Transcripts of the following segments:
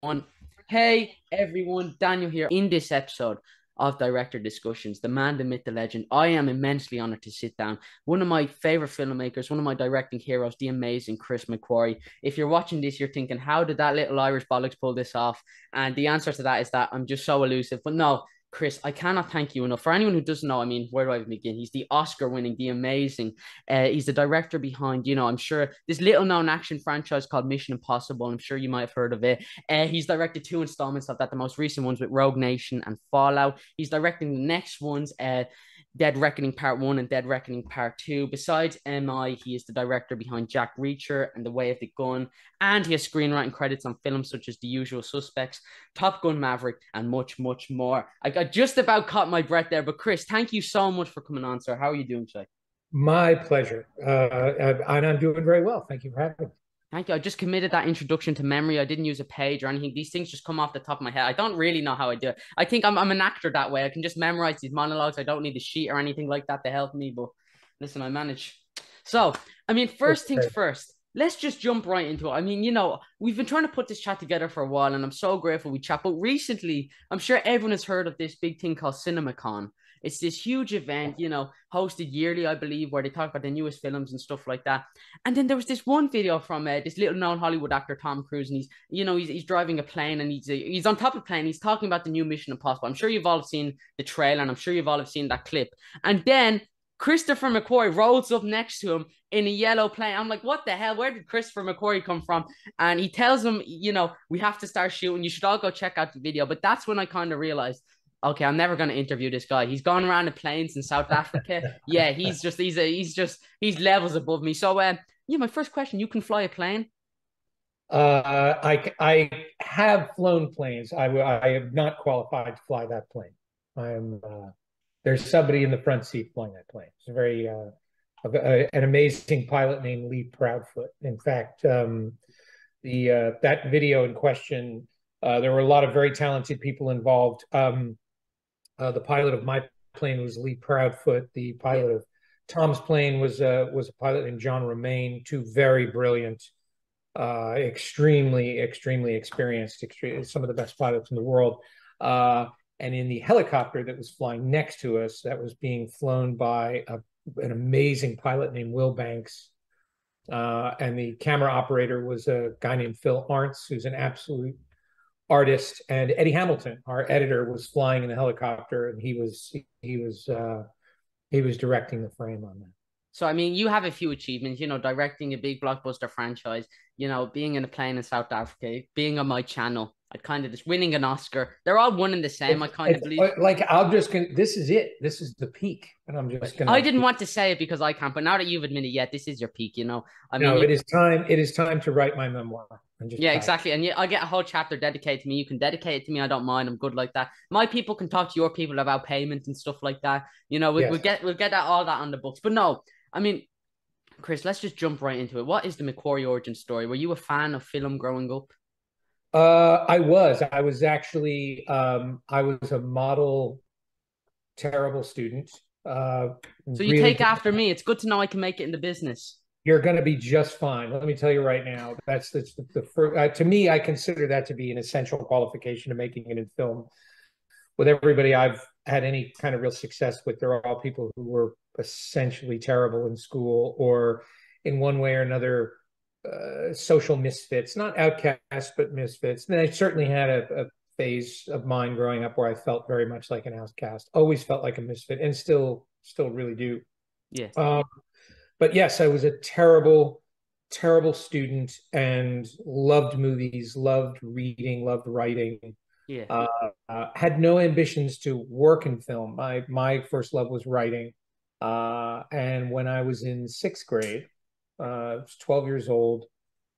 one. Hey everyone, Daniel here. In this episode of Director Discussions, the man, the myth, the legend, I am immensely honored to sit down. One of my favorite filmmakers, one of my directing heroes, the amazing Chris McQuarrie. If you're watching this, you're thinking, how did that little Irish bollocks pull this off? And the answer to that is that I'm just so elusive. But no, Chris, I cannot thank you enough. For anyone who doesn't know, I mean, where do I begin? He's the Oscar winning, the amazing. Uh, he's the director behind, you know, I'm sure this little known action franchise called Mission Impossible. I'm sure you might have heard of it. Uh, he's directed two installments of that, the most recent ones with Rogue Nation and Fallout. He's directing the next ones. Uh, Dead Reckoning Part 1 and Dead Reckoning Part 2. Besides MI, he is the director behind Jack Reacher and The Way of the Gun, and he has screenwriting credits on films such as The Usual Suspects, Top Gun Maverick, and much, much more. I just about caught my breath there, but Chris, thank you so much for coming on, sir. How are you doing today? My pleasure. Uh, and I'm doing very well. Thank you for having me. Thank you. I just committed that introduction to memory. I didn't use a page or anything. These things just come off the top of my head. I don't really know how I do it. I think I'm, I'm an actor that way. I can just memorize these monologues. I don't need a sheet or anything like that to help me. But listen, I manage. So, I mean, first things first, let's just jump right into it. I mean, you know, we've been trying to put this chat together for a while, and I'm so grateful we chat. But recently, I'm sure everyone has heard of this big thing called CinemaCon. It's this huge event, you know, hosted yearly, I believe, where they talk about the newest films and stuff like that. And then there was this one video from uh, this little known Hollywood actor, Tom Cruise, and he's, you know, he's, he's driving a plane and he's he's on top of a plane. He's talking about the new Mission Impossible. I'm sure you've all seen the trailer, and I'm sure you've all have seen that clip. And then Christopher McQuarrie rolls up next to him in a yellow plane. I'm like, what the hell? Where did Christopher McQuarrie come from? And he tells him, you know, we have to start shooting. You should all go check out the video. But that's when I kind of realized okay, I'm never going to interview this guy. He's gone around the plains in South Africa. yeah, he's just he's a, he's just he's levels above me. So, um, yeah, my first question: You can fly a plane? Uh, I I have flown planes. I I am not qualified to fly that plane. I am. Uh, there's somebody in the front seat flying that plane. It's a very uh, a, an amazing pilot named Lee Proudfoot. In fact, um, the uh, that video in question. Uh, there were a lot of very talented people involved. Um, uh, the pilot of my plane was Lee Proudfoot. The pilot of Tom's plane was uh, was a pilot named John Romain. Two very brilliant, uh, extremely extremely experienced, some of the best pilots in the world. Uh, and in the helicopter that was flying next to us, that was being flown by a, an amazing pilot named Will Banks. Uh, and the camera operator was a guy named Phil Arntz, who's an absolute artist and Eddie Hamilton, our editor, was flying in the helicopter, and he was he was uh, he was directing the frame on that. So I mean, you have a few achievements. You know, directing a big blockbuster franchise. You know, being in a plane in South Africa, being on my channel. I kind of just winning an Oscar. They're all one and the same. It's, I kind of believe. Like I'm just gonna. This is it. This is the peak, and I'm just gonna. I didn't want to say it because I can't, but now that you've admitted, yet this is your peak. You know. I mean, no, it is time. It is time to write my memoir. Yeah, exactly. And yeah, I get a whole chapter dedicated to me. You can dedicate it to me. I don't mind. I'm good like that. My people can talk to your people about payment and stuff like that. You know, we, yes. we'll get we'll get that all that on the books. But no, I mean, Chris, let's just jump right into it. What is the McQuarrie origin story? Were you a fan of film growing up? Uh, I was. I was actually. Um, I was a model terrible student. Uh, so you really take after me. It's good to know I can make it in the business you're going to be just fine. Let me tell you right now. That's, that's the, the first, uh, to me, I consider that to be an essential qualification to making it in film. With everybody I've had any kind of real success with, they're all people who were essentially terrible in school or in one way or another uh, social misfits, not outcasts, but misfits. And I certainly had a, a phase of mine growing up where I felt very much like an outcast, always felt like a misfit, and still, still really do. Yeah. Um, but yes, I was a terrible, terrible student and loved movies, loved reading, loved writing. Yeah. Uh, uh, had no ambitions to work in film. My my first love was writing. Uh, and when I was in sixth grade, uh, I was 12 years old,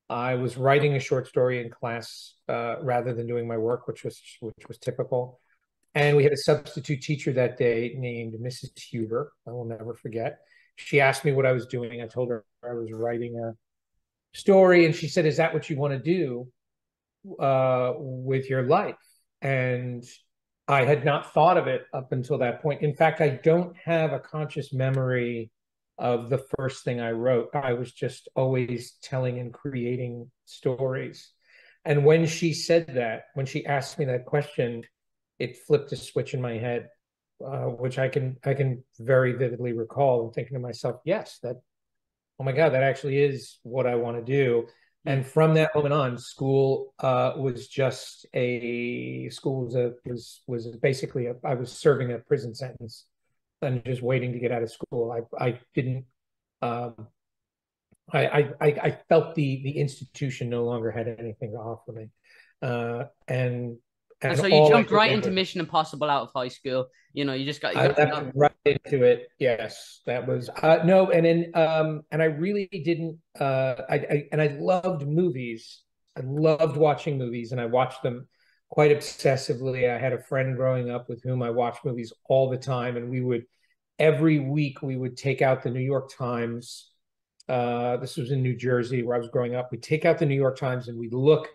I was writing a short story in class uh, rather than doing my work, which was which was typical. And we had a substitute teacher that day named Mrs. Huber. I will never forget she asked me what I was doing. I told her I was writing a story, and she said, "Is that what you want to do uh, with your life?" And I had not thought of it up until that point. In fact, I don't have a conscious memory of the first thing I wrote. I was just always telling and creating stories. and when she said that, when she asked me that question, it flipped a switch in my head, uh, which I can I can very vividly recall and thinking to myself, yes, that oh my god, that actually is what I want to do. And from that moment on, school uh, was just a school was a was was basically a, I was serving a prison sentence and just waiting to get out of school. I I didn't um, I, I I felt the the institution no longer had anything to offer me, uh, and and, so you jumped right into Mission Impossible out of high school. You know, you just got, you got I right into it. Yes, that was uh, no, and then um, and I really didn't. Uh, I, I and I loved movies. I loved watching movies, and I watched them quite obsessively. I had a friend growing up with whom I watched movies all the time, and we would every week we would take out the New York Times. Uh, this was in New Jersey where I was growing up. We'd take out the New York Times and we'd look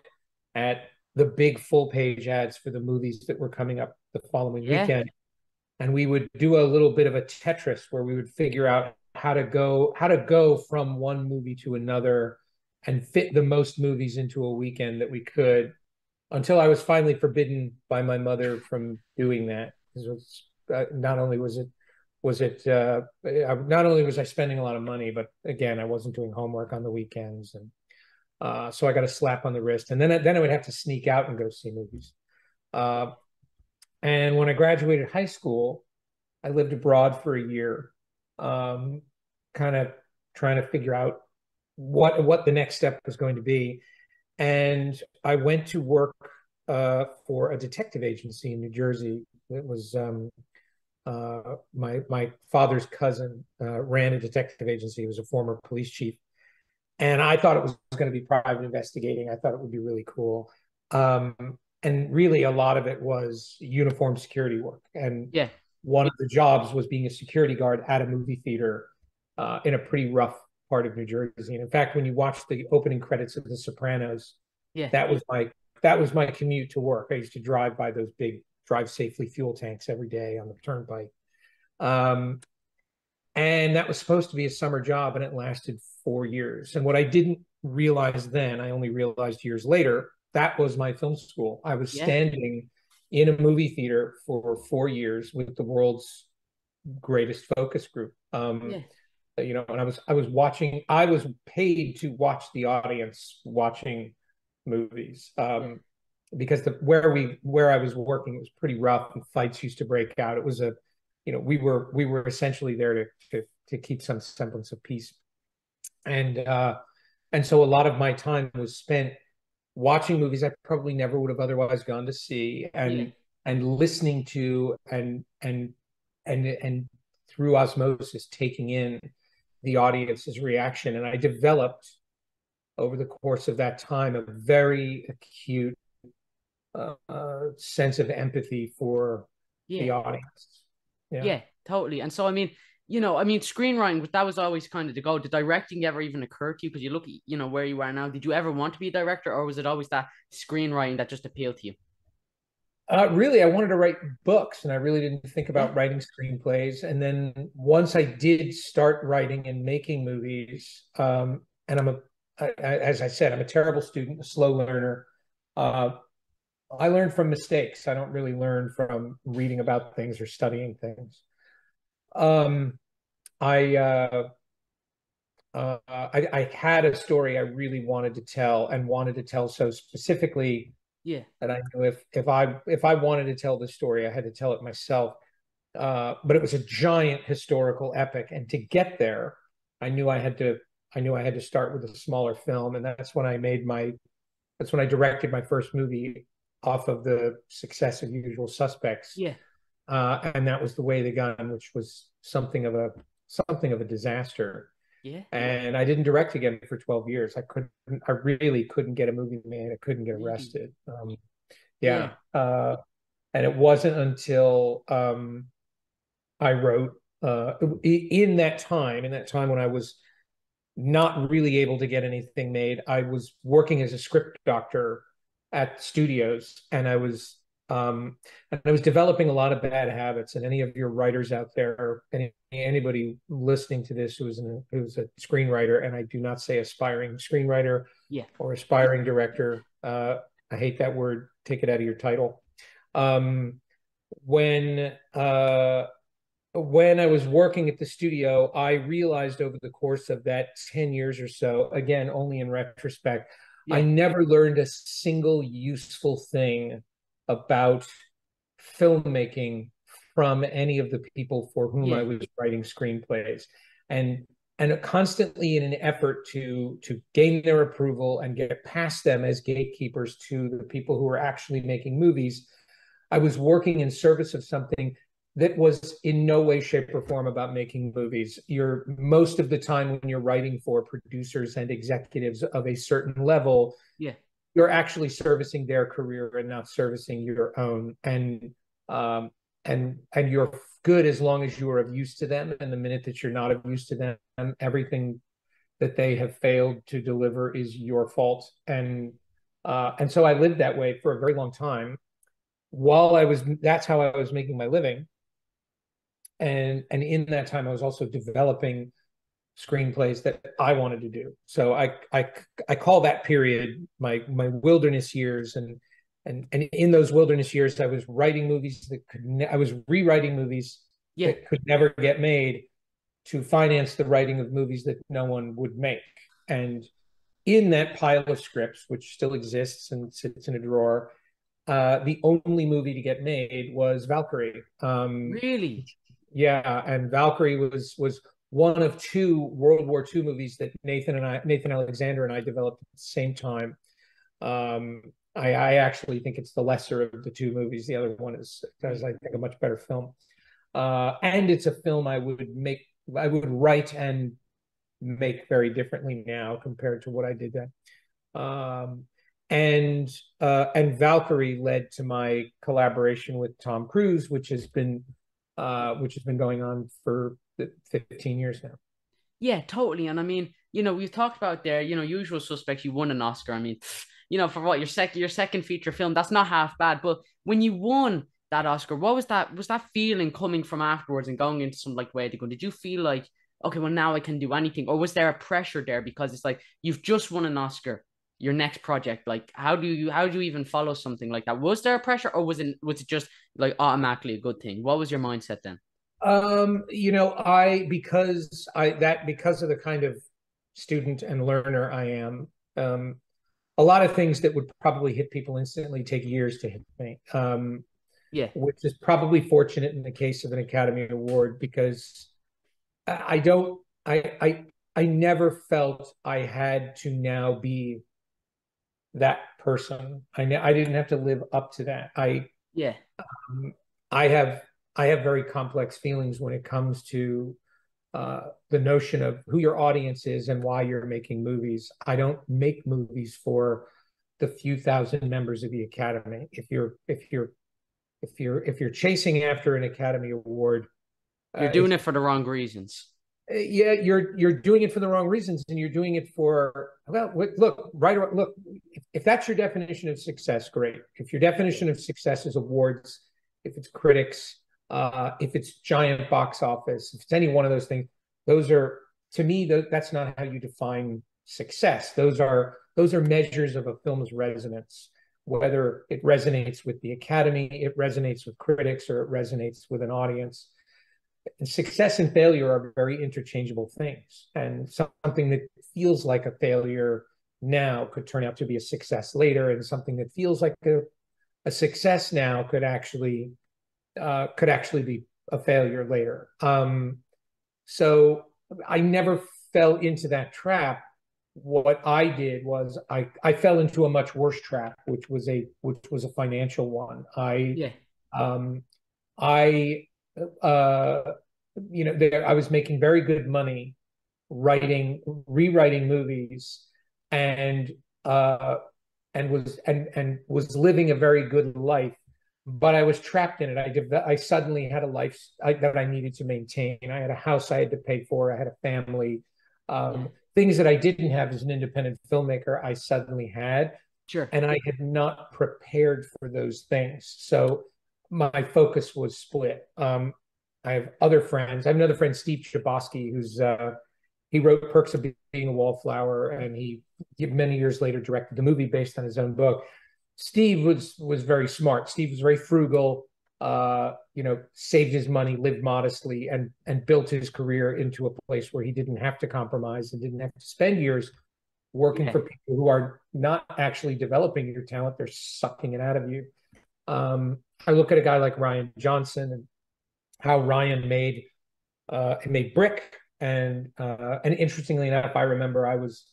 at the big full page ads for the movies that were coming up the following yeah. weekend. And we would do a little bit of a Tetris where we would figure out how to go how to go from one movie to another and fit the most movies into a weekend that we could until I was finally forbidden by my mother from doing that. Was, uh, not only was it was it uh, not only was I spending a lot of money, but again, I wasn't doing homework on the weekends, and uh, so I got a slap on the wrist, and then then I would have to sneak out and go see movies. Uh, and when I graduated high school, I lived abroad for a year, um, kind of trying to figure out what what the next step was going to be. And I went to work uh, for a detective agency in New Jersey. It was um, uh, my my father's cousin uh, ran a detective agency. He was a former police chief, and I thought it was going to be private investigating. I thought it would be really cool. Um, and really, a lot of it was uniform security work. And yeah, one of the jobs was being a security guard at a movie theater uh, in a pretty rough part of New Jersey. And in fact, when you watch the opening credits of The Sopranos, yeah, that was my that was my commute to work. I used to drive by those big drive safely fuel tanks every day on the turnpike. Um, and that was supposed to be a summer job, and it lasted four years. And what I didn't realize then, I only realized years later, that was my film school. I was yeah. standing in a movie theater for four years with the world's greatest focus group. Um, yeah. You know, and I was I was watching. I was paid to watch the audience watching movies um, because the where we where I was working it was pretty rough and fights used to break out. It was a, you know, we were we were essentially there to to to keep some semblance of peace and uh, and so a lot of my time was spent watching movies I probably never would have otherwise gone to see, and yeah. and listening to and and and and through osmosis taking in the audience's reaction, and I developed over the course of that time a very acute uh, uh, sense of empathy for yeah. the audience. Yeah. yeah, totally. And so I mean, you know, I mean, screenwriting, that was always kind of the goal. Did directing ever even occur to you? Because you look, you know, where you are now. Did you ever want to be a director, or was it always that screenwriting that just appealed to you? Uh, really, I wanted to write books, and I really didn't think about writing screenplays. And then once I did start writing and making movies, um, and I'm a, I, as I said, I'm a terrible student, a slow learner. Uh, I learn from mistakes. I don't really learn from reading about things or studying things. Um, I, uh, uh, I, I had a story I really wanted to tell and wanted to tell so specifically. Yeah. That I knew if if I if I wanted to tell the story, I had to tell it myself. Uh, but it was a giant historical epic, and to get there, I knew I had to I knew I had to start with a smaller film, and that's when I made my that's when I directed my first movie off of the success of Usual Suspects. Yeah uh, and that was the way the gun, which was something of a something of a disaster. Yeah. And I didn't direct again for 12 years. I couldn't. I really couldn't get a movie made. I couldn't get arrested. Um, yeah. yeah. Uh, and it wasn't until um, I wrote uh, in that time, in that time when I was not really able to get anything made, I was working as a script doctor at studios, and I was Um, and I was developing a lot of bad habits. And any of your writers out there, any anybody listening to this who's an, who's a screenwriter, and I do not say aspiring screenwriter, yeah, or aspiring director. Uh, I hate that word. Take it out of your title. Um, when uh, when I was working at the studio, I realized over the course of that 10 years or so, again, only in retrospect, yeah. I never learned a single useful thing about filmmaking from any of the people for whom yeah. I was writing screenplays. And and constantly in an effort to to gain their approval and get past them as gatekeepers to the people who are actually making movies, I was working in service of something that was in no way shape or form about making movies. You're most of the time when you're writing for producers and executives of a certain level yeah. you're actually servicing their career and not servicing your own. And um and and you're good as long as you are of use to them. And the minute that you're not of use to them everything that they have failed to deliver is your fault. And uh and so i lived that way for a very long time. While i was that's how i was making my living and and in that time i was also developing screenplays that i wanted to do so i i i call that period my my wilderness years and and and in those wilderness years i was writing movies that could ne- i was rewriting movies yeah. that could never get made to finance the writing of movies that no one would make and in that pile of scripts which still exists and sits in a drawer uh, the only movie to get made was Valkyrie. Um, really? Yeah, and Valkyrie was was one of two World War II movies that Nathan and I, Nathan Alexander and I developed at the same time. Um, I, I, actually think it's the lesser of the two movies. The other one is, is I think, a much better film. Uh, and it's a film I would make, I would write and make very differently now compared to what I did then. Um, and uh, and Valkyrie led to my collaboration with Tom Cruise, which has been uh, which has been going on for 15 years now. Yeah, totally. And I mean, you know, we've talked about there, you know, usual suspects, you won an Oscar. I mean, you know, for what your second your second feature film, that's not half bad. But when you won that Oscar, what was that was that feeling coming from afterwards and going into some like way to go? Did you feel like, okay, well now I can do anything? Or was there a pressure there because it's like you've just won an Oscar? Your next project? Like how do you how do you even follow something like that? Was there a pressure or was it was it just like automatically a good thing? What was your mindset then? Um you know i because i that because of the kind of student and learner i am um a lot of things that would probably hit people instantly take years to hit me. Um yeah. which is probably fortunate in the case of an academy award because i don't i i i never felt i had to now be that person. I I didn't have to live up to that. I yeah. Um, I have I have very complex feelings when it comes to uh, the notion of who your audience is and why you're making movies. I don't make movies for the few thousand members of the Academy. If you're if you're if you're if you're chasing after an Academy Award, you're uh, doing it for the wrong reasons. Uh, yeah, you're you're doing it for the wrong reasons, and you're doing it for well, look, right look. If, that's your definition of success, great. If your definition of success is awards, if it's critics, uh, if it's giant box office, if it's any one of those things, those are to me th- that's not how you define success. Those are those are measures of a film's resonance, whether it resonates with the Academy, it resonates with critics, or it resonates with an audience success and failure are very interchangeable things. And something that feels like a failure now could turn out to be a success later, and something that feels like a, a success now could actually uh, could actually be a failure later. Um, so I never fell into that trap. What I did was I I fell into a much worse trap, which was a which was a financial one. I yeah. um, I uh, you know, there I was making very good money writing, rewriting movies, and uh, and was and and was living a very good life. But I was trapped in it. I did, I suddenly had a life I, that I needed to maintain. I had a house I had to pay for. I had a family. Um, things that I didn't have as an independent filmmaker, I suddenly had. Sure. And I had not prepared for those things. So my focus was split. Um, I have other friends. I have another friend, Steve Chbosky, who's uh, he wrote Perks of Being a Wallflower, and he many years later directed the movie based on his own book. Steve was was very smart. Steve was very frugal. Uh, you know, saved his money, lived modestly, and and built his career into a place where he didn't have to compromise and didn't have to spend years working for people who are not actually developing your talent; they're sucking it out of you. Um, I look at a guy like Rian Johnson and how Ryan made uh, made Brick, and uh, and interestingly enough, I remember I was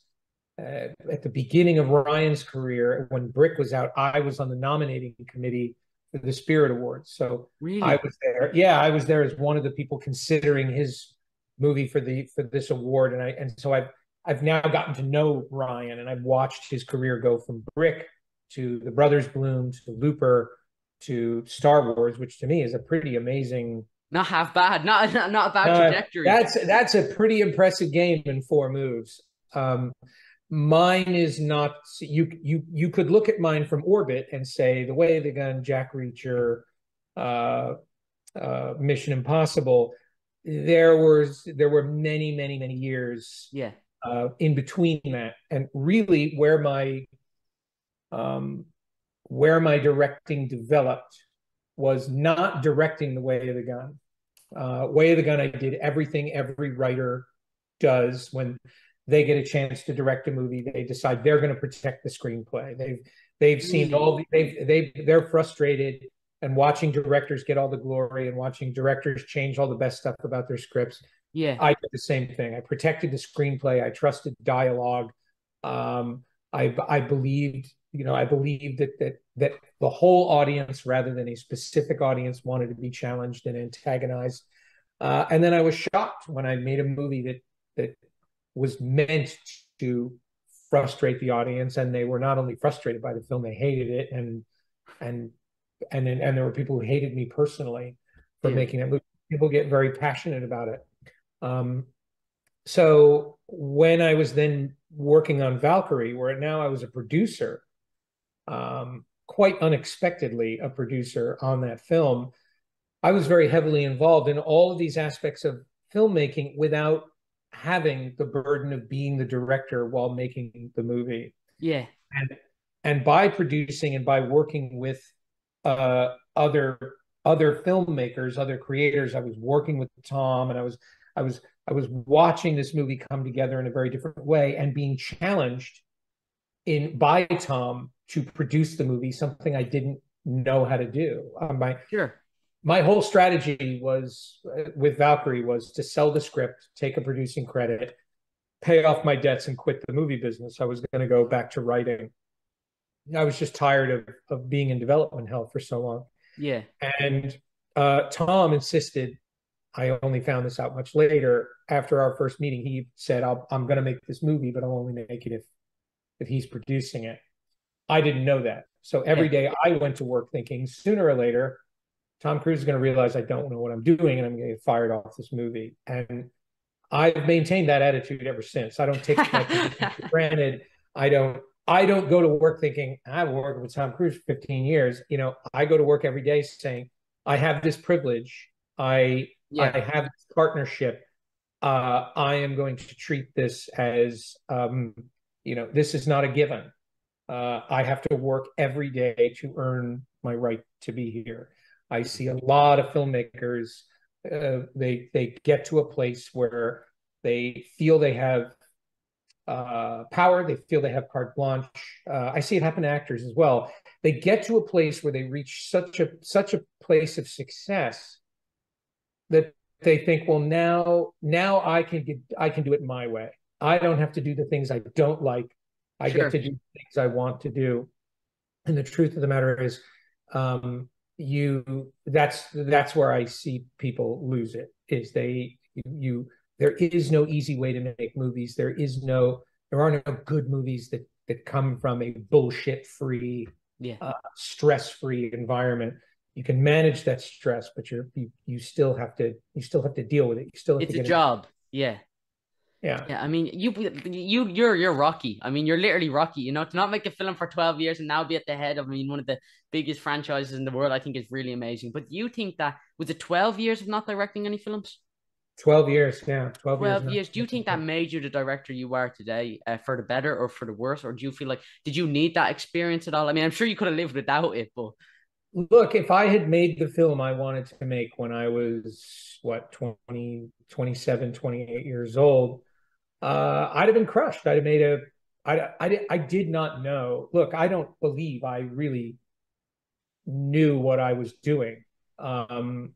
uh, at the beginning of Ryan's career when Brick was out. I was on the nominating committee for the Spirit Awards, so really? I was there. Yeah, I was there as one of the people considering his movie for the for this award, and I and so I've I've now gotten to know Ryan, and I've watched his career go from Brick to The Brothers Bloom to Looper to Star Wars, which to me is a pretty amazing not half bad. Not not, not a bad uh, trajectory. That's that's a pretty impressive game in four moves. Um, mine is not. You you you could look at mine from orbit and say the way the gun, Jack Reacher, uh, uh, Mission Impossible. There was there were many many many years. Yeah. Uh, in between that, and really where my um, where my directing developed was not directing the way of the gun uh, Way of the Gun, I did everything every writer does when they get a chance to direct a movie. They decide they're going to protect the screenplay. They've they've seen mm. all the, they've they they're frustrated and watching directors get all the glory and watching directors change all the best stuff about their scripts. Yeah, I did the same thing. I protected the screenplay. I trusted dialogue. Um, I I believed you know I believe that that that the whole audience rather than a specific audience wanted to be challenged and antagonized. Uh, and then I was shocked when I made a movie that that was meant to frustrate the audience, and they were not only frustrated by the film, they hated it, and and and and there were people who hated me personally for yeah. making that movie. People get very passionate about it. Um, so when I was then working on Valkyrie, where now I was a producer, um, quite unexpectedly a producer on that film. I was very heavily involved in all of these aspects of filmmaking without having the burden of being the director while making the movie. Yeah. And and by producing and by working with uh, other other filmmakers, other creators, I was working with Tom and I was I was I was watching this movie come together in a very different way and being challenged in by Tom to produce the movie, something I didn't know how to do. Um, my sure. My whole strategy was uh, with Valkyrie was to sell the script, take a producing credit, pay off my debts, and quit the movie business. I was going to go back to writing. I was just tired of of being in development hell for so long. Yeah. And uh, Tom insisted. I only found this out much later. After our first meeting, he said, i am going to make this movie, but I'll only make it if if he's producing it." I didn't know that. So every day I went to work thinking sooner or later, Tom Cruise is going to realize I don't know what I'm doing and I'm going to get fired off this movie. And I've maintained that attitude ever since. I don't take for granted. I don't I don't go to work thinking I've worked with Tom Cruise for 15 years. You know, I go to work every day saying I have this privilege. I yeah. I have this partnership. Uh, I am going to treat this as um, you know, this is not a given. Uh, I have to work every day to earn my right to be here. I see a lot of filmmakers. Uh, they they get to a place where they feel they have uh, power. They feel they have carte blanche. Uh, I see it happen to actors as well. They get to a place where they reach such a such a place of success that they think, well, now now I can get I can do it my way. I don't have to do the things I don't like I sure. get to do things I want to do. And the truth of the matter is, um, you that's that's where I see people lose it. Is they you there is no easy way to make movies. There is no there are no good movies that that come from a bullshit free, yeah. uh, stress free environment. You can manage that stress, but you're you, you still have to you still have to deal with it. You still have it's to a job. It. Yeah. Yeah. Yeah, I mean, you you you're you're Rocky. I mean, you're literally Rocky. You know, to not make a film for twelve years and now be at the head of, I mean, one of the biggest franchises in the world, I think is really amazing. But you think that was it twelve years of not directing any films? 12 years yeah 12, 12 years, years. Do you think that made you the director you are today uh, for the better or for the worse? Or do you feel like, did you need that experience at all? I mean, I'm sure you could have lived without it, but. Look, if I had made the film I wanted to make when I was, what, 20, 27, 28 years old, uh, I'd have been crushed. I'd have made a, I, I, I did not know. Look, I don't believe I really knew what I was doing. Um,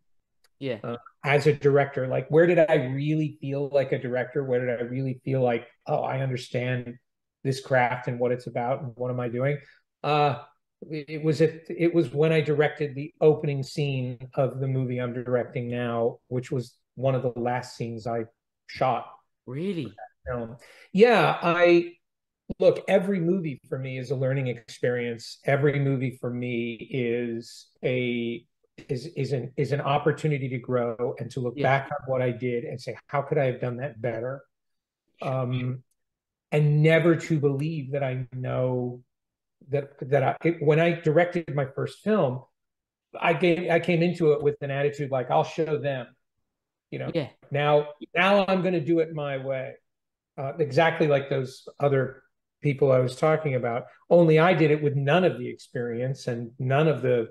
yeah. Uh, as a director, like where did I really feel like a director? Where did I really feel like, oh, I understand this craft and what it's about and what am I doing? Uh, it was it it was when I directed the opening scene of the movie I'm directing now, which was one of the last scenes I shot. Really? Yeah, I look, every movie for me is a learning experience. Every movie for me is a is is an is an opportunity to grow and to look yeah. back on what I did and say, how could I have done that better? Um, and never to believe that I know that that I it, when I directed my first film, I gave I came into it with an attitude like I'll show them, you know. Yeah. Now now I'm going to do it my way, uh, exactly like those other people I was talking about. Only I did it with none of the experience and none of the.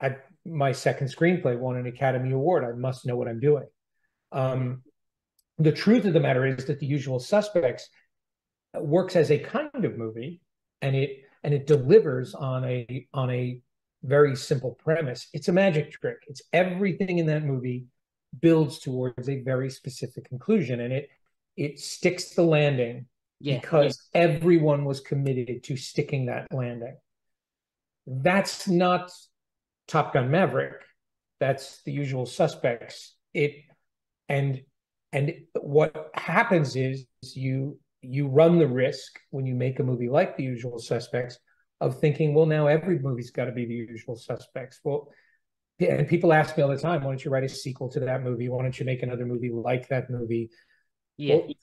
I my second screenplay won an Academy Award. I must know what I'm doing. Um, the truth of the matter is that The Usual Suspects works as a kind of movie, and it and it delivers on a on a very simple premise. It's a magic trick. It's everything in that movie builds towards a very specific conclusion, and it it sticks the landing yeah, because yeah. everyone was committed to sticking that landing. That's not Top Gun Maverick. That's the usual suspects. It and and what happens is you you run the risk when you make a movie like The Usual Suspects of thinking, well, now every movie's got to be The Usual Suspects. Well, and people ask me all the time, why don't you write a sequel to that movie? Why don't you make another movie like that movie? Yeah. Well,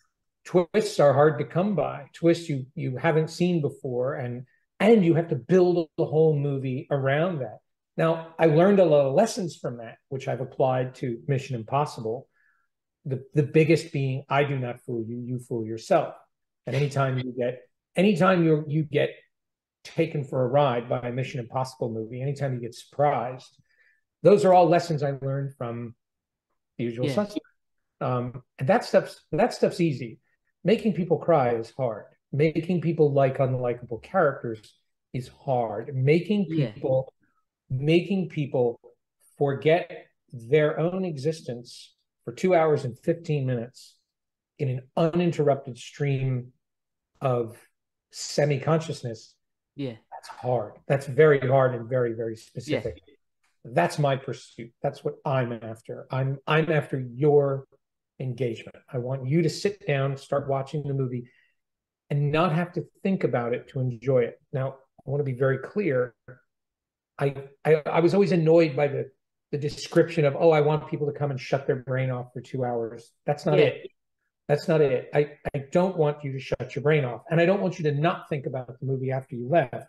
twists are hard to come by. Twists you you haven't seen before, and and you have to build the whole movie around that. Now, I learned a lot of lessons from that, which I've applied to Mission Impossible. The the biggest being, I do not fool you, you fool yourself. And anytime you get anytime you you get taken for a ride by a Mission Impossible movie, anytime you get surprised, those are all lessons I learned from the usual yeah. suspects. Um, and that stuff's that stuff's easy. Making people cry is hard. Making people like unlikable characters is hard. Making people yeah. making people forget their own existence for two hours and 15 minutes in an uninterrupted stream of semi consciousness, yeah, that's hard. That's very hard and very very specific. Yeah. That's my pursuit. That's what I'm after. I'm I'm after your engagement. I want you to sit down, start watching the movie, and not have to think about it to enjoy it. Now, I want to be very clear. I I, I was always annoyed by the the description of oh, I want people to come and shut their brain off for two hours. That's not yeah. it. That's not it. I, I don't want you to shut your brain off. And I don't want you to not think about the movie after you left.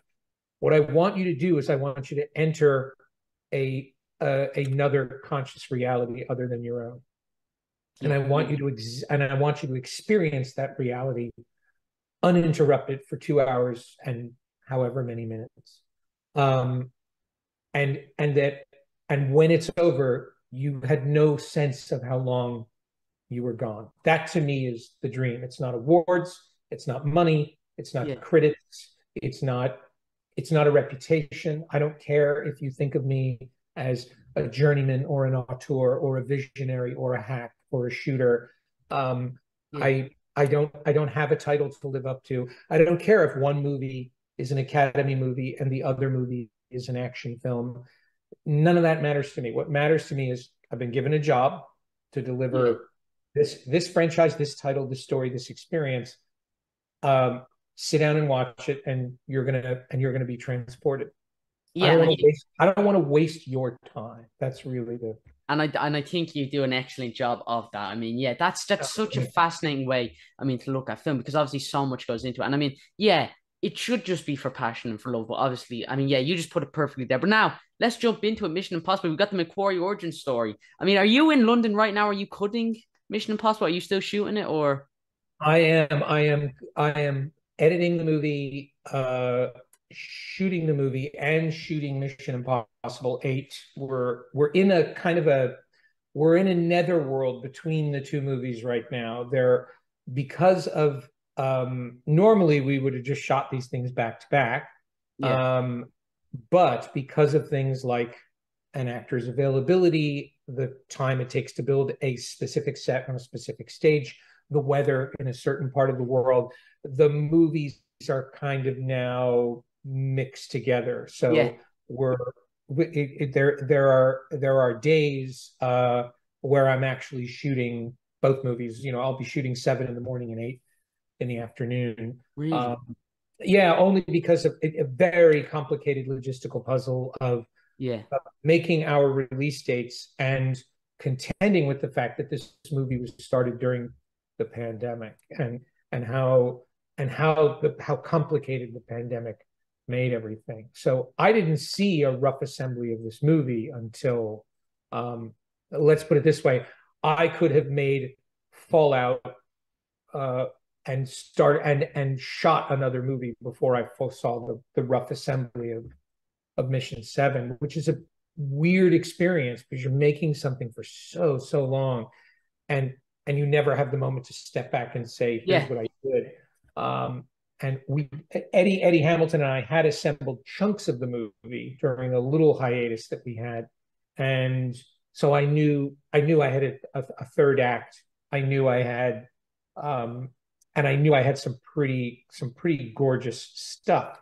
What I want you to do is I want you to enter a uh, another conscious reality other than your own. And I want you to ex- and I want you to experience that reality uninterrupted for two hours and however many minutes. Um, and and that and when it's over, you had no sense of how long you were gone. That to me is the dream. It's not awards, it's not money, it's not yeah. critics, it's not it's not a reputation. I don't care if you think of me as a journeyman or an auteur or a visionary or a hack or a shooter. Um, yeah. I I don't I don't have a title to live up to. I don't care if one movie is an Academy movie and the other movie is an action film. None of that matters to me. What matters to me is I've been given a job to deliver this this franchise, this title, this story, this experience. Um, sit down and watch it, and you're gonna and you're gonna be transported. Yeah, I don't want to waste, waste your time. That's really the and I and I think you do an excellent job of that. I mean, yeah, that's that's such a fascinating way. I mean, to look at film because obviously so much goes into it. And I mean, yeah, it should just be for passion and for love. But obviously, I mean, yeah, you just put it perfectly there. But now let's jump into it. Mission Impossible. We've got the McQuarrie origin story. I mean, are you in London right now? Are you cutting Mission Impossible? Are you still shooting it or? I am. I am. I am editing the movie. Uh, shooting the movie and shooting Mission Impossible 8. We're we're in a kind of a we're in a netherworld between the two movies right now. They're because of um normally we would have just shot these things back to back. Yeah. Um but because of things like an actor's availability, the time it takes to build a specific set on a specific stage, the weather in a certain part of the world, the movies are kind of now mixed together. So yeah. we're it, it, there there are there are days uh, where I'm actually shooting both movies. You know, I'll be shooting seven in the morning and eight in the afternoon. Really? Um, yeah, only because of a very complicated logistical puzzle of yeah of making our release dates and contending with the fact that this movie was started during the pandemic and and how and how the how complicated the pandemic made everything. So I didn't see a rough assembly of this movie until, um, let's put it this way, I could have made Fallout uh, and start and and shot another movie before I saw the the rough assembly of of Mission Seven, which is a weird experience because you're making something for so so long, and and you never have the moment to step back and say, "Here's yeah. what I did." Um, and we Eddie Eddie Hamilton and I had assembled chunks of the movie during a little hiatus that we had, and so I knew I knew I had a, a, third act. I knew I had, um, and I knew I had some pretty some pretty gorgeous stuff.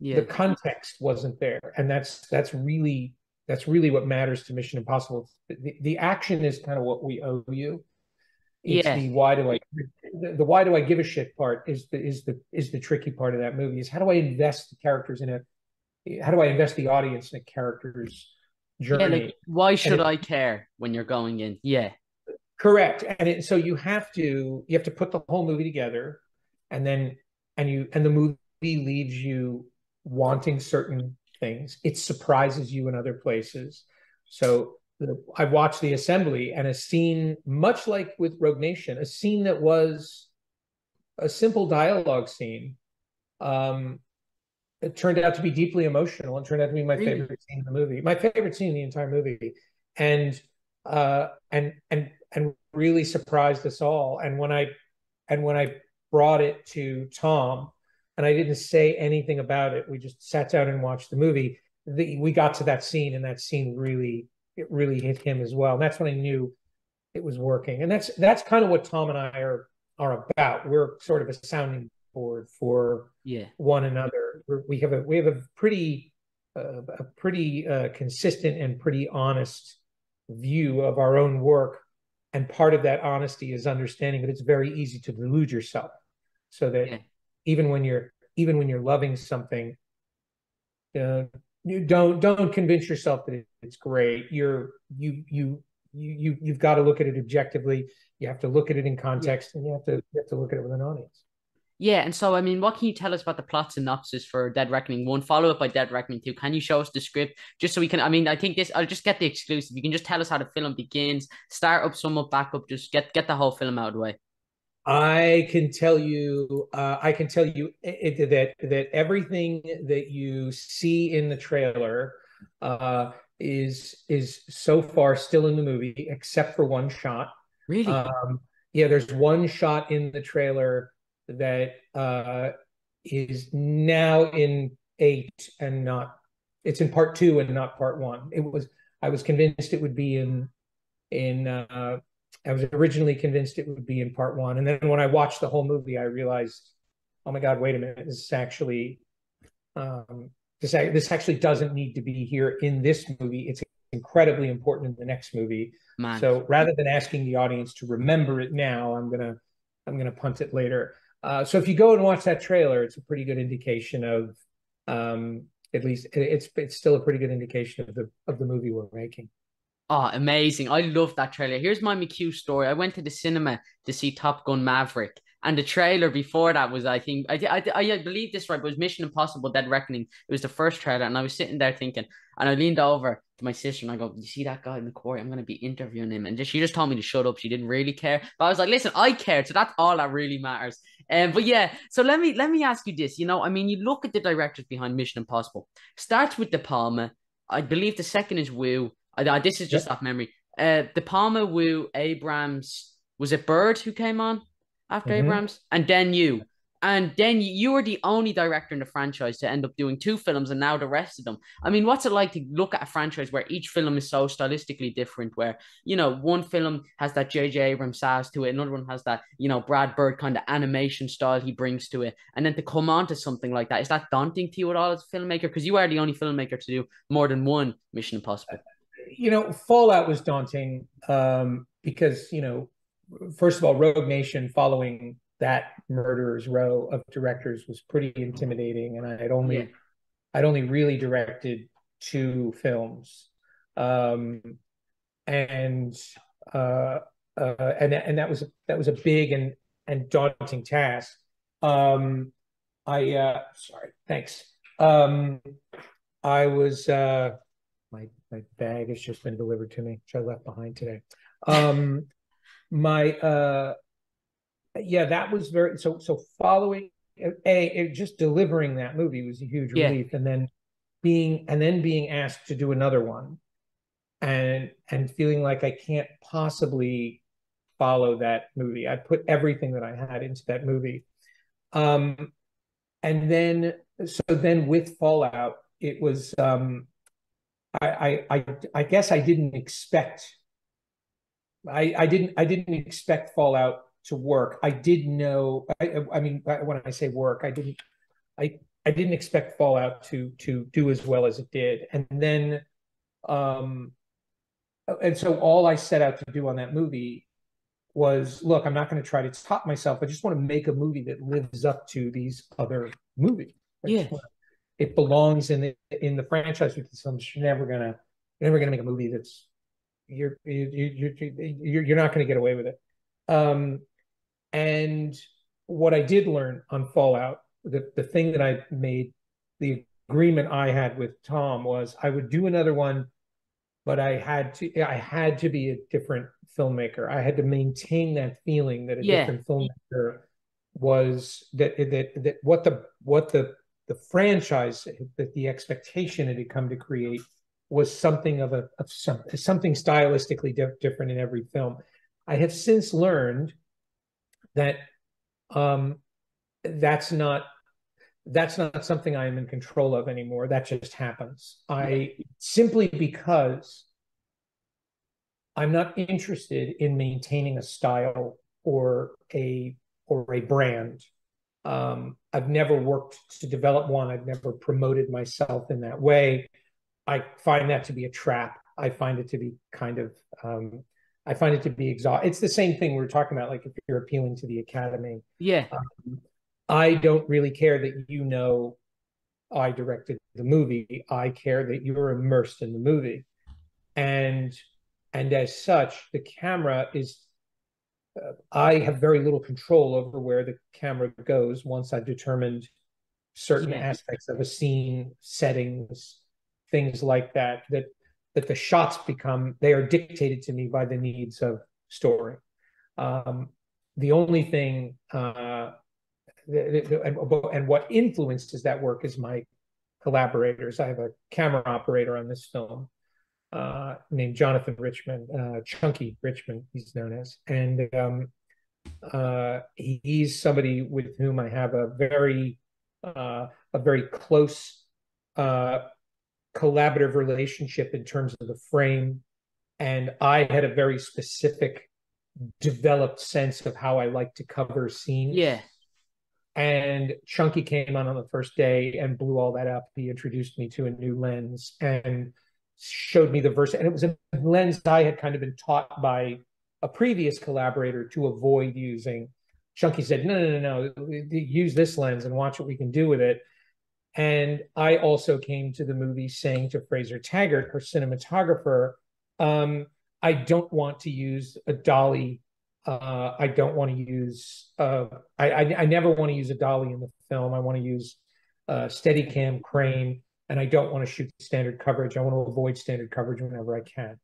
Yeah. The context wasn't there, and that's that's really that's really what matters to Mission Impossible. The, the action is kind of what we owe you it's yeah. the why do I the, the, why do I give a shit part is the is the is the tricky part of that movie is how do I invest the characters in a how do I invest the audience in a character's journey? Yeah, like, why should it, I care when you're going in? Yeah. Correct. And it, so you have to you have to put the whole movie together and then and you and the movie leaves you wanting certain things. It surprises you in other places. So I watched the assembly and a scene, much like with Rogue Nation, a scene that was a simple dialogue scene. Um, it turned out to be deeply emotional and turned out to be my really? favorite scene in the movie. My favorite scene in the entire movie, and uh, and and and really surprised us all. And when I and when I brought it to Tom, and I didn't say anything about it, we just sat down and watched the movie. The, we got to that scene, and that scene really it really hit him as well. And that's when I knew it was working. And that's that's kind of what Tom and I are are about. We're sort of a sounding board for yeah one another. We're, we have a we have a pretty uh, a pretty uh, consistent and pretty honest view of our own work. And part of that honesty is understanding that it's very easy to delude yourself, so that yeah. even when you're even when you're loving something, uh, you don't don't convince yourself that it's great. You're you you you you've got to look at it objectively. You have to look at it in context, yeah. and you have to you have to look at it with an audience. Yeah, and so I mean, what can you tell us about the plot synopsis for Dead Reckoning One, followed up by Dead Reckoning Two? Can you show us the script just so we can? I mean, I think this. I'll just get the exclusive. You can just tell us how the film begins, start up, sum up, back up. Just get get the whole film out of the way. I can tell you, uh, I can tell you it, that that everything that you see in the trailer uh, is is so far still in the movie, except for one shot. Really? Um, yeah, there's one shot in the trailer that uh, is now in eight and not. It's in part two and not part one. It was. I was convinced it would be in in uh, I was originally convinced it would be in part one, and then when I watched the whole movie, I realized, oh my god, wait a minute, this is actually, um, this this actually doesn't need to be here in this movie. It's incredibly important in the next movie. Man. So rather than asking the audience to remember it now, I'm gonna I'm gonna punt it later. Uh, so if you go and watch that trailer, it's a pretty good indication of, um, at least it's it's still a pretty good indication of the of the movie we're making. Oh, amazing. I love that trailer. Here's my McQ story. I went to the cinema to see Top Gun Maverick. And the trailer before that was, I think, I, I, I believe this right, but it was Mission Impossible Dead Reckoning. It was the first trailer. And I was sitting there thinking, and I leaned over to my sister and I go, You see that guy in the quarry? I'm going to be interviewing him. And just, she just told me to shut up. She didn't really care. But I was like, Listen, I care. So that's all that really matters. Um, but yeah, so let me let me ask you this. You know, I mean, you look at the directors behind Mission Impossible. Starts with De Palma. I believe the second is Woo. I, this is just yep. off memory. Uh, De Palma, Woo, Abrams. Was it Bird who came on after mm-hmm. Abrams? And then you. And then you were the only director in the franchise to end up doing two films and now the rest of them. I mean, what's it like to look at a franchise where each film is so stylistically different, where, you know, one film has that J.J. Abrams sass to it, another one has that, you know, Brad Bird kind of animation style he brings to it. And then to come on to something like that, is that daunting to you at all as a filmmaker? Because you are the only filmmaker to do more than one Mission Impossible you know, Fallout was daunting um, because, you know, first of all, Rogue Nation following that murderer's row of directors was pretty intimidating, and I had only, yeah. I'd only really directed two films, um, and uh, uh, and and that was that was a big and and daunting task. Um, I uh, sorry, thanks. Um, I was uh, my bag has just been delivered to me, which I left behind today. Um, my uh, yeah, that was very so. So following a it, just delivering that movie was a huge yeah. relief, and then being and then being asked to do another one, and and feeling like I can't possibly follow that movie. I put everything that I had into that movie. Um, and then so then with Fallout, it was um I, I, I guess I didn't expect. I, I didn't I didn't expect Fallout to work. I did know. I, I mean, when I say work, I didn't. I I didn't expect Fallout to to do as well as it did, and then, um, and so all I set out to do on that movie was look. I'm not going to try to top myself. I just want to make a movie that lives up to these other movies. I yeah it belongs in the in the franchise with because I'm never gonna never gonna make a movie that's you're you, you, you're you're not gonna get away with it. Um, and what I did learn on Fallout, the the thing that I made the agreement I had with Tom was I would do another one, but I had to I had to be a different filmmaker. I had to maintain that feeling that a yeah. different filmmaker was that that that what the what the the franchise that the expectation it had come to create was something of a of some, something stylistically di- different in every film. I have since learned that um, that's not that's not something I am in control of anymore. That just happens. I simply because I'm not interested in maintaining a style or a or a brand um, I've never worked to develop one. I've never promoted myself in that way. I find that to be a trap. I find it to be kind of, um, I find it to be exhaust. It's the same thing we are talking about. Like if you're appealing to the academy, yeah. Um, I don't really care that you know I directed the movie. I care that you're immersed in the movie, and and as such, the camera is I have very little control over where the camera goes once I've determined certain yeah. aspects of a scene, settings, things like that. That that the shots become they are dictated to me by the needs of story. Um, the only thing uh, and, and what influences that work is my collaborators. I have a camera operator on this film uh, named Jonathan Richmond, uh, Chunky Richmond, he's known as, and um, uh, he, he's somebody with whom I have a very uh, a very close uh, collaborative relationship in terms of the frame, and I had a very specific developed sense of how I like to cover scenes. Yeah. And Chunky came on on the first day and blew all that up. He introduced me to a new lens and showed me the verse, and it was a lens I had kind of been taught by a previous collaborator to avoid using. Chunky said, "No, no, no, no. Use this lens and watch what we can do with it." And I also came to the movie saying to Fraser Taggart, her cinematographer, Um, I don't want to use a dolly. Uh, I don't want to use. Uh, I, I, I never want to use a dolly in the film. I want to use uh, Steadicam crane, and I don't want to shoot standard coverage. I want to avoid standard coverage whenever I can.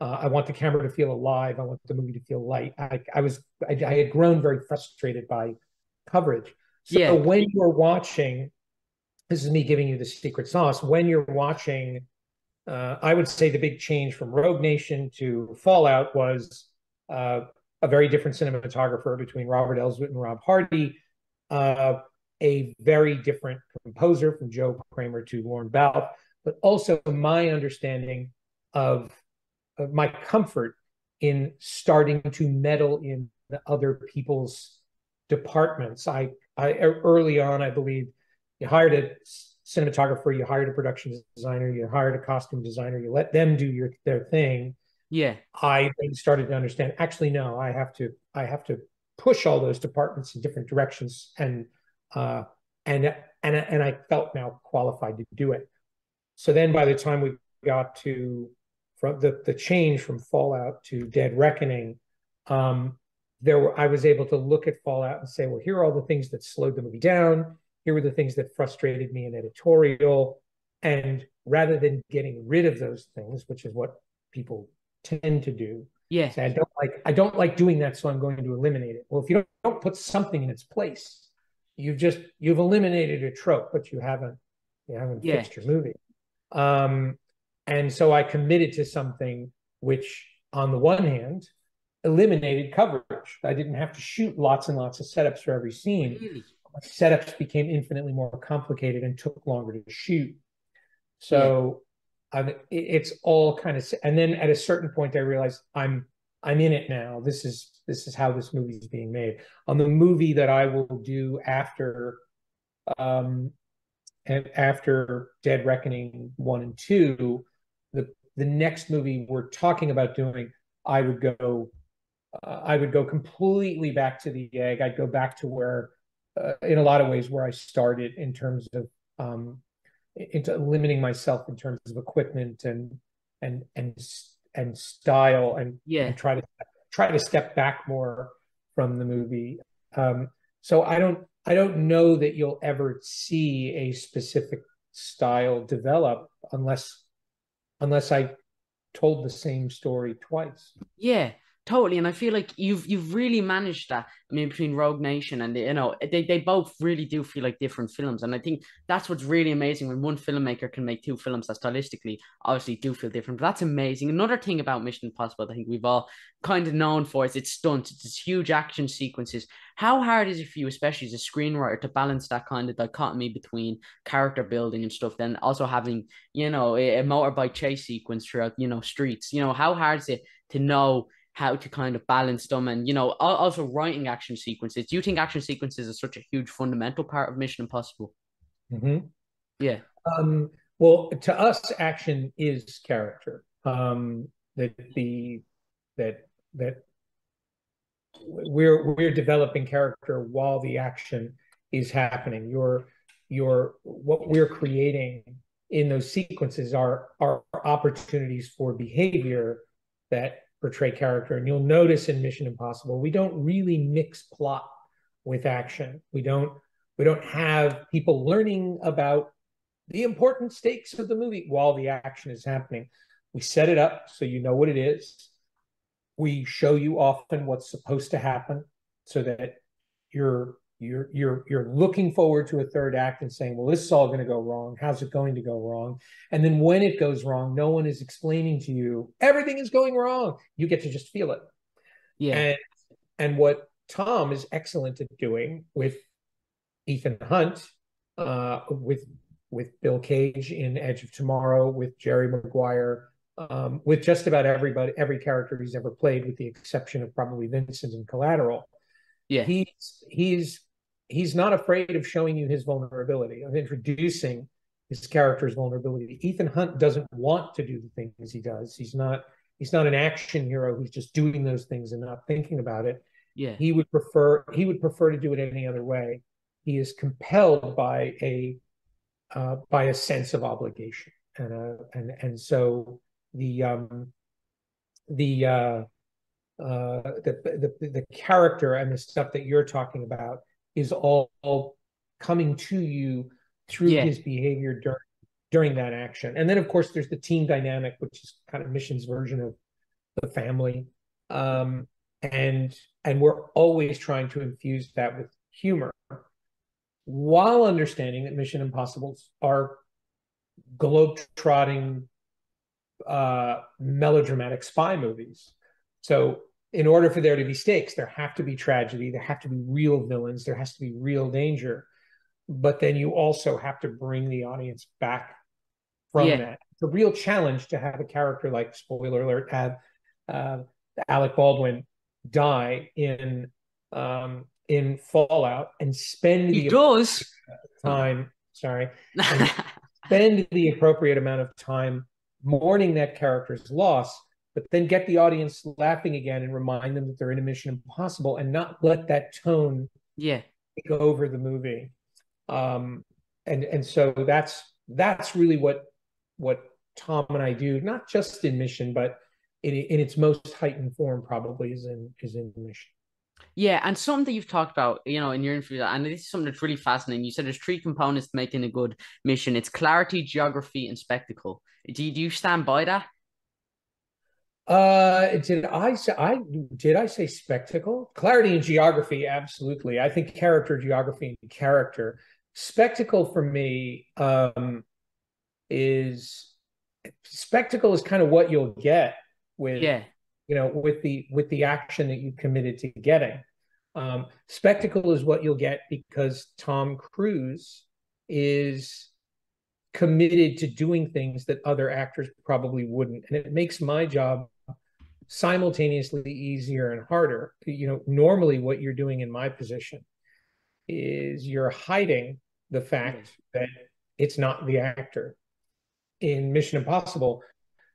Uh, I want the camera to feel alive. I want the movie to feel light. I, I was I, I, had grown very frustrated by coverage. So yeah. when you're watching, this is me giving you the secret sauce. When you're watching, uh, I would say the big change from Rogue Nation to Fallout was uh, a very different cinematographer between Robert Elswit and Rob Hardy. A very different composer from Joe Kraemer to Lorne Balfe, but also my understanding of, of my comfort in starting to meddle in other people's departments. I, I early on, I believe you hired a cinematographer, you hired a production designer, you hired a costume designer, you let them do your their thing. Yeah. I then started to understand. Actually, no, I have to. I have to push all those departments in different directions and uh, and and and I felt now qualified to do it. So then, by the time we got to from the the change from Fallout to Dead Reckoning, um, there were I was able to look at Fallout and say, well, here are all the things that slowed the movie down. Here were the things that frustrated me in editorial, and rather than getting rid of those things, which is what people tend to do, yeah, I don't like I don't like doing that, so I'm going to eliminate it. Well, if you don't, don't put something in its place, you've just you've eliminated a trope, but you haven't you haven't yeah. fixed your movie. Um, and so I committed to something which, on the one hand, eliminated coverage. I didn't have to shoot lots and lots of setups for every scene. Really? Setups became infinitely more complicated and took longer to shoot. So yeah. um, it, it's all kind of, and then at a certain point, I realized I'm I'm in it now. This is this is how this movie is being made. On the movie that I will do after um after Dead Reckoning one and two, the the next movie we're talking about doing, I would go uh, I would go completely back to the egg. I'd go back to where uh, in a lot of ways where I started in terms of um into limiting myself in terms of equipment and and and and style and, yeah. and try to try to step back more from the movie. Um, so I don't I don't know that you'll ever see a specific style develop unless unless I told the same story twice. Yeah, Totally, and I feel like you've you've really managed that. I mean, between Rogue Nation and you know they they both really do feel like different films, and I think that's what's really amazing when one filmmaker can make two films that stylistically obviously do feel different. But that's amazing. Another thing about Mission Impossible, I think we've all kind of known for is its stunts, it's huge action sequences. How hard is it for you, especially as a screenwriter, to balance that kind of dichotomy between character building and stuff, then also having you know a, a motorbike chase sequence throughout you know streets? You know how hard is it to know how to kind of balance them and you know also writing action sequences. Do you think action sequences is such a huge fundamental part of mission impossible? Mm-hmm. yeah. Um, well to us action is character. Um, that the that that we're we're developing character while the action is happening. Your your what we're creating in those sequences are are opportunities for behavior that portray character. And you'll notice in Mission Impossible, we don't really mix plot with action. We don't we don't have people learning about the important stakes of the movie while the action is happening. We set it up so you know what it is. We show you often what's supposed to happen so that you're you're you're you're looking forward to a third act and saying well this is all going to go wrong. How's it going to go wrong? And then when it goes wrong no one is explaining to you everything is going wrong. You get to just feel it. Yeah. And and what tom is excellent at doing with ethan hunt uh with with bill cage in edge of tomorrow with jerry maguire um, with just about everybody every character he's ever played with the exception of probably vincent and collateral yeah. he's he's he's not afraid of showing you his vulnerability, of introducing his character's vulnerability. Ethan Hunt doesn't want to do the things he does. He's not he's not an action hero who's just doing those things and not thinking about it. Yeah. He would prefer he would prefer to do it any other way. He is compelled by a uh, by a sense of obligation. And uh, and and so the um the uh, uh, the, the the character and the stuff that you're talking about is all, all coming to you through yeah. his behavior during during that action. And then of course there's the team dynamic, which is kind of mission's version of the family. Um, and and we're always trying to infuse that with humor while understanding that Mission Impossibles are globe-trotting uh, melodramatic spy movies. So in order for there to be stakes, there have to be tragedy, there have to be real villains, there has to be real danger. But then you also have to bring the audience back from yeah. that. It's a real challenge to have a character like, spoiler alert, have uh, Alec Baldwin die in um, in Fallout and spend he the does. time. Sorry, spend the appropriate amount of time mourning that character's loss, but then get the audience laughing again and remind them that they're in a Mission Impossible, and not let that tone yeah take over the movie. Um, and and so that's that's really what what Tom and I do, not just in Mission, but in, in its most heightened form, probably is in is in Mission. Yeah, and something that you've talked about, you know, in your interview, and this is something that's really fascinating. You said there's three components to making a good mission: it's clarity, geography, and spectacle. Do you, do you stand by that? Uh, did I say I did I say spectacle? Clarity and geography, absolutely. I think character, geography, and character. Spectacle for me um, is spectacle is kind of what you'll get with yeah you know, with the with the action that you committed to getting. Um, spectacle is what you'll get because Tom Cruise is committed to doing things that other actors probably wouldn't, and it makes my job simultaneously easier and harder. You know, normally what you're doing in my position is you're hiding the fact mm-hmm. that it's not the actor. In Mission Impossible,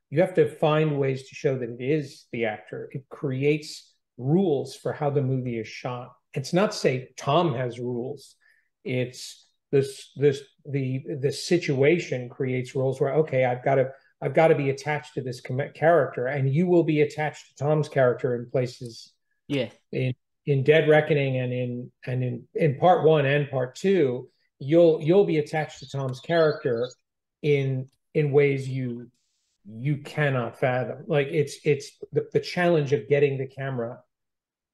you have to find ways to show that it is the actor. It creates rules for how the movie is shot. It's not say Tom has rules. It's this this the the situation creates rules where okay, I've got to I've got to be attached to this character, and you will be attached to Tom's character in places. Yeah. In in Dead Reckoning and in and in in part one and part two, you'll you'll be attached to Tom's character in in ways you you cannot fathom. Like it's it's the, the challenge of getting the camera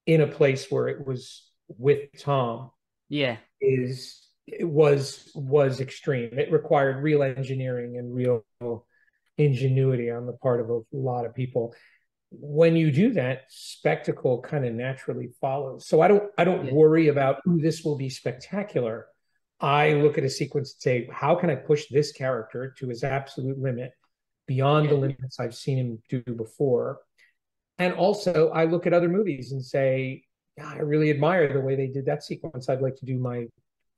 in a place where it was with Tom. Yeah, is it was was extreme. It required real engineering and real ingenuity on the part of a lot of people. When you do that, spectacle kind of naturally follows. So I don't I don't worry about Ooh, this will be spectacular. I look at a sequence and say, how can I push this character to his absolute limit? beyond the limits I've seen him do before. And also, I look at other movies and say, yeah, I really admire the way they did that sequence. I'd like to do my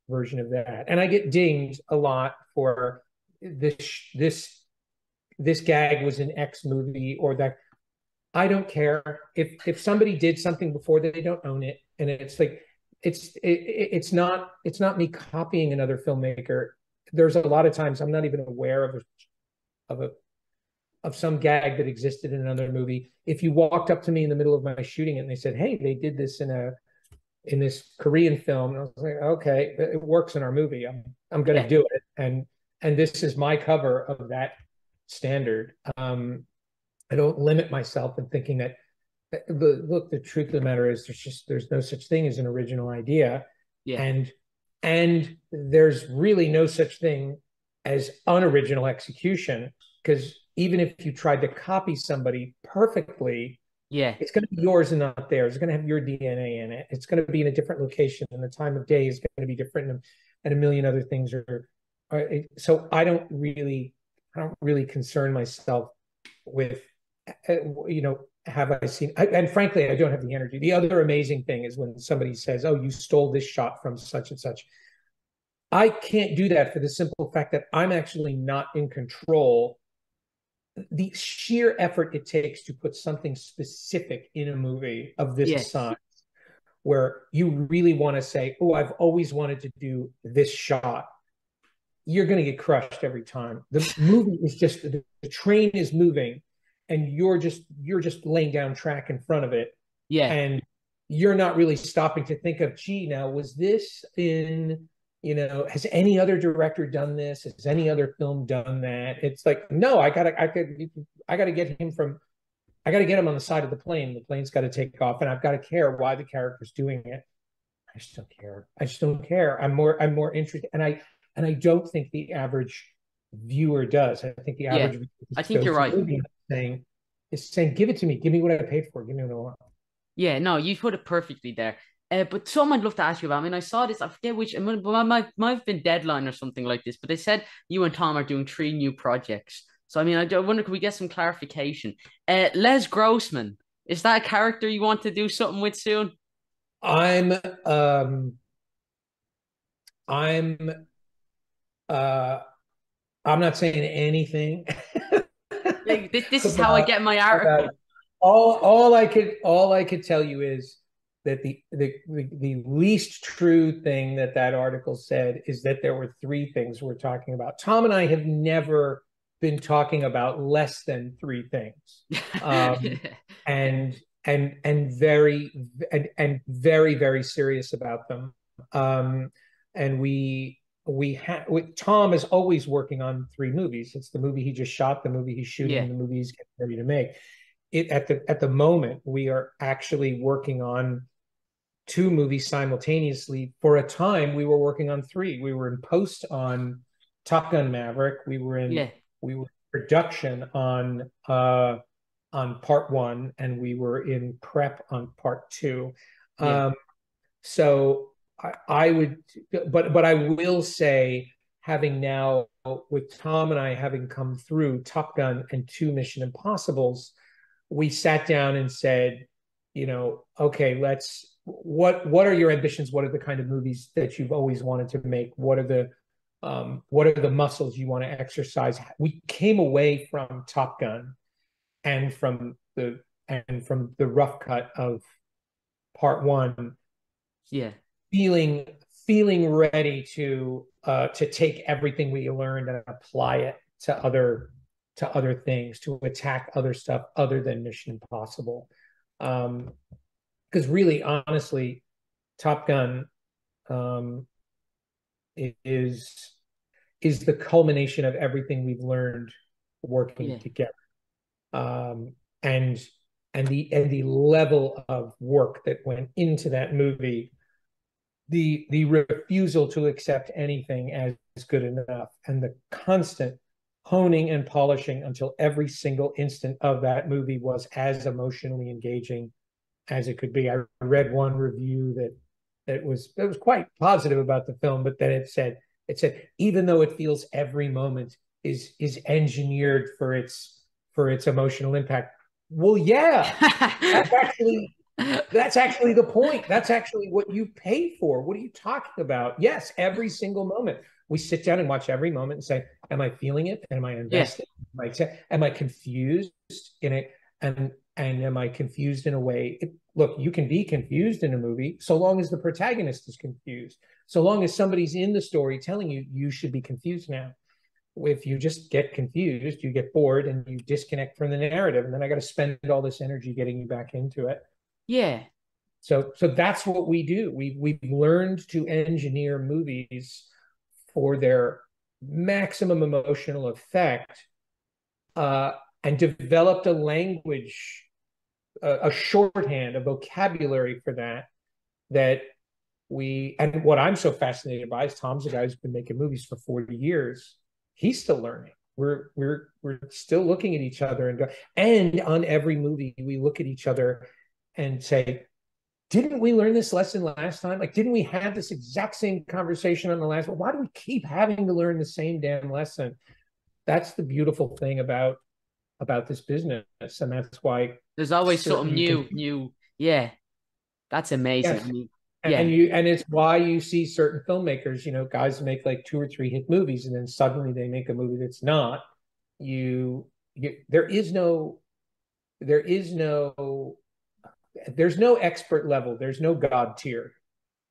version of that. And I get dinged a lot for this this this gag was an X movie or that. I don't care if if somebody did something before they don't own it, and it's like it's it, it's not it's not me copying another filmmaker. There's a lot of times I'm not even aware of a of a of some gag that existed in another movie. If you walked up to me in the middle of my shooting it and they said, "Hey, they did this in a in this Korean film," and I was like, "Okay, it works in our movie. I'm I'm going to yeah. do it." And and this is my cover of that standard. Um, I don't limit myself in thinking that. The, look, the truth of the matter is, there's just there's no such thing as an original idea, yeah. and and there's really no such thing as unoriginal execution because even if you tried to copy somebody perfectly, yeah, it's going to be yours and not theirs. It's going to have your DNA in it. It's going to be in a different location, and the time of day is going to be different, and, and a million other things are, are. So I don't really, I don't really concern myself with, uh, you know, have I seen? I, and frankly, I don't have the energy. The other amazing thing is when somebody says, "Oh, you stole this shot from such and such." I can't do that for the simple fact that I'm actually not in control the sheer effort it takes to put something specific in a movie of this yes. size where you really want to say oh i've always wanted to do this shot you're going to get crushed every time. The movie is just the, the train is moving and you're just you're just laying down track in front of it. Yeah. And you're not really stopping to think of gee now was this in you know has any other director done this? Has any other film done that? It's like no i gotta i could i gotta get him from i gotta get him on the side of the plane. The plane's got to take off and i've got to care why the character's doing it. I just don't care. I just don't care. I'm more i'm more interested and i and i don't think the average viewer does i think the average yeah, i think you're right saying is saying give it to me give me what i paid for give me what i want yeah no you put it perfectly there uh, but something I'd love to ask you about. I mean, I saw this. I forget which. It might, might, might have been Deadline or something like this. But they said you and Tom are doing three new projects. So I mean, I, wonder could we get some clarification? Uh, Les Grossman is that a character you want to do something with soon? I'm um, I'm uh, I'm not saying anything. this, this is how I get my article. All all I could all I could tell you is that the, the, the the least true thing that that article said is that there were three things we're talking about. Tom and I have never been talking about less than three things, um, and and and very and, and very very serious about them. Um, and we we have Tom is always working on three movies. It's the movie he just shot, the movie he's shooting, yeah. the movie he's getting ready to make. It at the at the moment we are actually working on two movies simultaneously. For a time, we were working on three. We were in post on Top Gun Maverick. We were in yeah. we were production on uh on part one, and we were in prep on part two. Yeah. Um, so I, I would, but but I will say, having now with Tom and I having come through Top Gun and two Mission Impossibles, we sat down and said, you know, okay, let's what what are your ambitions? What are the kind of movies that you've always wanted to make? What are the um, what are the muscles you want to exercise? We came away from Top Gun and from the and from the rough cut of part one, yeah, feeling feeling ready to uh, to take everything we learned and apply it to other to other things, to attack other stuff other than Mission Impossible. Um, because really, honestly, Top Gun um, is is the culmination of everything we've learned working yeah. together, um, and and the and the level of work that went into that movie, the the refusal to accept anything as good enough, and the constant honing and polishing until every single instant of that movie was as emotionally engaging as it could be. I read one review that that was that was quite positive about the film, but then it said it said even though it feels every moment is is engineered for its for its emotional impact. Well, yeah, that's actually that's actually the point. That's actually what you pay for. What are you talking about? Yes, every single moment. We sit down and watch every moment and say, "Am I feeling it? Am I invested? Yes. Am I am I confused in it?" And and am I confused in a way? It, look, you can be confused in a movie so long as the protagonist is confused. So long as somebody's in the story telling you you should be confused now. If you just get confused, you get bored and you disconnect from the narrative, and then I got to spend all this energy getting you back into it. Yeah. So so that's what we do. We we've learned to engineer movies for their maximum emotional effect. Uh, and developed a language a, a shorthand, a vocabulary for that. That we and what I'm so fascinated by is Tom's a guy who's been making movies for 40 years. He's still learning. We're we're we're still looking at each other and go and on every movie we look at each other and say, didn't we learn this lesson last time? Like, didn't we have this exact same conversation on the last one? Why do we keep having to learn the same damn lesson? That's the beautiful thing about about this business, and that's why there's always something new, can... new. Yeah, that's amazing. Yes. And, yeah. and you and it's why you see certain filmmakers, you know, guys make like two or three hit movies, and then suddenly they make a movie that's not. You, you there is no, there is no, there's no expert level. There's no god tier.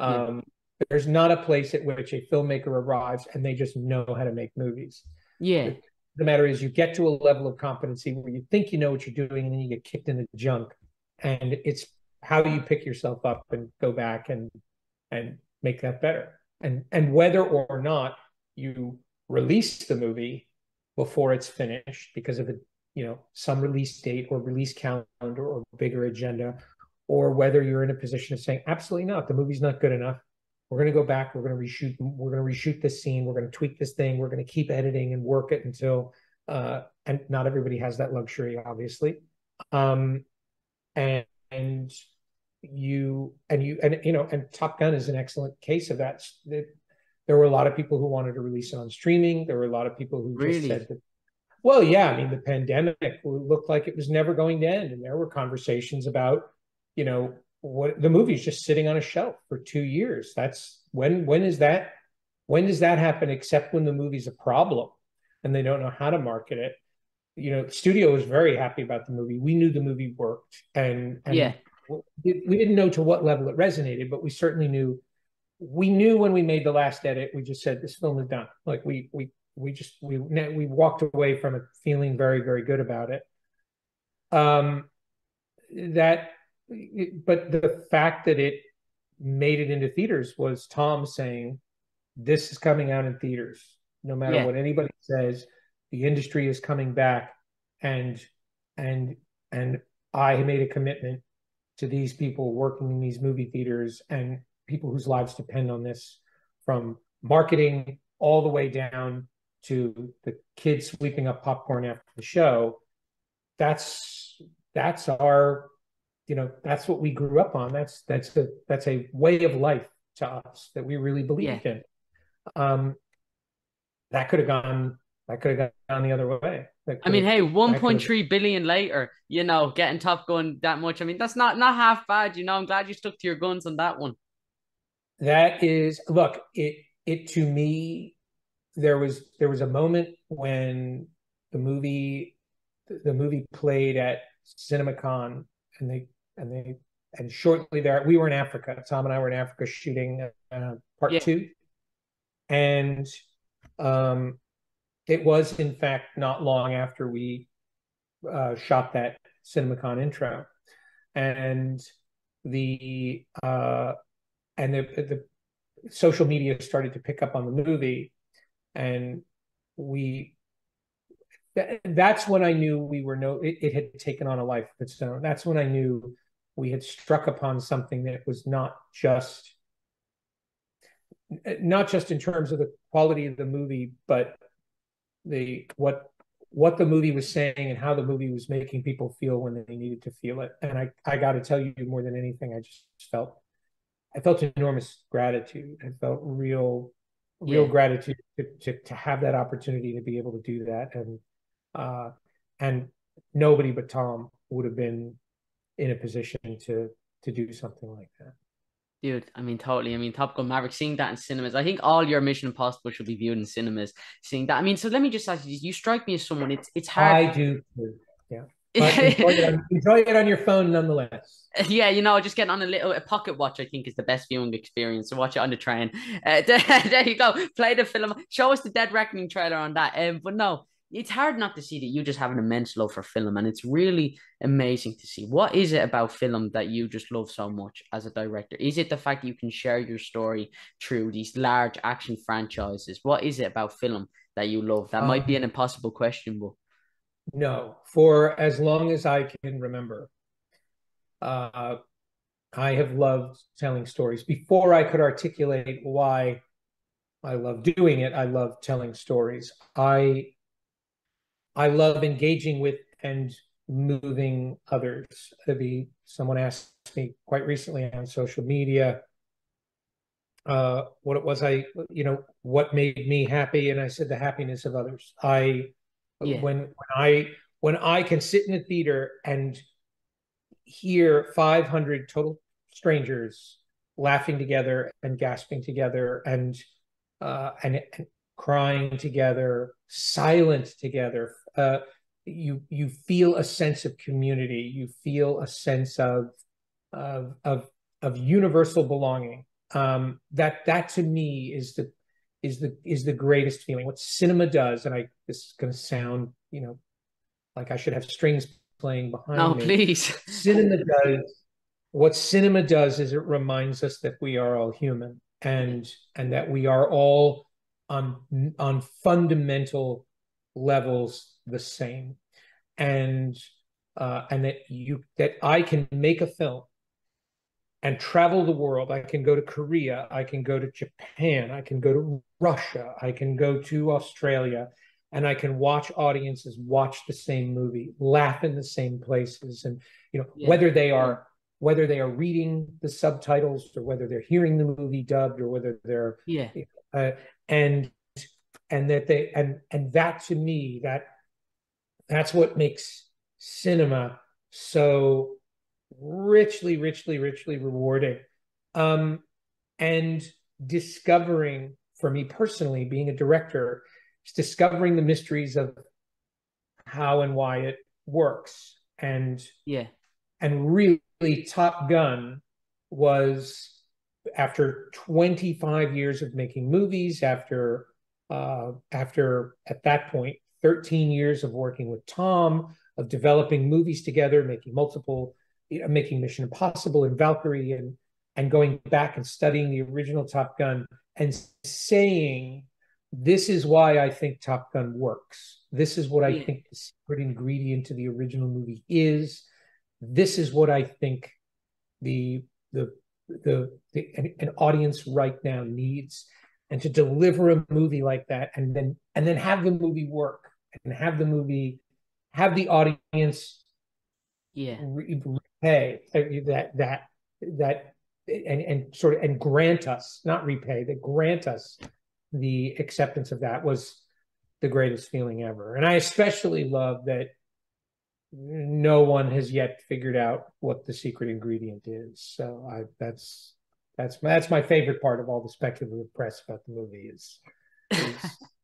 Um, yeah. There's not a place at which a filmmaker arrives and they just know how to make movies. Yeah the matter is you get to a level of competency where you think you know what you're doing and then you get kicked in the junk and it's how you pick yourself up and go back and and make that better and and whether or not you release the movie before it's finished because of a you know some release date or release calendar or bigger agenda or whether you're in a position of saying absolutely not the movie's not good enough. We're going to go back we're going to reshoot we're going to reshoot this scene we're going to tweak this thing we're going to keep editing and work it until uh, and not everybody has that luxury obviously. Um, and and you and you and you know and top gun is an excellent case of that. There were a lot of people who wanted to release it on streaming. There were a lot of people who really? just said that, well yeah i mean the pandemic looked like it was never going to end and there were conversations about you know what the movie's just sitting on a shelf for two years. That's when when is that when does that happen except when the movie's a problem and they don't know how to market it? You know, the studio was very happy about the movie. We knew the movie worked and, and yeah. we didn't know to what level it resonated, but we certainly knew we knew when we made the last edit, we just said this film is done. Like we we we just we we walked away from it feeling very very good about it. Um, that but the fact that it made it into theaters was Tom saying, "This is coming out in theaters, no matter yeah. what anybody says. The industry is coming back, and and and I made a commitment to these people working in these movie theaters and people whose lives depend on this, from marketing all the way down to the kids sweeping up popcorn after the show. That's that's our you know that's what we grew up on. That's that's a that's a way of life to us that we really believed yeah. in. Um that could have gone that could have gone the other way. I mean hey 1.3 billion later you know getting top gun that much. I mean that's not not half bad you know. I'm glad you stuck to your guns on that one. That is look it it to me there was there was a moment when the movie the movie played at cinemacon and they and they and shortly there we were in Africa. Tom and I were in Africa shooting uh, part yeah. two, and um, it was in fact not long after we uh, shot that CinemaCon intro, and the uh, and the, the social media started to pick up on the movie, and we that's when I knew we were no it, it, had taken on a life of its own. That's when I knew we had struck upon something that was not just not just in terms of the quality of the movie, but the what what the movie was saying and how the movie was making people feel when they needed to feel it. And I I got to tell you, more than anything, I just felt I felt enormous gratitude. I felt real real yeah. gratitude to, to, to have that opportunity to be able to do that and uh and nobody but Tom would have been in a position to to do something like that. Dude, I mean, totally. I mean, Top Gun Maverick, seeing that in cinemas, I think all your Mission Impossible should be viewed in cinemas. Seeing that, I mean, so let me just ask you: you strike me as someone. It's it's hard. I do too. Yeah. enjoy, it on, enjoy, it on, your phone nonetheless. Yeah, you know, just getting on a little a pocket watch, I think, is the best viewing experience. So watch it on the train. Uh, there you go. Play the film. Show us the Dead Reckoning trailer on that. Um, but no, it's hard not to see that you just have an immense love for film and it's really amazing to see. What is it about film that you just love so much as a director? Is it the fact that you can share your story through these large action franchises? What is it about film that you love? That um, might be an um, impossible question but no. For as long as i can remember uh i have loved telling stories. Before i could articulate why i love doing it i love telling stories. I I love engaging with and moving others. Be someone asked me quite recently on social media uh, what it was I, you know, what made me happy, and I said the happiness of others. I yeah. when when I when I can sit in a theater and hear 500 total strangers laughing together and gasping together and uh, and, and crying together, silent together, uh, you you feel a sense of community. You feel a sense of of of, of universal belonging. Um, that that to me is the is the is the greatest feeling. What cinema does, and I this is going to sound, you know, like I should have strings playing behind no, me. please. cinema does what cinema does is it reminds us that we are all human and and that we are all on on fundamental levels the same. And uh, and that you that I can make a film and travel the world. I can go to Korea, I can go to Japan, I can go to Russia, I can go to Australia, and I can watch audiences watch the same movie, laugh in the same places, and you know yeah. whether they are whether they are reading the subtitles or whether they're hearing the movie dubbed or whether they're yeah. uh, and and that they and and that to me that that's what makes cinema so richly richly richly rewarding. Um and discovering for me personally being a director is discovering the mysteries of how and why it works. And yeah. and really top gun was after 25 years of making movies after uh, after at that point 13 years of working with Tom, of developing movies together, making multiple, you know, making Mission Impossible and Valkyrie, and and going back and studying the original Top Gun and saying, this is why I think Top Gun works. This is what I hmm. think the secret ingredient to the original movie is. This is what I think the the the, the an, an audience right now needs and to deliver a movie like that and then and then have the movie work and have the movie have the audience yeah. repay uh, that that that and and sort of and grant us not repay that grant us the acceptance of that was the greatest feeling ever. And i especially love that no one has yet figured out what the secret ingredient is. So i that's that's that's my favorite part of all the speculative press about the movie is, is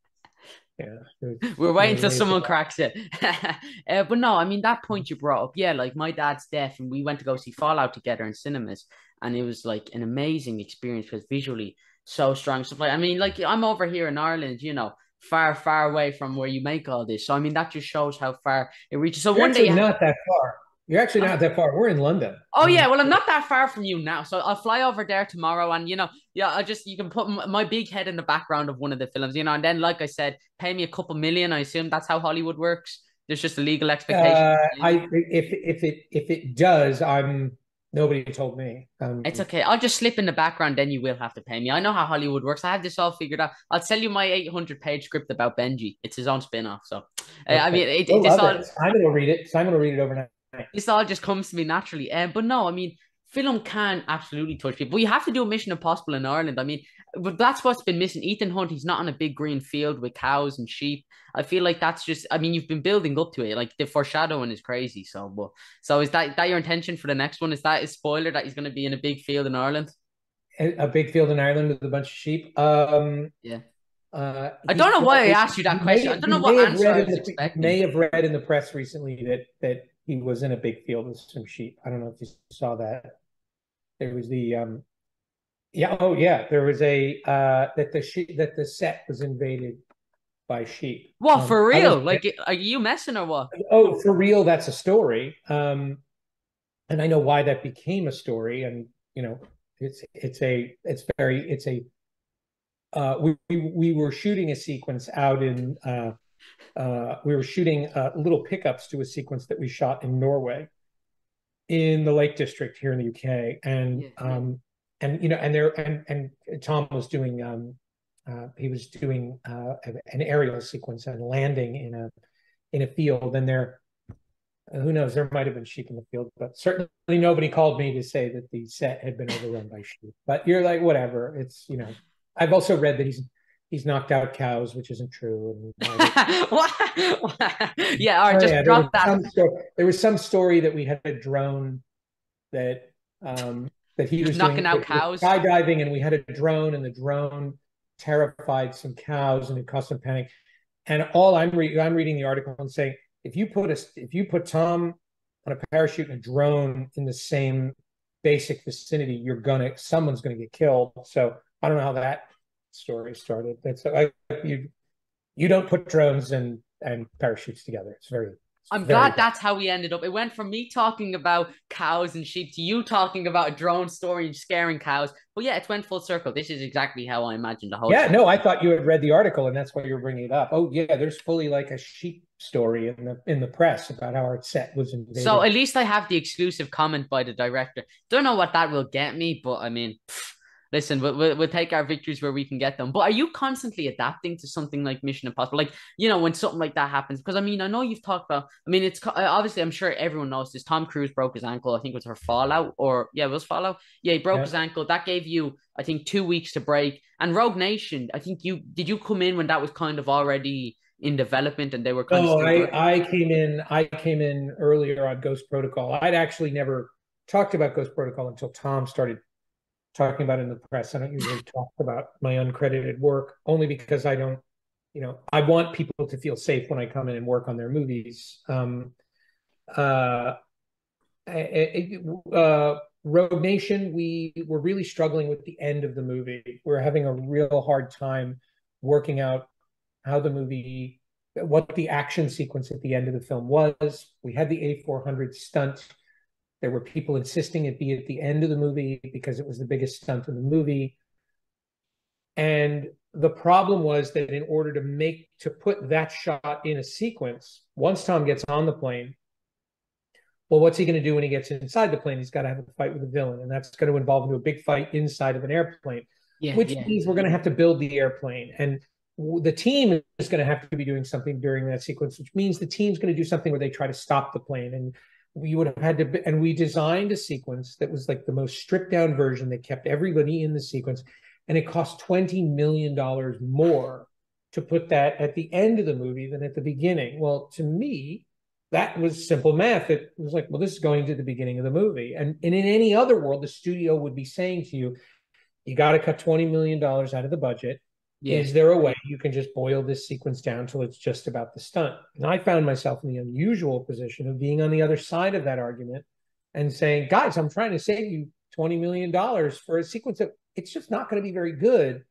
yeah. We're waiting till someone cracks it. uh, but no, I mean that point you brought up, yeah, like my dad's deaf and we went to go see Fallout together in cinemas, and it was like an amazing experience because visually so strong stuff. Like I mean, like I'm over here in Ireland, you know, far, far away from where you make all this. So I mean that just shows how far it reaches. So You're one day not that far. You're actually not that far. We're in London. Oh yeah, well I'm not that far from you now, so I'll fly over there tomorrow, and you know, yeah, I just you can put my big head in the background of one of the films, you know, and then like I said, pay me a couple million. I assume that's how Hollywood works. There's just a legal expectation. Uh, I if if it if it does, I'm nobody told me. Um, it's okay. I'll just slip in the background. Then you will have to pay me. I know how Hollywood works. I have this all figured out. I'll sell you my 800 page script about Benji. It's his own spin off. So, okay. uh, I mean, it, it, all... it. I'm gonna read it. So I'm gonna read it overnight. This all just comes to me naturally. Um, but no, I mean, film can absolutely touch people. But you have to do a Mission Impossible in Ireland. I mean, but that's what's been missing. Ethan Hunt, he's not on a big green field with cows and sheep. I feel like that's just. I mean, you've been building up to it. Like the foreshadowing is crazy. So, but so is that that your intention for the next one? Is that a spoiler that he's going to be in a big field in Ireland? A, a big field in Ireland with a bunch of sheep. Um, yeah. Uh, I don't know why I asked you that question. May, I don't know what answer I was the, expecting. May have read in the press recently that that he was in a big field with some sheep. I don't know if you saw that. There was the um yeah, oh yeah, there was a uh that the sheep that the set was invaded by sheep. What um, for real? Was, like are you messing or what? Oh, for real, that's a story. Um and I know why that became a story and you know, it's it's a it's very it's a uh we we, we were shooting a sequence out in uh uh, we were shooting uh, little pickups to a sequence that we shot in Norway, in the Lake District here in the UK, and yeah, um, and you know, and there and and Tom was doing um, uh, he was doing uh, an aerial sequence and landing in a in a field, and there. Who knows? There might have been sheep in the field, but certainly nobody called me to say that the set had been overrun by sheep. But you're like, whatever. It's you know, I've also read that he's he's knocked out cows, which isn't true. And, yeah, all right, oh, just yeah, drop that. Story, there was some story that we had a drone that um, that he was knocking doing, out cows, skydiving, and we had a drone, and the drone terrified some cows, and it caused some panic. And all I'm reading, I'm reading the article and saying, if you put a, if you put Tom on a parachute and a drone in the same basic vicinity, you're gonna, someone's gonna get killed. So I don't know how that story started. That's I, you you don't put drones and and parachutes together. It's very I'm glad that's how we ended up. It went from me talking about cows and sheep to you talking about a drone story and scaring cows. But yeah, it went full circle. This is exactly how I imagined the whole. Yeah, no, I thought you had read the article and that's why you were bringing it up. Oh yeah, there's fully like a sheep story in the in the press about how our set was invaded. So at least I have the exclusive comment by the director. Don't know what that will get me, but I mean. Pfft listen, we'll, we'll, we'll, take our victories where we can get them. But are you constantly adapting to something like Mission Impossible? Like, you know, when something like that happens, because I mean, I know you've talked about, I mean, it's uh, obviously, I'm sure everyone knows this. Tom Cruise broke his ankle. I think it was her Fallout, or yeah, it was Fallout. Yeah, he broke yeah. his ankle. That gave you, I think, two weeks to break. And Rogue Nation, I think you, did you come in when that was kind of already in development and they were kind oh, of. I, I came in, I came in earlier on Ghost Protocol. I'd actually never talked about Ghost Protocol until Tom started talking about in the press. I don't usually talk about my uncredited work only because I don't, you know, I want people to feel safe when I come in and work on their movies. Um, uh, uh, Rogue Nation, we were really struggling with the end of the movie. We we're having a real hard time working out how the movie, what the action sequence at the end of the film was. We had the A400 stunt there were people insisting it be at the end of the movie because it was the biggest stunt in the movie. And the problem was that in order to make to put that shot in a sequence, once Tom gets on the plane, well, what's he going to do when he gets inside the plane? He's got to have a fight with the villain, and that's going to involve into a big fight inside of an airplane, yeah, which yeah. means we're going to have to build the airplane. And the team is going to have to be doing something during that sequence, which means the team's going to do something where they try to stop the plane. And we would have had to and we designed a sequence that was like the most stripped down version that kept everybody in the sequence and it cost 20 million dollars more to put that at the end of the movie than at the beginning. Well to me that was simple math. It was like well this is going to the beginning of the movie. And, and in any other world the studio would be saying to you you got to cut 20 million dollars out of the budget yeah. Is there a way you can just boil this sequence down till it's just about the stunt? And I found myself in the unusual position of being on the other side of that argument and saying, guys, I'm trying to save you $20 million for a sequence that it's just not going to be very good.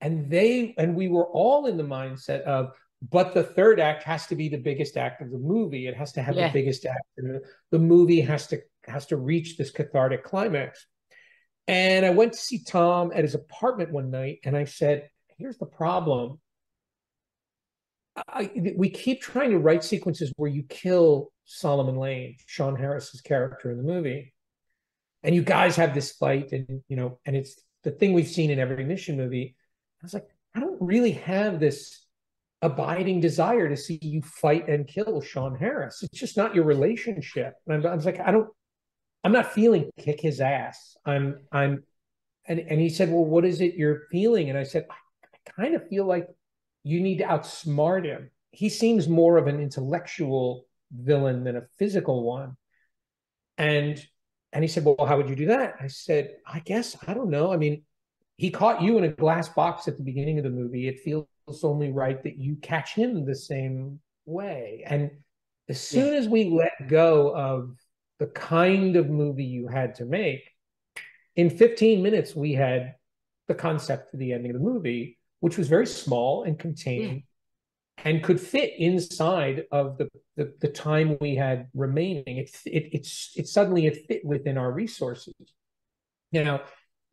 And they and we were all in the mindset of, but the third act has to be the biggest act of the movie. It has to have yeah. the biggest act. The movie has to has to reach this cathartic climax. And I went to see Tom at his apartment one night and I said, here's the problem. I, we keep trying to write sequences where you kill Solomon Lane, Sean Harris's character in the movie, and you guys have this fight, and you know, and it's the thing we've seen in every mission movie. I was like, I don't really have this abiding desire to see you fight and kill Sean Harris. It's just not your relationship. And I was like, I don't, I'm not feeling kick his ass. I'm, I'm, and and he said, well, what is it you're feeling? And I said, kind of feel like you need to outsmart him. He seems more of an intellectual villain than a physical one. And and he said, Well, how would you do that? I said, I guess, I don't know. I mean, he caught you in a glass box at the beginning of the movie. It feels only right that you catch him the same way. And as soon as we let go of the kind of movie you had to make, in 15 minutes, we had the concept for the ending of the movie which was very small and contained yeah. and could fit inside of the, the, the time we had remaining. It, it, it's, it suddenly it fit within our resources. You know,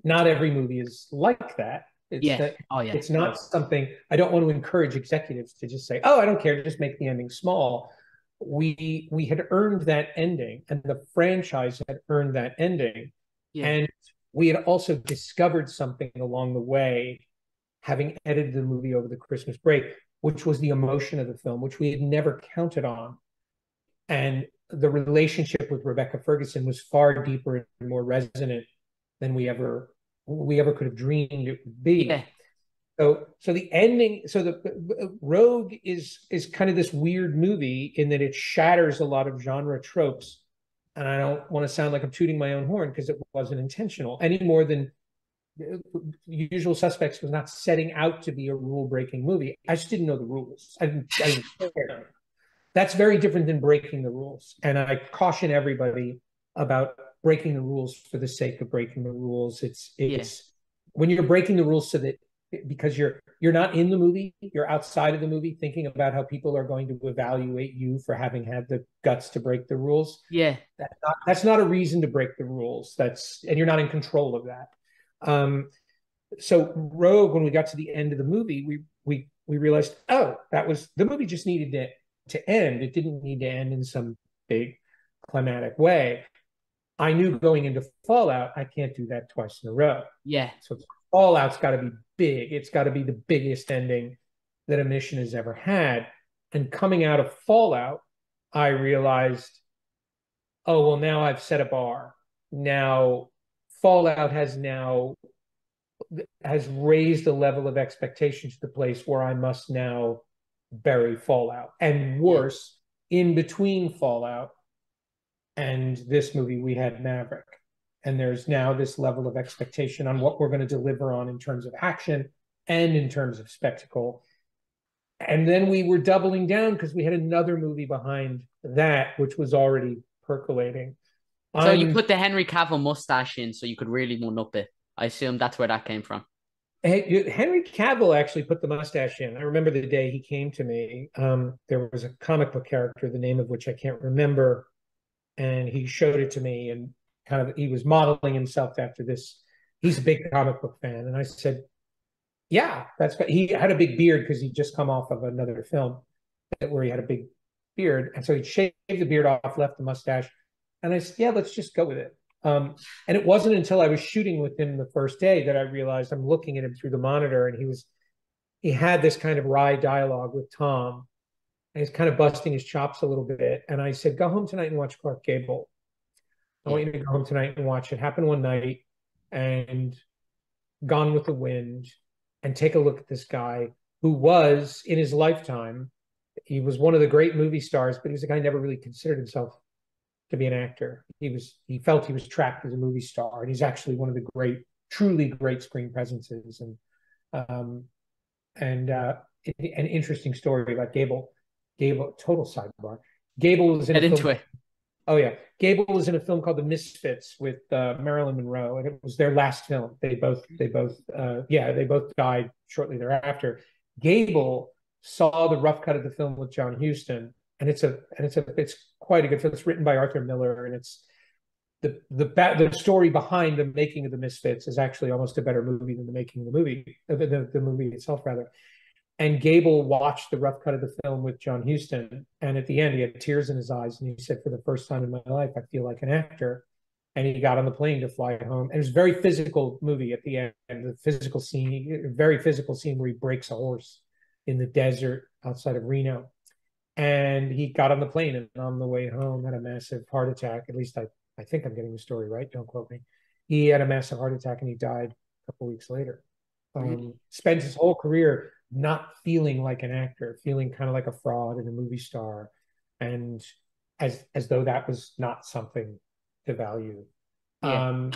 not every movie is like that. It's yeah. That, oh, yeah. It's not something I don't want to encourage executives to just say, "Oh, I don't care, just make the ending small." We we had earned that ending, and the franchise had earned that ending, yeah. and we had also discovered something along the way having edited the movie over the Christmas break, which was the emotion of the film, which we had never counted on. And the relationship with Rebecca Ferguson was far deeper and more resonant than we ever we ever could have dreamed it would be. Yeah. So, so the ending, so the Rogue is is kind of this weird movie in that it shatters a lot of genre tropes, and I don't want to sound like I'm tooting my own horn because it wasn't intentional any more than Usual Suspects was not setting out to be a rule breaking movie. I just didn't know the rules. I didn't, I didn't care. That's very different than breaking the rules. And I caution everybody about breaking the rules for the sake of breaking the rules. It's it's when you're breaking the rules so that because you're you're not in the movie you're outside of the movie thinking about how people are going to evaluate you for having had the guts to break the rules yeah that's not, that's not a reason to break the rules that's and you're not in control of that um so rogue when we got to the end of the movie we we we realized oh that was the movie just needed to to end it didn't need to end in some big climatic way i knew going into fallout i can't do that twice in a row yeah so fallout's got to be big. It's got to be the biggest ending that a mission has ever had. And coming out of Fallout, I realized, oh, well, now I've set a bar. Now Fallout has now has raised the level of expectation to the place where I must now bury Fallout. And worse, in between Fallout and this movie, we had Maverick. And there's now this level of expectation on what we're going to deliver on in terms of action and in terms of spectacle. And then we were doubling down because we had another movie behind that which was already percolating so um, you put the henry cavill mustache in so you could really one up it. I assume that's where that came from. Henry cavill actually put the mustache in. I remember the day he came to me. Um, there was a comic book character the name of which i can't remember and he showed it to me and kind of he was modeling himself after this. He's a big comic book fan, and I said, "Yeah, that's." He had a big beard because he'd just come off of another film where he had a big beard, and so he shaved the beard off, left the mustache, and I said, "Yeah, let's just go with it." Um, and it wasn't until I was shooting with him the first day that I realized I'm looking at him through the monitor, and he was he had this kind of wry dialogue with Tom, and he's kind of busting his chops a little bit. And I said, "Go home tonight and watch Clark Gable." I want you to go home tonight and watch it happen one night and Gone with the Wind and take a look at this guy who was in his lifetime. He was one of the great movie stars, but he was a guy who never really considered himself to be an actor. He was he felt he was trapped as a movie star, and he's actually one of the great, truly great screen presences. And um, and uh, an interesting story about Gable. Gable, total sidebar. Gable was in Get into it. Oh yeah, Gable was in a film called The Misfits with uh, Marilyn Monroe, and it was their last film. They both, they both, uh, yeah, they both died shortly thereafter. Gable saw the rough cut of the film with John Huston, and it's a, and it's a, it's quite a good film. It's written by Arthur Miller, and it's the the the story behind the making of The Misfits is actually almost a better movie than the making of the movie, the, the, the movie itself rather. And Gable watched the rough cut of the film with John Huston. And at the end, he had tears in his eyes. And he said, For the first time in my life, I feel like an actor. And he got on the plane to fly home. And it was a very physical movie at the end. The physical scene, very physical scene where he breaks a horse in the desert outside of Reno. And he got on the plane and on the way home had a massive heart attack. At least I, I think I'm getting the story right. Don't quote me. He had a massive heart attack and he died a couple weeks later. Um, spent his whole career not feeling like an actor, feeling kind of like a fraud and a movie star, and as as though that was not something to value. Yeah. Um,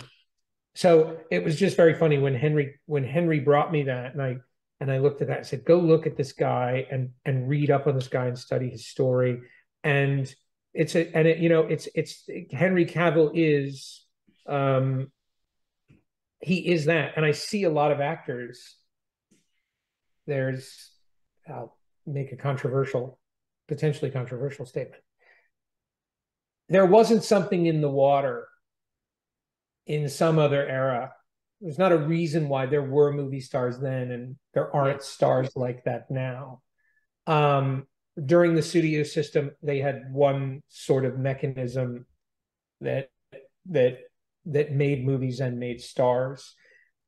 so it was just very funny when Henry when Henry brought me that, and I and I looked at that and said, "Go look at this guy and and read up on this guy and study his story." And it's a and it, you know it's it's Henry Cavill is um he is that, and I see a lot of actors there's I'll make a controversial, potentially controversial statement. There wasn't something in the water in some other era. There's not a reason why there were movie stars then and there aren't stars like that now. Um, during the studio system, they had one sort of mechanism that that that made movies and made stars.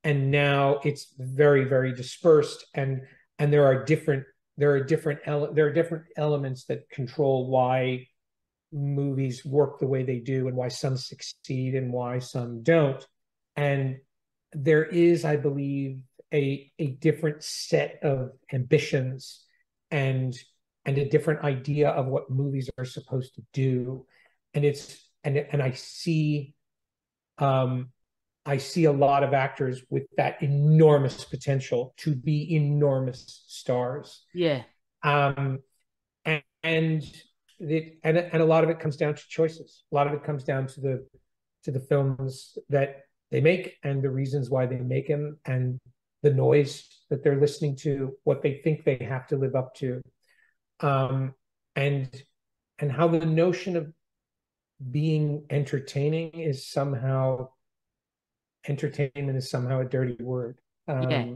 And now it's very very dispersed and and there are different there are different ele- there are different elements that control why movies work the way they do and why some succeed and why some don't. And there is i believe a a different set of ambitions and and a different idea of what movies are supposed to do and it's and and i see um I see a lot of actors with that enormous potential to be enormous stars. Yeah. Um, and and, it, and and a lot of it comes down to choices. A lot of it comes down to the to the films that they make and the reasons why they make them and the noise that they're listening to, what they think they have to live up to, um, and and how the notion of being entertaining is somehow entertainment is somehow a dirty word. Um, yeah.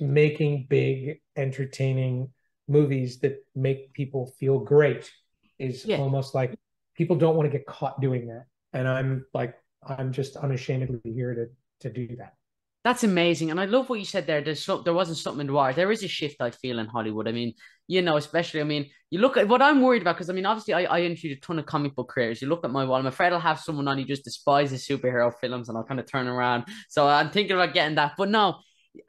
Making big, entertaining movies that make people feel great is yeah. almost like people don't want to get caught doing that. And I'm like, I'm just unashamedly here to to do that. That's amazing, and I love what you said there. There's so, there wasn't something in the wire. There is a shift I feel in Hollywood. I mean, you know, especially I mean, you look at what I'm worried about because I mean, obviously, I, I interviewed a ton of comic book creators. You look at my wall. I'm afraid I'll have someone on who just despises superhero films, and I'll kind of turn around. So I'm thinking about getting that. But no,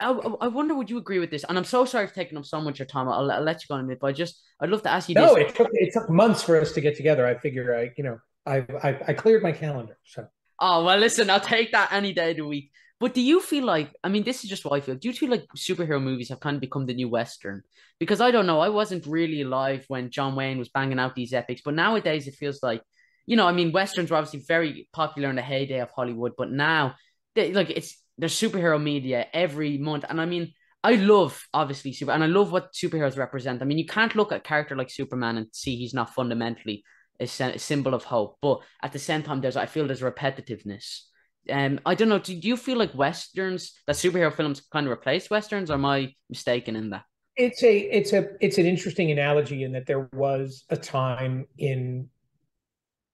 I, I wonder would you agree with this? And I'm so sorry for taking up so much of your time. I'll, I'll let you go in a minute, but I just I'd love to ask you. No, this. it took it took months for us to get together. I figure I you know I I, I cleared my calendar. So. Oh well, listen, I'll take that any day of the week. But do you feel like, I mean, this is just what I feel. Do you feel like superhero movies have kind of become the new Western? Because I don't know, I wasn't really alive when John Wayne was banging out these epics, but nowadays it feels like, you know, I mean, Westerns were obviously very popular in the heyday of Hollywood, but now, they, like, it's there's superhero media every month. And I mean, I love obviously super, and I love what superheroes represent. I mean, you can't look at a character like Superman and see he's not fundamentally a, a symbol of hope, but at the same time, there's I feel there's repetitiveness um, I don't know. Do you feel like westerns, that superhero films, kind of replace westerns? Or am I mistaken in that? It's a it's a it's an interesting analogy in that there was a time in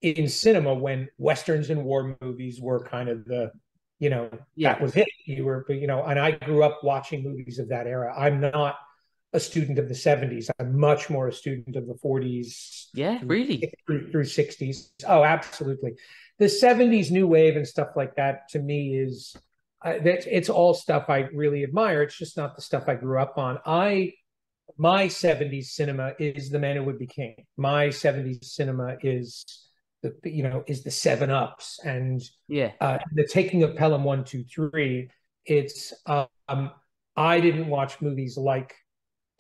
in cinema when westerns and war movies were kind of the you know yeah. that was it. You were you know, and I grew up watching movies of that era. I'm not a student of the 70s. I'm much more a student of the 40s. Yeah, really. Through, through 60s. Oh, absolutely the 70s new wave and stuff like that to me is uh, that it's all stuff I really admire. It's just not the stuff I grew up on. I my 70s cinema is the man who would be king. My 70s cinema is the you know is the seven ups and yeah uh, the taking of Pelham one two three. It's um I didn't watch movies like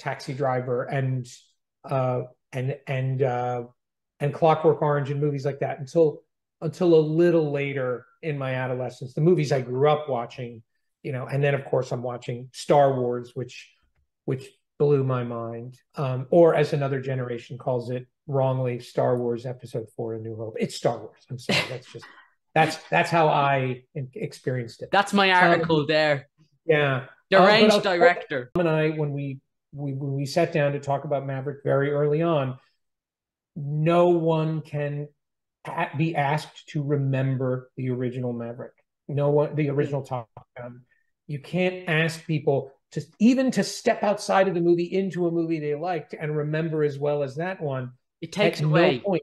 Taxi Driver and uh and and uh and Clockwork Orange and movies like that until until a little later in my adolescence. The movies I grew up watching, you know, and then of course I'm watching Star Wars, which which blew my mind. Um, or as another generation calls it wrongly, Star Wars Episode Four: A New Hope. It's Star Wars. I'm sorry. That's just that's that's how I experienced it. That's my article um, there. Yeah, deranged uh, director. And I, when we we when we sat down to talk about Maverick very early on, no one can be asked to remember the original Maverick. No one, the original Top Gun. You can't ask people to even to step outside of the movie into a movie they liked and remember as well as that one. It takes away. No point.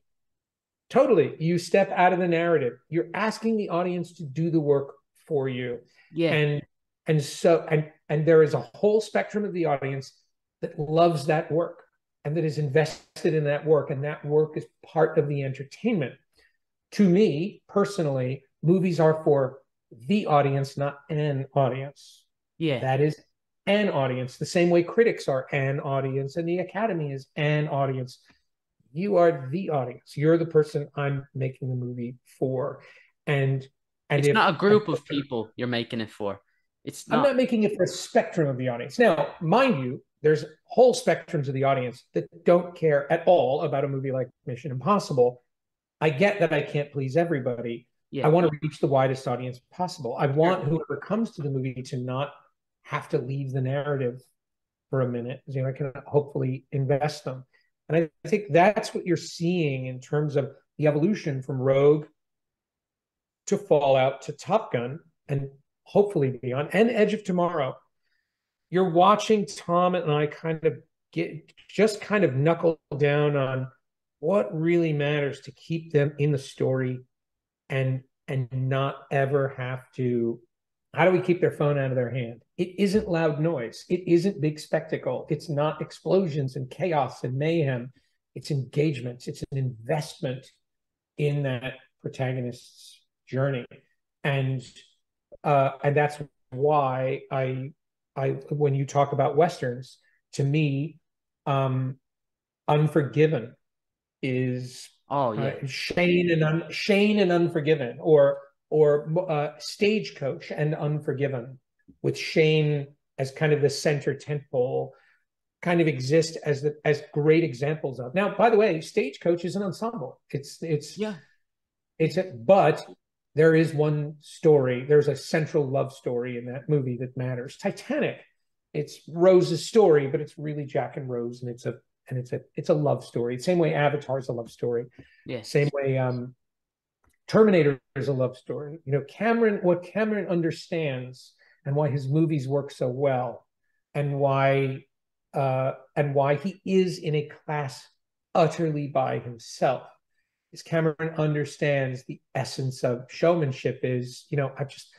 Totally. You step out of the narrative. You're asking the audience to do the work for you. Yeah. And and so and and there is a whole spectrum of the audience that loves that work and that is invested in that work and that work is part of the entertainment to me personally, movies are for the audience, not an audience. Yeah. That is an audience, the same way critics are an audience and the academy is an audience. You are the audience. You're the person I'm making the movie for. And and it's if, not a group of people you're making it for. It's not. I'm not making it for a spectrum of the audience. Now, mind you, there's whole spectrums of the audience that don't care at all about a movie like Mission Impossible I get that I can't please everybody. Yeah. I want to reach the widest audience possible. I want whoever comes to the movie to not have to leave the narrative for a minute. You know, I can hopefully invest them. And I think that's what you're seeing in terms of the evolution from Rogue to Fallout to Top Gun and hopefully beyond and Edge of Tomorrow. You're watching Tom and I kind of get just kind of knuckle down on what really matters to keep them in the story and and not ever have to how do we keep their phone out of their hand? It isn't loud noise. It isn't big spectacle. It's not explosions and chaos and mayhem. It's engagement. It's an investment in that protagonist's journey. And uh and that's why i i when you talk about westerns to me um unforgiven is oh yeah uh, Shane and Un- Shane and Unforgiven or or uh, Stagecoach and Unforgiven with Shane as kind of the center tentpole kind of exist as the as great examples of. Now, by the way, Stagecoach is an ensemble. It's it's yeah. It's a, but there is one story. There's a central love story in that movie that matters. Titanic. It's Rose's story, but it's really Jack and Rose, and it's a and it's a it's a love story. Same way Avatar is a love story. Yeah. Same way um, Terminator is a love story. You know, Cameron. What Cameron understands and why his movies work so well, and why uh, and why he is in a class utterly by himself. Is Cameron understands the essence of showmanship is, you know, I just,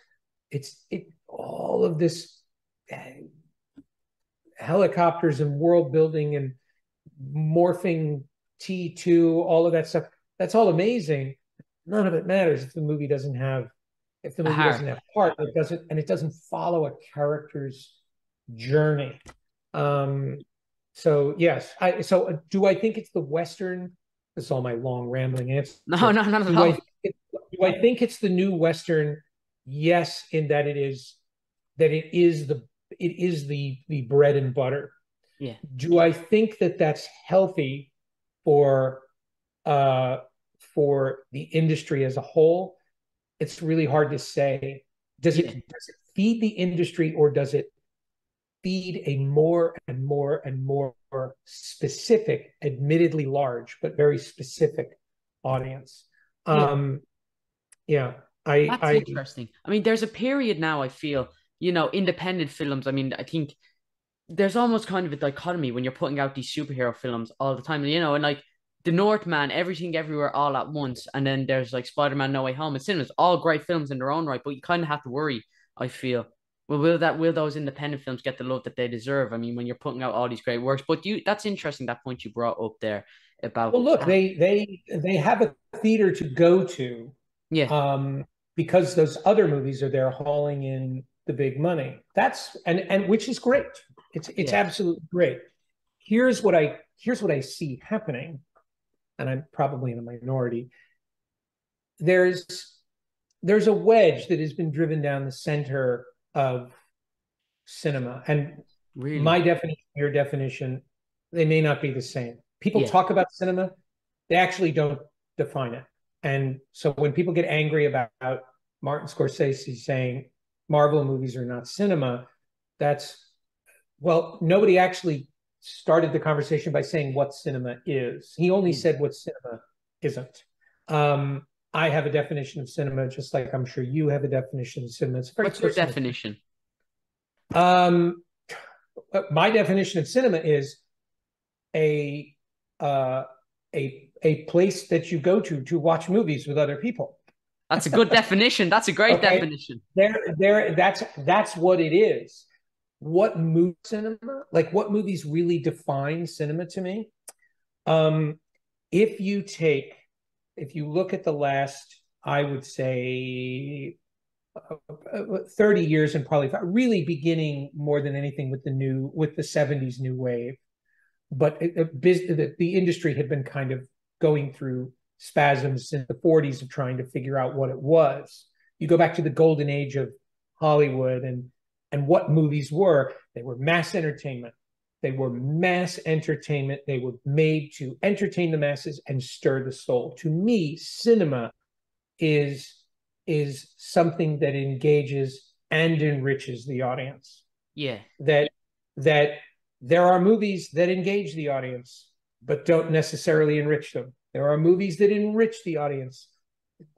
it's it all of this uh, helicopters and world building and morphing T2, all of that stuff. That's all amazing. None of it matters if the movie doesn't have if the movie doesn't have heart, it doesn't and it doesn't follow a character's journey. Um, so yes, I so uh, do I think it's the Western? This is all my long rambling answer. No, no, no, no. Do, do I think it's the new Western? Yes, in that it is that it is the it is the the bread and butter. Yeah. Do I think that that's healthy for uh for the industry as a whole? It's really hard to say. Does it does it feed the industry or does it feed a more and more and more specific, admittedly large, but very specific audience. Yeah. Um, yeah, I. That's I, interesting. I mean, there's a period now. I feel you know, independent films. I mean, I think there's almost kind of a dichotomy when you're putting out these superhero films all the time. You know, and like the Northman, everything everywhere all at once, and then there's like Spider Man No Way Home and cinemas, all great films in their own right, but you kind of have to worry. I feel well, will that will those independent films get the love that they deserve? I mean, when you're putting out all these great works, but you that's interesting that point you brought up there about. Well, look, they they they have a theater to go to, yeah, um, because those other movies are there hauling in the big money. That's and and which is great. It's it's yeah. absolutely great. Here's what I here's what I see happening, and I'm probably in a minority. There's there's a wedge that has been driven down the center of cinema. And really? my definition, your definition, they may not be the same. People yeah. talk about cinema, they actually don't define it. And so when people get angry about Martin Scorsese saying Marvel movies are not cinema, that's well, nobody actually started the conversation by saying what cinema is. He only hmm. said what cinema isn't. Um, I have a definition of cinema, just like I'm sure you have a definition of cinema. It's very What's your definition? Um, my definition of cinema is a uh, a a place that you go to to watch movies with other people. That's a good definition. That's a great okay. definition. There, there. That's that's what it is. What movie cinema? Like what movies really define cinema to me? Um, if you take if you look at the last, I would say, uh, uh 30 years and probably really beginning more than anything with the new with the 70s new wave. But the, the industry had been kind of going through spasms in the 40s of trying to figure out what it was. You go back to the golden age of hollywood and and what movies were they were mass entertainment they were mass entertainment. They were made to entertain the masses and stir the soul. To me, cinema is is something that engages and enriches the audience. Yeah. That that there are movies that engage the audience but don't necessarily enrich them. There are movies that enrich the audience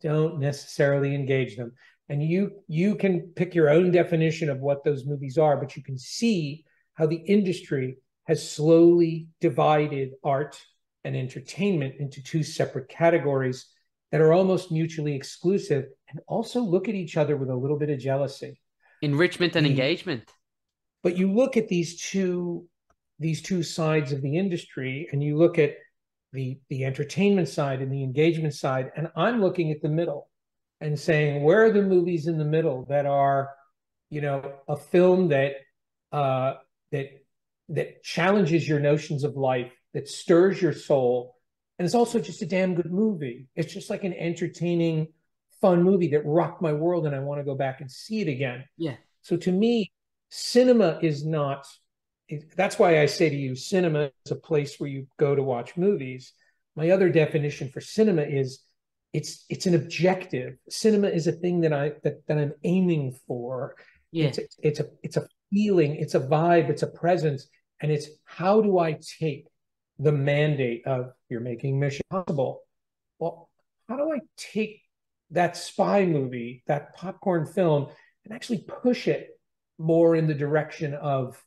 don't necessarily engage them. And you you can pick your own definition of what those movies are, but you can see how the industry has slowly divided art and entertainment into two separate categories that are almost mutually exclusive and also look at each other with a little bit of jealousy. Enrichment and the, engagement. But you look at these two these two sides of the industry and you look at the the entertainment side and the engagement side and i'm looking at the middle and saying where are the movies in the middle that are you know a film that uh that that challenges your notions of life, that stirs your soul. And it's also just a damn good movie. It's just like an entertaining, fun movie that rocked my world and I want to go back and see it again. Yeah. So to me, cinema is not that's why I say to you, cinema is a place where you go to watch movies. My other definition for cinema is it's it's an objective. Cinema is a thing that I that, that I'm aiming for. Yeah. It's a, it's a it's a feeling, it's a vibe, it's a presence, and it's how do I take the mandate of you're making Mission Impossible? Well, how do I take that spy movie, that popcorn film, and actually push it more in the direction of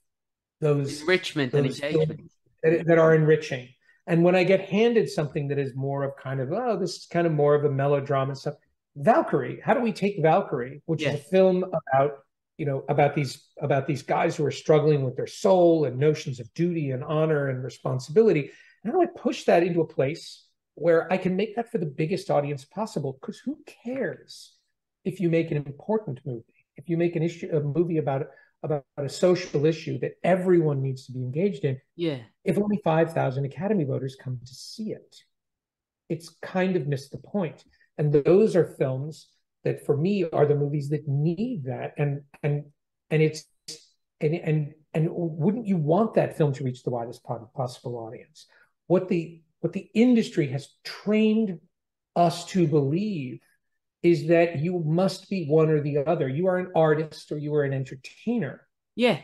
those enrichment those and engagement that, that, are enriching. And when I get handed something that is more of kind of oh, this is kind of more of a melodrama stuff. Valkyrie, how do we take Valkyrie, which is a film about you know about these about these guys who are struggling with their soul and notions of duty and honor and responsibility? And how do I push that into a place where I can make that for the biggest audience possible? Because who cares if you make an important movie? If you make an issue a movie about about a social issue that everyone needs to be engaged in. Yeah. If only 5,000 Academy voters come to see it, it's kind of missed the point. And those are films that for me are the movies that need that. And and and it's and and and wouldn't you want that film to reach the widest possible audience? What the what the industry has trained us to believe is that you must be one or the other. You are an artist or you are an entertainer. Yeah.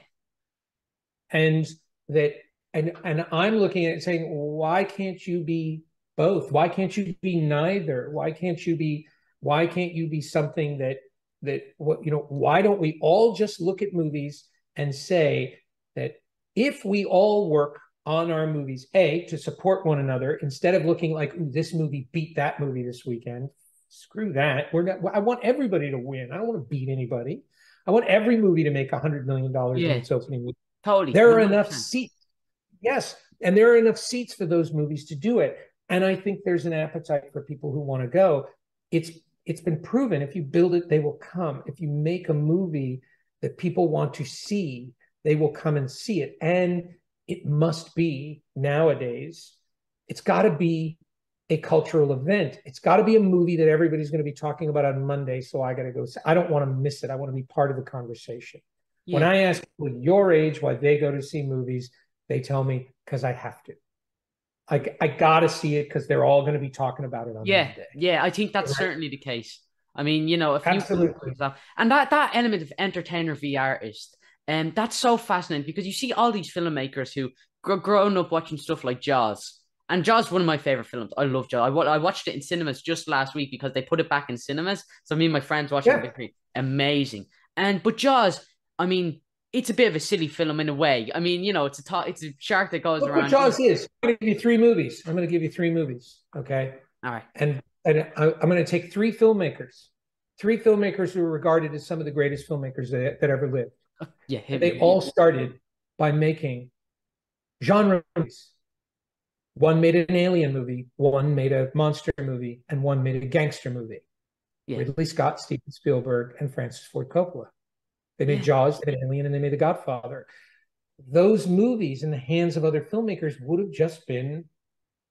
And that and and I'm looking at it saying, why can't you be both? Why can't you be neither? Why can't you be why can't you be something that that what you know, why don't we all just look at movies and say that if we all work on our movies, A, to support one another instead of looking like this movie beat that movie this weekend, screw that. We're not. I want everybody to win. I don't want to beat anybody. I want every movie to make a hundred million dollars yeah. in its opening week. Totally. There are 100%. enough seats. Yes, and there are enough seats for those movies to do it. And I think there's an appetite for people who want to go. It's it's been proven if you build it, they will come. If you make a movie that people want to see, they will come and see it. And it must be nowadays. It's got to be a cultural event. It's got to be a movie that everybody's going to be talking about on Monday. So I got to go. I don't want to miss it. I want to be part of the conversation. Yeah. When I ask people your age why they go to see movies, they tell me because I have to. I, I got to see it because they're all going to be talking about it on yeah. Yeah, I think that's right. certainly the case. I mean, you know, if Absolutely. you and that that element of entertainer v artist, and um, that's so fascinating because you see all these filmmakers who grow, grown up watching stuff like Jaws and Jaws one of my favorite films. I love Jaws. I, I watched it in cinemas just last week because they put it back in cinemas. So me and my friends watched yeah. it. Amazing. And but Jaws, I mean, it's a bit of a silly film in a way. I mean, you know, it's a to- it's a shark that goes Look around. What Jaws is. I'm going to give you three movies. I'm going to give you three movies. Okay. All right. And and I, am going to take three filmmakers, three filmmakers who are regarded as some of the greatest filmmakers that, that ever lived. yeah. they all started by making genre movies one made an alien movie, one made a monster movie, and one made a gangster movie. Yeah. Ridley Scott, Steven Spielberg, and Francis Ford Coppola. They made. Jaws, they made Alien, and they made The Godfather. Those movies in the hands of other filmmakers would have just been,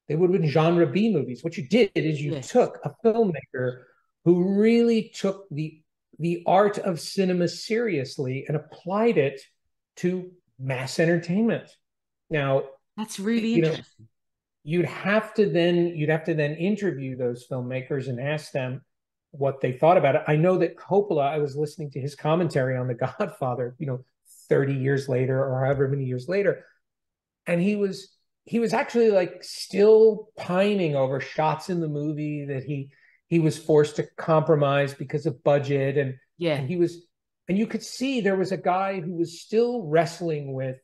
they would have been genre B movies. What you did is you took a filmmaker who really took the the art of cinema seriously and applied it to mass entertainment. Now, that's really interesting. Know, you'd have to then you'd have to then interview those filmmakers and ask them what they thought about it. I know that Coppola, I was listening to his commentary on The Godfather, you know, 30 years later or however many years later, and he was he was actually like still pining over shots in the movie that he he was forced to compromise because of budget and yeah and he was and you could see there was a guy who was still wrestling with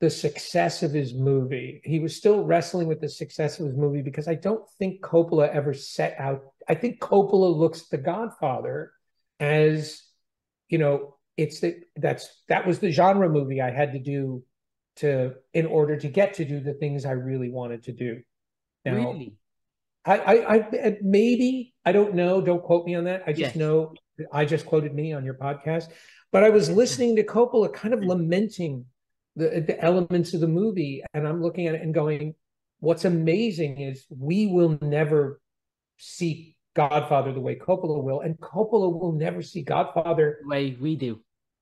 the success of his movie. He was still wrestling with the success of his movie because I don't think Coppola ever set out. I think Coppola looks at The Godfather as, you know, it's the that's that was the genre movie I had to do to in order to get to do the things I really wanted to do. Now, really? I, I, I maybe I don't know. Don't quote me on that. I just yes. know I just quoted me on your podcast, but I was listening to Coppola, kind of lamenting the, the elements of the movie and i'm looking at it and going what's amazing is we will never see godfather the way coppola will and coppola will never see godfather the way we do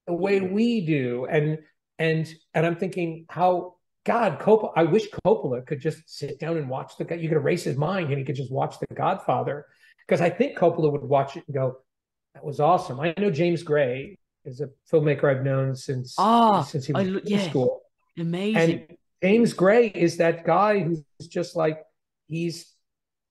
the way we do. And and and I'm thinking how God Coppola. I wish Coppola could just sit down and watch the. You could erase his mind and he could just watch The Godfather because I think Coppola would watch it and go, "That was awesome." I know James Gray is a filmmaker I've known since Ah, since he was I in school. Amazing. And James Gray is that guy who's just like he's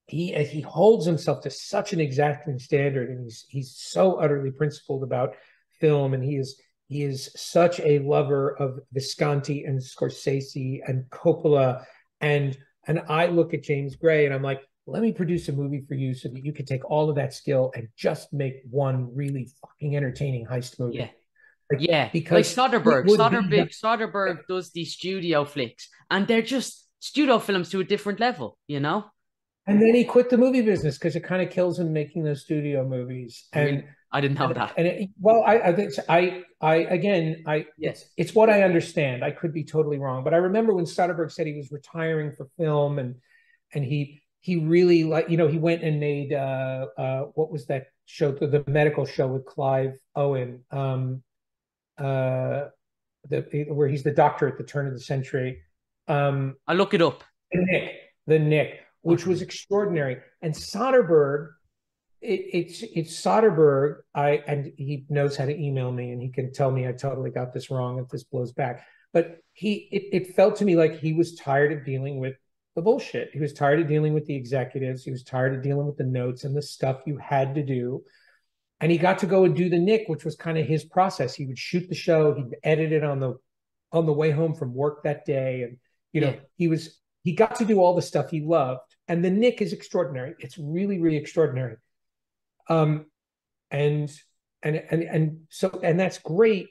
he uh, he holds himself to such an exacting standard, and he's he's so utterly principled about film, and he is he is such a lover of Visconti and Scorsese and Coppola, and and I look at James Gray and I'm like, let me produce a movie for you so that you can take all of that skill and just make one really fucking entertaining heist movie. Yeah. Like, Yeah, because like Soderbergh. would be Soderbergh, Soderbergh does these studio flicks, and they're just studio films to a different level, you know? And then he quit the movie business because it kind of kills him making those studio movies. And Really? I didn't know that. and it, well, I I I I again I Yes. it's what I understand. I could be totally wrong, but I remember when Soderbergh said he was retiring for film, and and he he really like you know he went and made uh uh what was that show the, the medical show with Clive Owen um uh the where he's the doctor at the turn of the century um I look it up. the Knick, the Knick, which was extraordinary. And Soderbergh, it, it's it's Soderbergh. I and he knows how to email me, and he can tell me I totally got this wrong if this blows back. But he, it, it felt to me like he was tired of dealing with the bullshit. He was tired of dealing with the executives. He was tired of dealing with the notes and the stuff you had to do. And he got to go and do the Knick, which was kind of his process. He would shoot the show, he'd edit it on the on the way home from work that day, and you know Yeah. he was he got to do all the stuff he loved and the knick is extraordinary. It's really really extraordinary. Um and and and and so and that's great.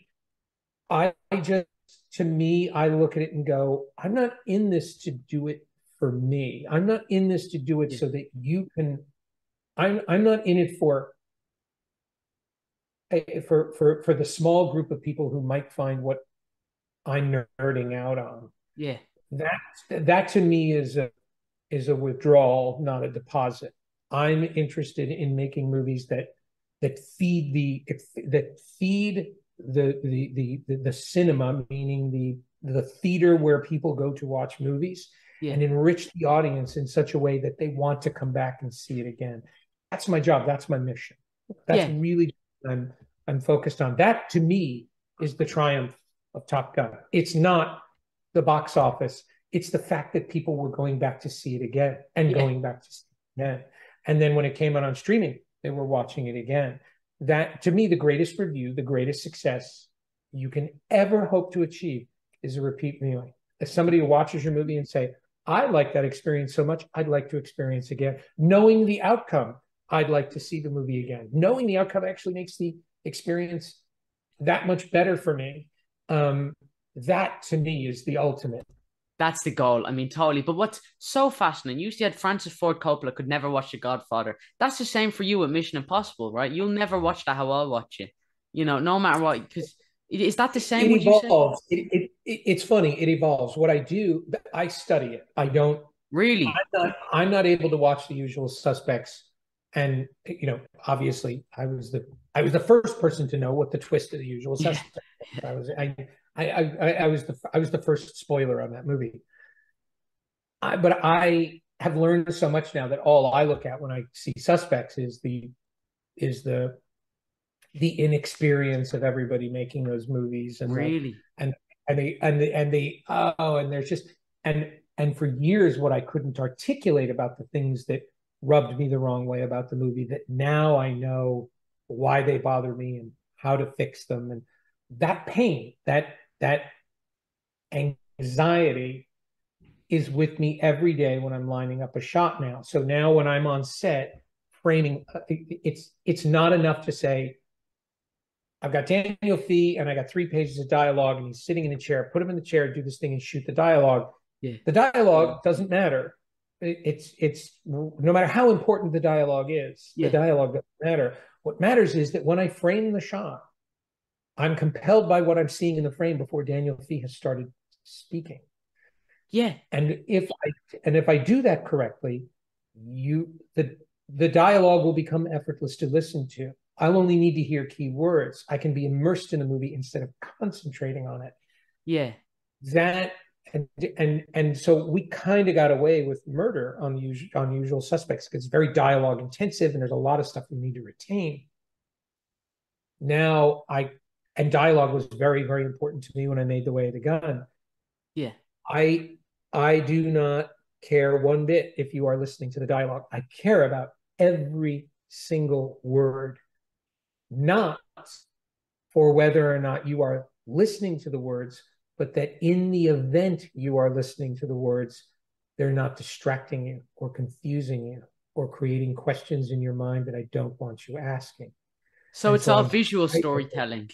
I just to me i look at it and go i'm not in this to do it for me. I'm not in this to do it Yeah. so that you can i'm i'm not in it for eh, for for for the small group of people who might find what i'm nerding out on. Yeah. that that to me is a is a withdrawal, not a deposit. I'm interested in making movies that that feed the that feed the the the the, the cinema, meaning the the theater where people go to watch movies, Yeah. and enrich the audience in such a way that they want to come back and see it again. That's my job. That's my mission. That's Yeah. really what I'm I'm focused on. That to me is the triumph of Top Gun. It's not the box office. It's the fact that people were going back to see it again and Yeah. going back to see it again. And then when it came out on streaming, they were watching it again. That to me, the greatest review, the greatest success you can ever hope to achieve is a repeat viewing. As somebody who watches your movie and say, I like that experience so much, I'd like to experience again. Knowing the outcome, I'd like to see the movie again. Knowing the outcome actually makes the experience that much better for me. Um, that to me is the ultimate. That's the goal. I mean, totally. But what's so fascinating, you said Francis Ford Coppola could never watch The Godfather. That's the same for you with Mission Impossible, right? You'll never watch that how I'll watch it. You know, no matter what. Because is that the same? it would you say? evolves. It, it, it, it's funny. It evolves. What I do, I study it. I don't. Really? I'm not. I'm not able to watch the usual suspects. And you know, obviously, I was the I was the first person to know what the twist of the usual Yeah. suspects. was. I was I, I I I was the I was the first spoiler on that movie. I, but I have learned so much now that all I look at when I see suspects is the is the the inexperience of everybody making those movies and the, Really? and they and the and the oh and there's just and and for years what I couldn't articulate about the things that rubbed me the wrong way about the movie that now I know why they bother me and how to fix them and that pain that that anxiety is with me every day when I'm lining up a shot now so now when I'm on set framing uh, it's it's not enough to say I've got Daniel Fee and I got three pages of dialogue and he's sitting in a chair. Put him in the chair, do this thing and shoot the dialogue. Yeah. The dialogue doesn't matter. It's it's no matter how important the dialogue is, Yeah. the dialogue doesn't matter. What matters is that when I frame the shot, I'm compelled by what I'm seeing in the frame before Daniel Fee has started speaking. Yeah. And if I and if I do that correctly, you the the dialogue will become effortless to listen to I'll only need to hear key words. I can be immersed in the movie instead of concentrating on it. Yeah. That and and and so we kind of got away with murder on usual on usual suspects because it's very dialogue intensive and there's a lot of stuff we need to retain. Now I and dialogue was very very important to me when I made the way of the gun. Yeah. I I do not care one bit if you are listening to the dialogue. I care about every single word, not for whether or not you are listening to the words, but that in the event you are listening to the words, they're not distracting you or confusing you or creating questions in your mind that I don't want you asking. So and it's so all I'm visual storytelling.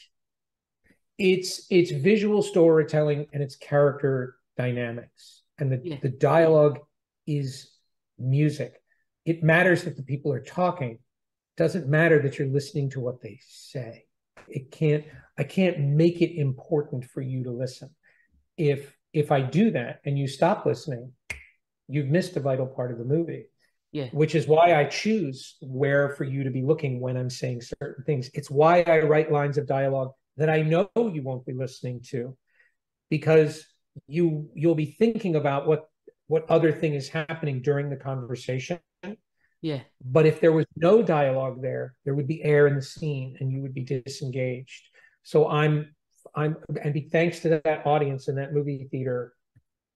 It's it's visual storytelling and it's character dynamics. And the, yeah. the dialogue is music. It matters that the people are talking. It doesn't matter that you're listening to what they say. It can't I can't make it important for you to listen. If if I do that and you stop listening, you've missed a vital part of the movie. Yeah. Which is why I choose where for you to be looking when I'm saying certain things. It's why I write lines of dialogue that I know you won't be listening to because you you'll be thinking about what what other thing is happening during the conversation yeah. But if there was no dialogue there, there would be air in the scene and you would be disengaged. So I'm I'm and be thanks to that audience in that movie theater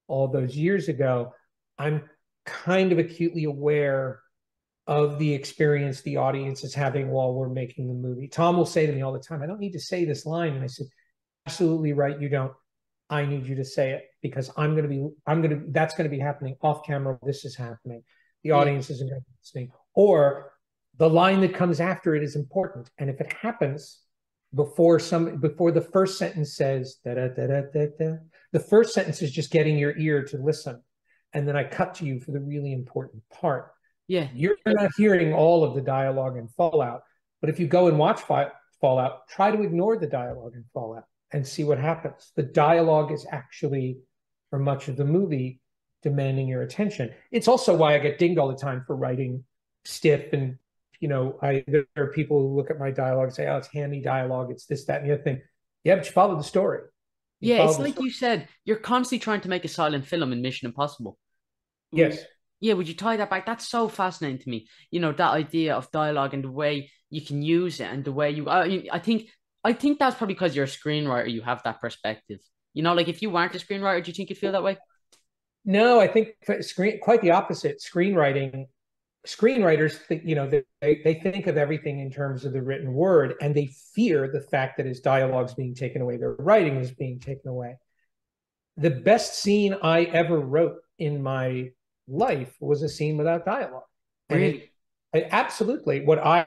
all those years ago, I'm kind of acutely aware of the experience the audience is having while we're making the movie. Tom will say to me all the time, I don't need to say this line. And I said, absolutely right, you don't. I need you to say it because I'm going to be, I'm going to, that's going to be happening off camera. This is happening the audience isn't going to be listening, or the line that comes after it is important. And if it happens before some before the first sentence says da da da da da, da the first sentence is just getting your ear to listen, and then I cut to you for the really important part. Yeah, you're not hearing all of the dialogue and Fallout, but if you go and watch Fallout, try to ignore the dialogue and Fallout and see what happens. The dialogue is actually, for much of the movie, demanding your attention. It's also why I get dinged all the time for writing stiff and you know, I there are people who look at my dialogue and say, "Oh, it's handy dialogue. It's this, that, and the other thing." Yeah, but you follow the story. You yeah, it's like story. you said. You're constantly trying to make a silent film in Mission Impossible. Yes. Yeah, would you tie that back? That's so fascinating to me. You know that idea of dialogue and the way you can use it and the way you. I, I think I think that's probably because you're a screenwriter. You have that perspective. You know, like if you weren't a screenwriter, do you think you'd feel that way? No, I think screen quite the opposite. Screenwriting, screenwriters think you know they they think of everything in terms of the written word, and they fear the fact that his dialogue's being taken away, their writing is being taken away. The best scene I ever wrote in my life was a scene without dialogue. Really? It, it, absolutely. What I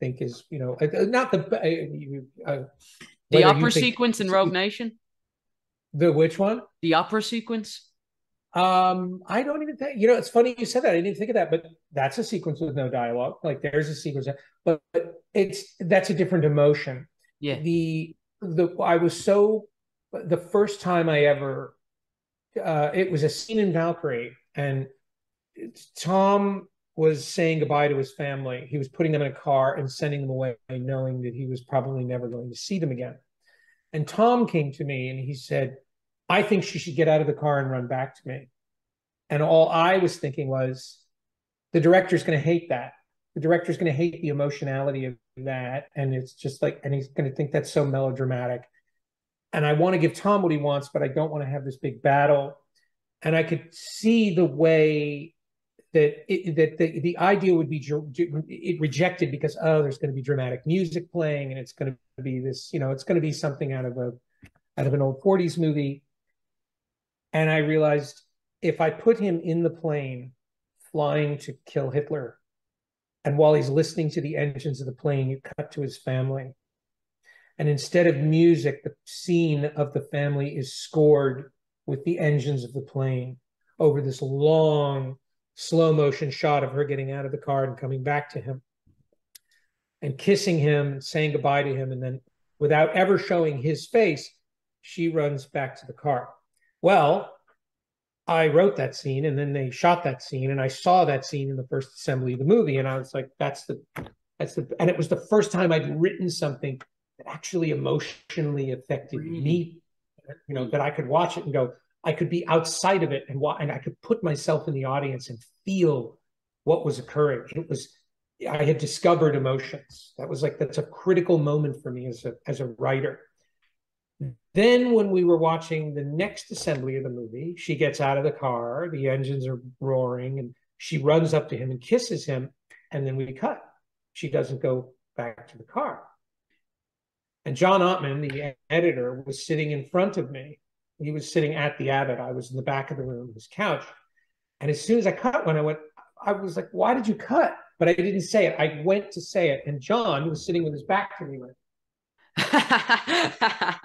think is, you know, uh, not the uh, uh the opera sequence in Rogue Nation. The which one? The opera sequence. Um, I don't even think you know. It's funny you said that. I didn't even think of that, but that's a sequence with no dialogue. Like there's a sequence, but, but it's that's a different emotion. Yeah. The the I was so the first time I ever uh, it was a scene in Valkyrie, and Tom was saying goodbye to his family. He was putting them in a car and sending them away, knowing that he was probably never going to see them again. And Tom came to me and he said, I think she should get out of the car and run back to me. And all I was thinking was, the director's going to hate that. The director's going to hate the emotionality of that. And it's just like, and he's going to think that's so melodramatic. And I want to give Tom what he wants, but I don't want to have this big battle. And I could see the way that it, that the, the idea would be it rejected because oh there's going to be dramatic music playing and it's going to be this you know it's going to be something out of a out of an old 40s movie and I realized if I put him in the plane flying to kill Hitler, and while he's listening to the engines of the plane, you cut to his family. And instead of music, the scene of the family is scored with the engines of the plane over this long, slow motion shot of her getting out of the car and coming back to him and kissing him and saying goodbye to him. And then, without ever showing his face, she runs back to the car. Well, I wrote that scene and then they shot that scene and I saw that scene in the first assembly of the movie and I was like, that's the That's the and it was the first time I'd written something that actually emotionally affected me. You know, that I could watch it and go, I could be outside of it and wa- and I could put myself in the audience and feel what was occurring. It was I had discovered emotions. That was like that's a critical moment for me as a as a writer. Then when we were watching the next assembly of the movie, she gets out of the car, the engines are roaring, and she runs up to him and kisses him, and then we cut. She doesn't go back to the car. And John Ottman, the editor, was sitting in front of me. He was sitting at the Avid. I was in the back of the room, his couch. And as soon as I cut one, I went, I was like, why did you cut? But I didn't say it. I went to say it. And John, who was sitting with his back to me, went,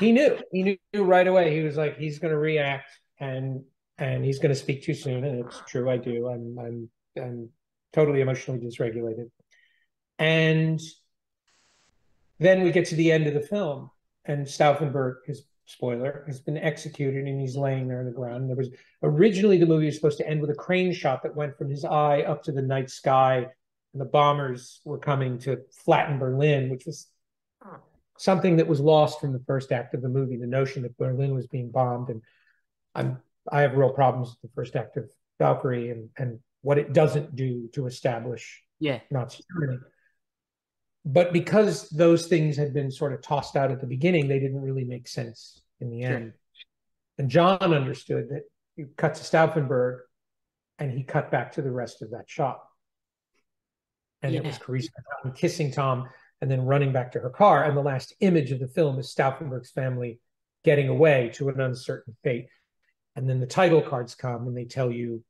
he knew. He knew right away. He was like, he's going to react and and he's going to speak too soon. And it's true. I do. I'm I'm I'm totally emotionally dysregulated. And then we get to the end of the film, and Stauffenberg, his spoiler, has been executed, and he's laying there on the ground. And there was originally the movie was supposed to end with a crane shot that went from his eye up to the night sky, and the bombers were coming to flatten Berlin, which was something that was lost from the first act of the movie. The notion that Berlin was being bombed, and I'm I have real problems with the first act of Valkyrie and and what it doesn't do to establish yeah. Nazi Germany. But because those things had been sort of tossed out at the beginning, they didn't really make sense in the Sure. end. And John understood that he cut to Stauffenberg and he cut back to the rest of that shot. And it was Yeah. Carissa kissing Tom and then running back to her car. And the last image of the film is Stauffenberg's family getting away to an uncertain fate. And then the title cards come and they tell you,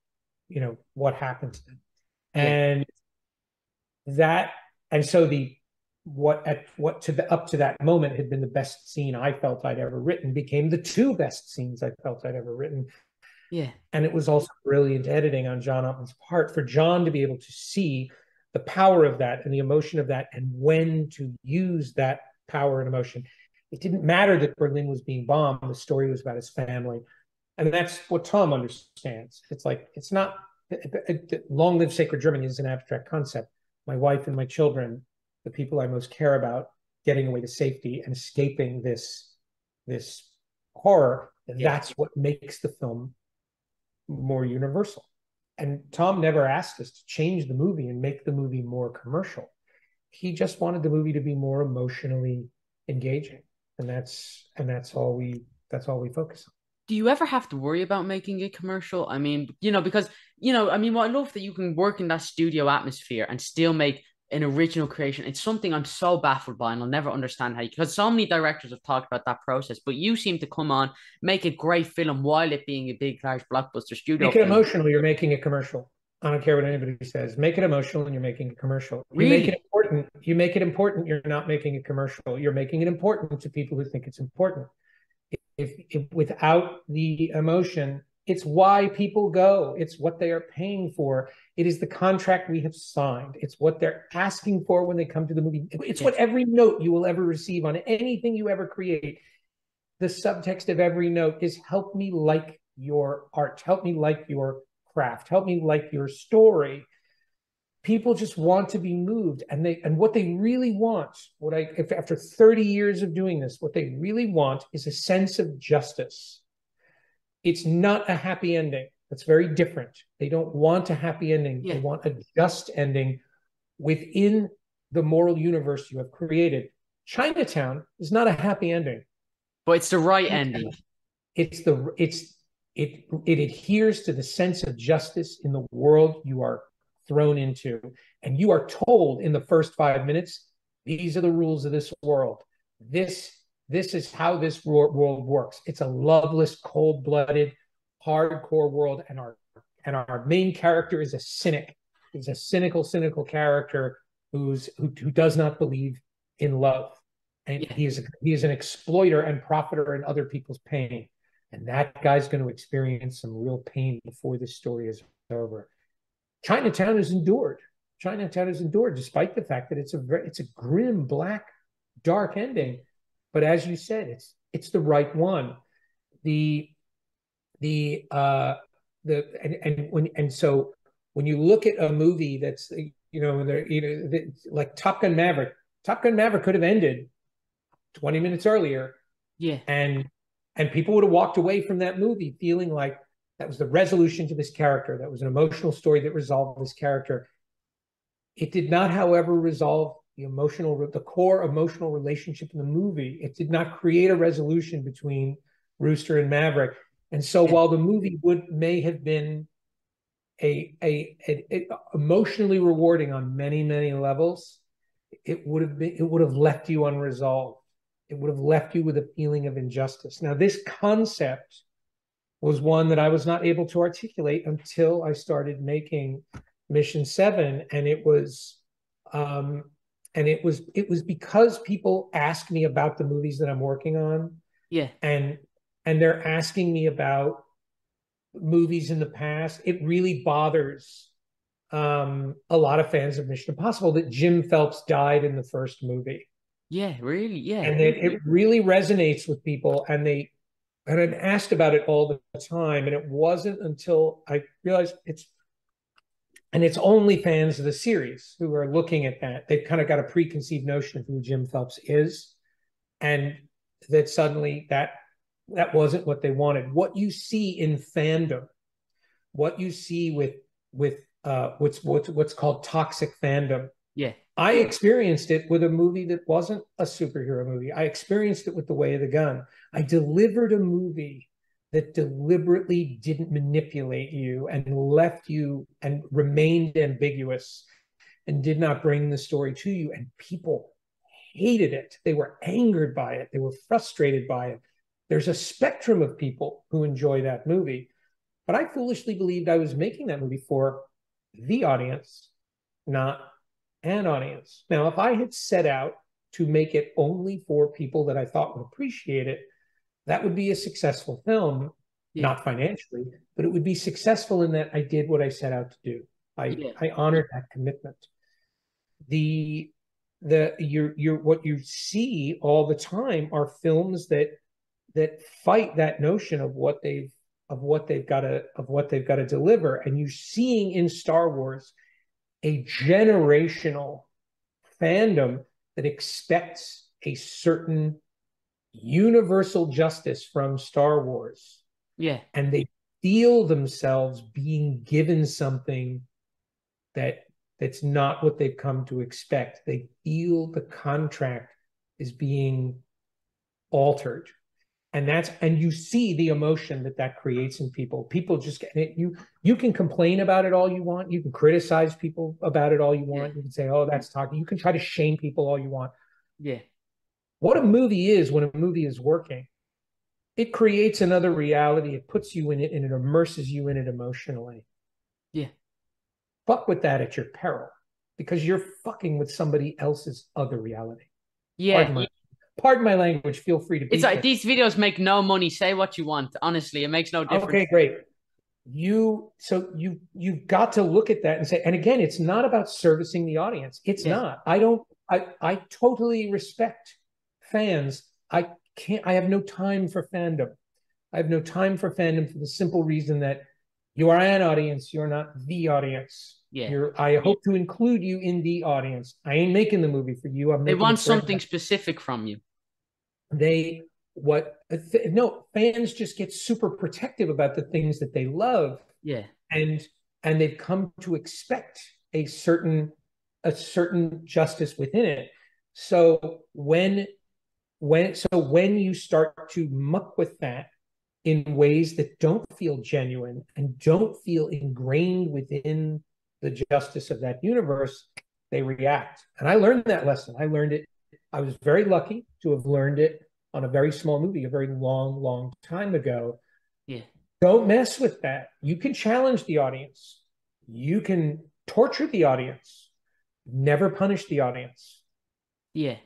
you know, what happened to them. Yeah. And that, and so the what at what to the up to that moment had been the best scene I felt I'd ever written became the two best scenes I felt I'd ever written. Yeah. And it was also brilliant editing on John Ottman's part for John to be able to see the power of that and the emotion of that and when to use that power and emotion. It didn't matter that Berlin was being bombed, the story was about his family. And that's what Tom understands. It's like, it's not, long live sacred Germany is an abstract concept. My wife and my children, the people I most care about, getting away to safety and escaping this, this horror. And Yeah. that's what makes the film more universal. And Tom never asked us to change the movie and make the movie more commercial. He just wanted the movie to be more emotionally engaging. And that's and that's all we that's all we focus on. do you ever have to worry about making it commercial? I mean, you know, because you know, I mean, well, I love that you can work in that studio atmosphere and still make an original creation. It's something I'm so baffled by, and I'll never understand how you because so many directors have talked about that process, but you seem to come on, make a great film while it being a big, large blockbuster studio. Make it film. emotional, you're making a commercial. I don't care what anybody says. Make it emotional and you're making a commercial. You make Really? it important. You make it important, you're not making a commercial. You're making it important to people who think it's important. If, if without the emotion, it's why people go. It's what they are paying for. It is the contract we have signed. It's what they're asking for when they come to the movie. It's what every note you will ever receive on anything you ever create. The subtext of every note is help me like your art, help me like your craft, help me like your story. People just want to be moved, and they and what they really want, what I if after 30 years of doing this, what they really want is a sense of justice. It's not a happy ending. That's very different. They don't want a happy ending. Yeah. They want a just ending within the moral universe you have created. Chinatown is not a happy ending but it's the right ending. it's the it's it it adheres to the sense of justice in the world you are thrown into and you are told in the first 5 minutes these are the rules of this world this this is how this world works. It's a loveless cold-blooded hardcore world and our and our main character is a cynic. He's a cynical cynical character who's who, who does not believe in love. And Yeah. he is he is an exploiter and profiter in other people's pain. And that guy's going to experience some real pain before this story is over. Chinatown has endured. Chinatown has endured despite the fact that it's a very it's a grim black dark ending but as you said it's it's the right one the the uh the and, and when and so when you look at a movie that's you know, they're you know, like Top Gun Maverick. Top Gun Maverick could have ended 20 minutes earlier. Yeah. And and people would have walked away from that movie feeling like that was the resolution to this character. That was an emotional story that resolved this character. It did not, however, resolve the emotional, the core emotional relationship in the movie. It did not create a resolution between Rooster and Maverick. And so, while the movie would may have been a, a, a, a emotionally rewarding on many many levels, it would have been it would have left you unresolved. It would have left you with a feeling of injustice. Now, this concept was one that I was not able to articulate until I started making Mission Seven, and it was, um, and it was it was because people ask me about the movies that I'm working on, yeah, and and they're asking me about movies in the past. It really bothers um, a lot of fans of Mission Impossible that Jim Phelps died in the first movie. Yeah, really, yeah, and it, it really resonates with people, and they and I'm asked about it all the time. And it wasn't until I realized it's, and it's only fans of the series who are looking at that. They've kind of got a preconceived notion of who Jim Phelps is. And that suddenly that that wasn't what they wanted. What you see in fandom, what you see with with uh, what's what's what's called toxic fandom. Yeah, I experienced it with a movie that wasn't a superhero movie. I experienced it with The Way of the Gun. I delivered a movie that deliberately didn't manipulate you and left you and remained ambiguous and did not bring the story to you. And people hated it. They were angered by it. They were frustrated by it. There's a spectrum of people who enjoy that movie. But I foolishly believed I was making that movie for the audience, not an audience. Now, if I had set out to make it only for people that I thought would appreciate it, that would be a successful film, yeah. not financially, but it would be successful in that I did what I set out to do. I, yeah. I honored that commitment. The the you you what you see all the time are films that that fight that notion of what they've of what they've got to of what they've got to deliver and you're seeing in Star Wars a generational fandom that expects a certain universal justice from Star Wars. Yeah. And they feel themselves being given something that that's not what they've come to expect. They feel the contract is being altered and that's and you see the emotion that that creates in people people just get it you you can complain about it all you want you can criticize people about it all you want yeah. you can say oh that's talking you can try to shame people all you want yeah what a movie is when a movie is working it creates another reality it puts you in it and it immerses you in it emotionally yeah fuck with that at your peril because you're fucking with somebody else's other reality yeah pardon my language. Feel free to. It's like these videos make no money. Say what you want. Honestly, it makes no difference. Okay, great. You so you you've got to look at that and say. And again, it's not about servicing the audience. It's yeah. not. I don't. I I totally respect fans. I can't. I have no time for fandom. I have no time for fandom for the simple reason that you are an audience. You're not the audience. Yeah. You're, I hope to include you in the audience. I ain't making the movie for you. I'm they want something specific from you they what no fans just get super protective about the things that they love yeah and and they've come to expect a certain a certain justice within it so when when so when you start to muck with that in ways that don't feel genuine and don't feel ingrained within the justice of that universe they react and i learned that lesson i learned it I was very lucky to have learned it on a very small movie a very long, long time ago. Yeah. Don't mess with that. You can challenge the audience. You can torture the audience. Never punish the audience. Yeah.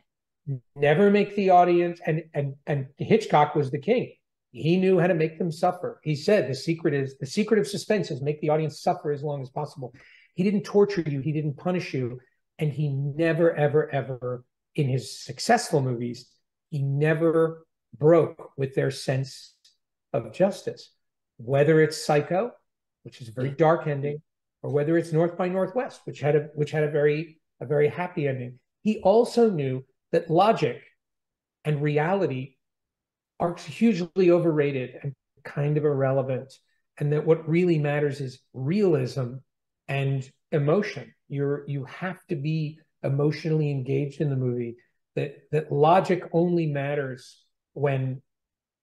Never make the audience and and and Hitchcock was the king. He knew how to make them suffer. He said the secret is the secret of suspense is make the audience suffer as long as possible. He didn't torture you, he didn't punish you, and he never ever ever in his successful movies, he never broke with their sense of justice. Whether it's Psycho, which is a very dark ending, or whether it's North by Northwest, which had a which had a very a very happy ending. He also knew that logic and reality are hugely overrated and kind of irrelevant, and that what really matters is realism and emotion. You're you have to be emotionally engaged in the movie. That that logic only matters when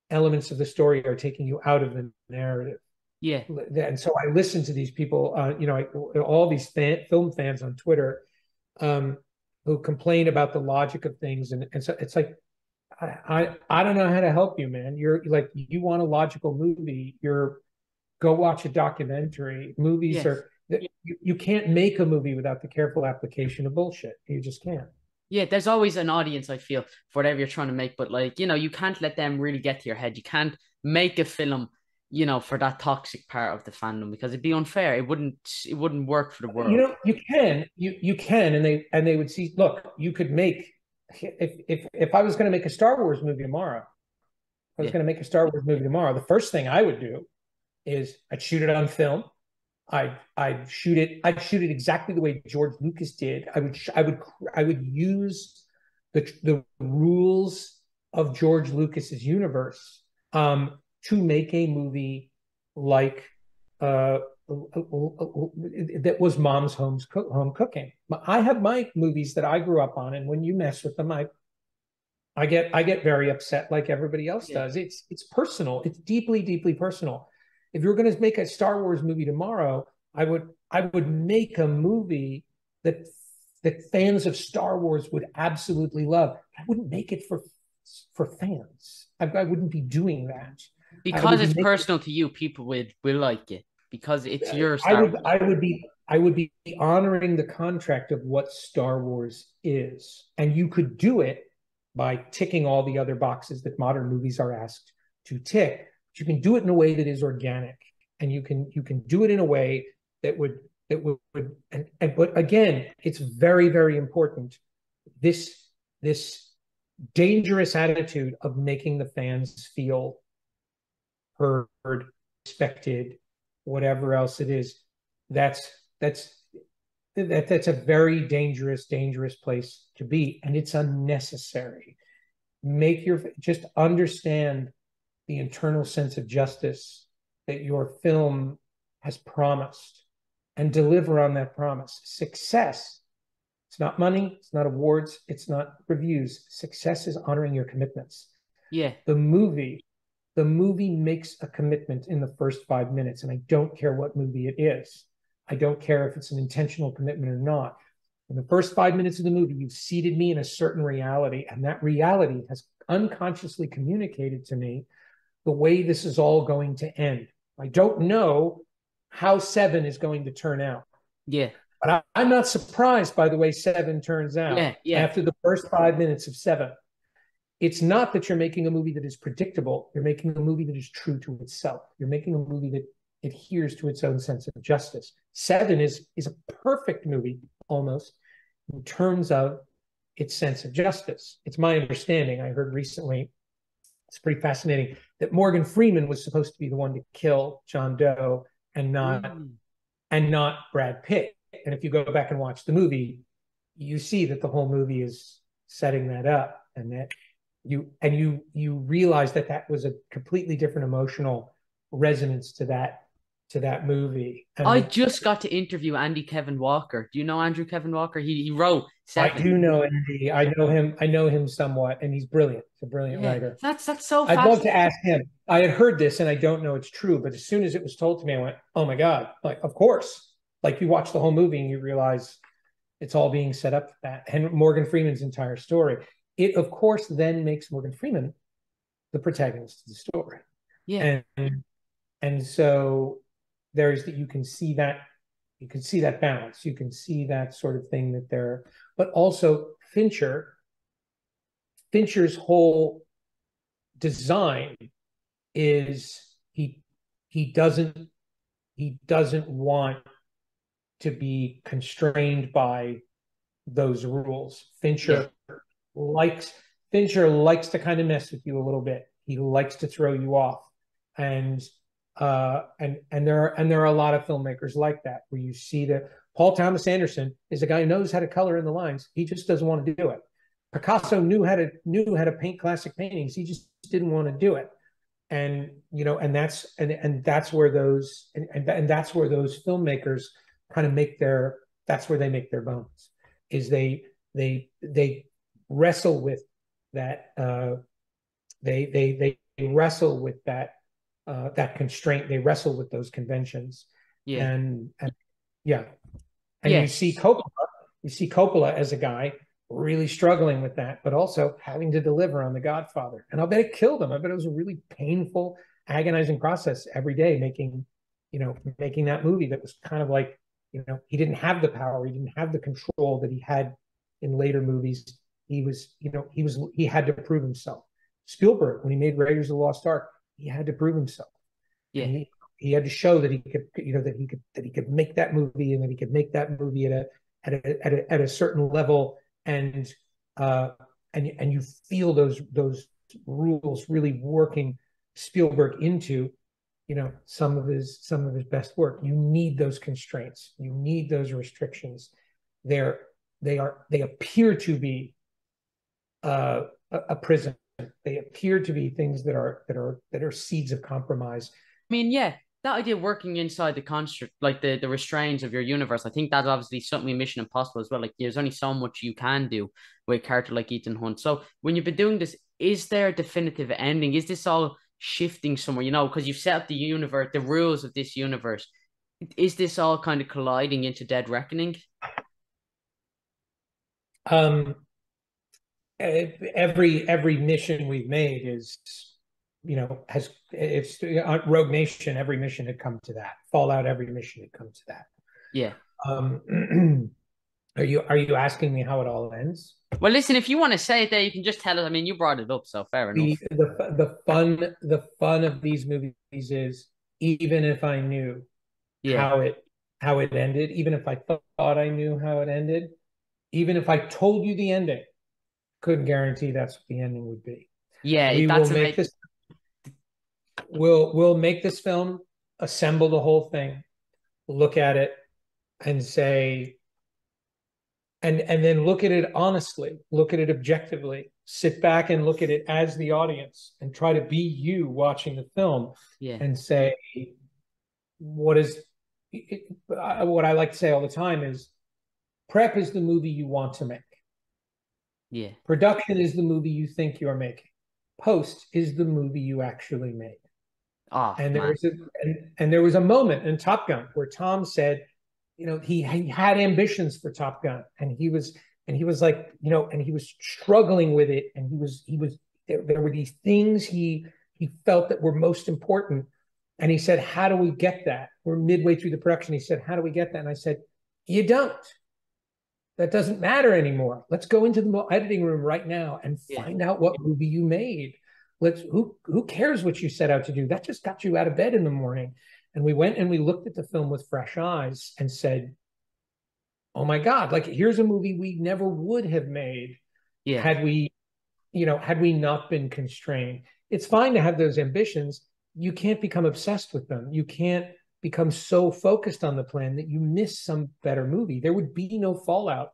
elements of the story are taking you out of the narrative. Yeah. And so I listen to these people, uh, you know, I, all these fan, film fans on Twitter um, who complain about the logic of things. And, and so it's like, I, I, I don't know how to help you, man. You're like, you want a logical movie. You're go watch a documentary. Movies yes. are, you, you can't make a movie without the careful application of bullshit. You just can't. Yeah, there's always an audience, I feel, for whatever you're trying to make. But like, you know, you can't let them really get to your head. You can't make a film you know, for that toxic part of the fandom because it'd be unfair. It wouldn't it wouldn't work for the world. You know, you can, you you can, and they and they would see. Look, you could make if if if I was going to make a Star Wars movie tomorrow, I was yeah. going to make a Star Wars movie tomorrow. The first thing I would do is I'd shoot it on film. I I'd shoot it. I'd shoot it exactly the way George Lucas did. I would I would I would use the the rules of George Lucas's universe. Um, to make a movie like uh, that was mom's home's home cooking. I have my movies that I grew up on, and when you mess with them, I I get I get very upset, like everybody else yeah. does. It's it's personal. It's deeply deeply personal. If you're going to make a Star Wars movie tomorrow, I would I would make a movie that that fans of Star Wars would absolutely love. I wouldn't make it for for fans. I, I wouldn't be doing that because it's personal it, to you people would will like it. Because it's your Star I would Wars. I would be I would be honoring the contract of what Star Wars is. And you could do it by ticking all the other boxes that modern movies are asked to tick. But you can do it in a way that is organic. And you can you can do it in a way that would that would, would and, and but again it's very very important. This this dangerous attitude of making the fans feel heard, respected, whatever else it is. That's that's that that's a very dangerous, dangerous place to be, and it's unnecessary. Make your just understand the internal sense of justice that your film has promised and deliver on that promise. Success. It's not money, it's not awards, it's not reviews. Success is honoring your commitments. Yeah. The movie the movie makes a commitment in the first five minutes, and I don't care what movie it is. I don't care if it's an intentional commitment or not. In the first five minutes of the movie, you've seated me in a certain reality, and that reality has unconsciously communicated to me the way this is all going to end. I don't know how seven is going to turn out. Yeah. But I, am not surprised by the way seven turns out yeah, yeah. after the first five minutes of seven it's not that you're making a movie that is predictable. You're making a movie that is true to itself. You're making a movie that adheres to its own sense of justice. Seven is is a perfect movie almost in terms of its sense of justice. It's my understanding. I heard recently, it's pretty fascinating that Morgan Freeman was supposed to be the one to kill John Doe and not mm. and not Brad Pitt. And if you go back and watch the movie, you see that the whole movie is setting that up and that you and you you realize that that was a completely different emotional resonance to that to that movie. And I just got to interview Andy Kevin Walker. Do you know Andrew Kevin Walker? He he wrote. Seven. I do know Andy. I know him. I know him somewhat, and he's brilliant. He's a brilliant yeah, writer. That's that's so. I'd love to ask him. I had heard this, and I don't know it's true, but as soon as it was told to me, I went, "Oh my god!" Like, of course. Like you watch the whole movie and you realize it's all being set up for that. And Morgan Freeman's entire story it of course then makes Morgan Freeman the protagonist of the story. Yeah. And and so there's that you can see that you can see that balance. You can see that sort of thing that there, but also Fincher, Fincher's whole design is he he doesn't he doesn't want to be constrained by those rules. Fincher likes Fincher likes to kind of mess with you a little bit. He likes to throw you off, and uh, and and there are and there are a lot of filmmakers like that where you see that Paul Thomas Anderson is a guy who knows how to color in the lines. He just doesn't want to do it. Picasso knew how to knew how to paint classic paintings. He just didn't want to do it. And you know, and that's and and that's where those and and, and that's where those filmmakers kind of make their that's where they make their bones is they they they wrestle with that uh they they they wrestle with that uh that constraint. They wrestle with those conventions. Yeah. and and yeah. And Yeah. you see Coppola you see Coppola as a guy really struggling with that but also having to deliver on the Godfather. And I'll bet it killed him. I bet it was a really painful agonizing process every day making you know making that movie that was kind of like you know he didn't have the power he didn't have the control that he had in later movies he was you know he was he had to prove himself. Spielberg when he made raiders of the lost ark he had to prove himself. Yeah. He, he had to show that he could you know that he could that he could make that movie and that he could make that movie at a at a at a, at a certain level. And uh and and you feel those those rules really working spielberg into you know some of his some of his best work. You need those constraints. You need those restrictions. They're they are they appear to be uh, a, prison they appear to be things that are that are that are seeds of compromise I mean, yeah, that idea of working inside the construct, like the, the restraints of your universe, I think that's obviously something in Mission Impossible as well. Like, there's only so much you can do with a character like Ethan Hunt. So, when you've been doing this, is there a definitive ending? Is this all shifting somewhere? You know, because you've set up the universe, the rules of this universe. Is this all kind of colliding into Dead Reckoning? um every every mission we've made is you know has it's uh, rogue nation every mission had come to that fallout every mission had come to that Yeah. um are you are you asking me how it all ends Well, listen, if you want to say it there, you can just tell us. I mean, you brought it up, so fair enough. the, the the fun the fun of these movies is even if I knew Yeah. how it how it ended, even if I thought I knew how it ended, even if I told you the ending, couldn't guarantee that's what the ending would be. Yeah, we that's will make this we'll we'll make this film, assemble the whole thing, look at it, and say and and then look at it honestly, look at it objectively, sit back and look at it as the audience and try to be you watching the film Yeah. and say what is it, what I like to say all the time is prep is the movie you want to make. Yeah. Production is the movie you think you're making. Post is the movie you actually made. Oh, And there man. was a and, and there was a moment in Top Gun where Tom said, you know, he, he had ambitions for Top Gun, and he was and he was like, you know, and he was struggling with it, and he was he was there, there were these things he he felt that were most important, and he said, how do we get that? We're midway through the production. He said, how do we get that? And I said, you don't. That doesn't matter anymore. Let's go into the editing room right now and Yeah. find out what movie you made. Let's who who cares what you set out to do? That just got you out of bed in the morning. And we went and we looked at the film with fresh eyes and said, "Oh my God! Like here's a movie we never would have made Yeah. had we, you know, had we not been constrained. It's fine to have those ambitions. You can't become obsessed with them. You can't become so focused on the plan that you miss some better movie. There would be no fallout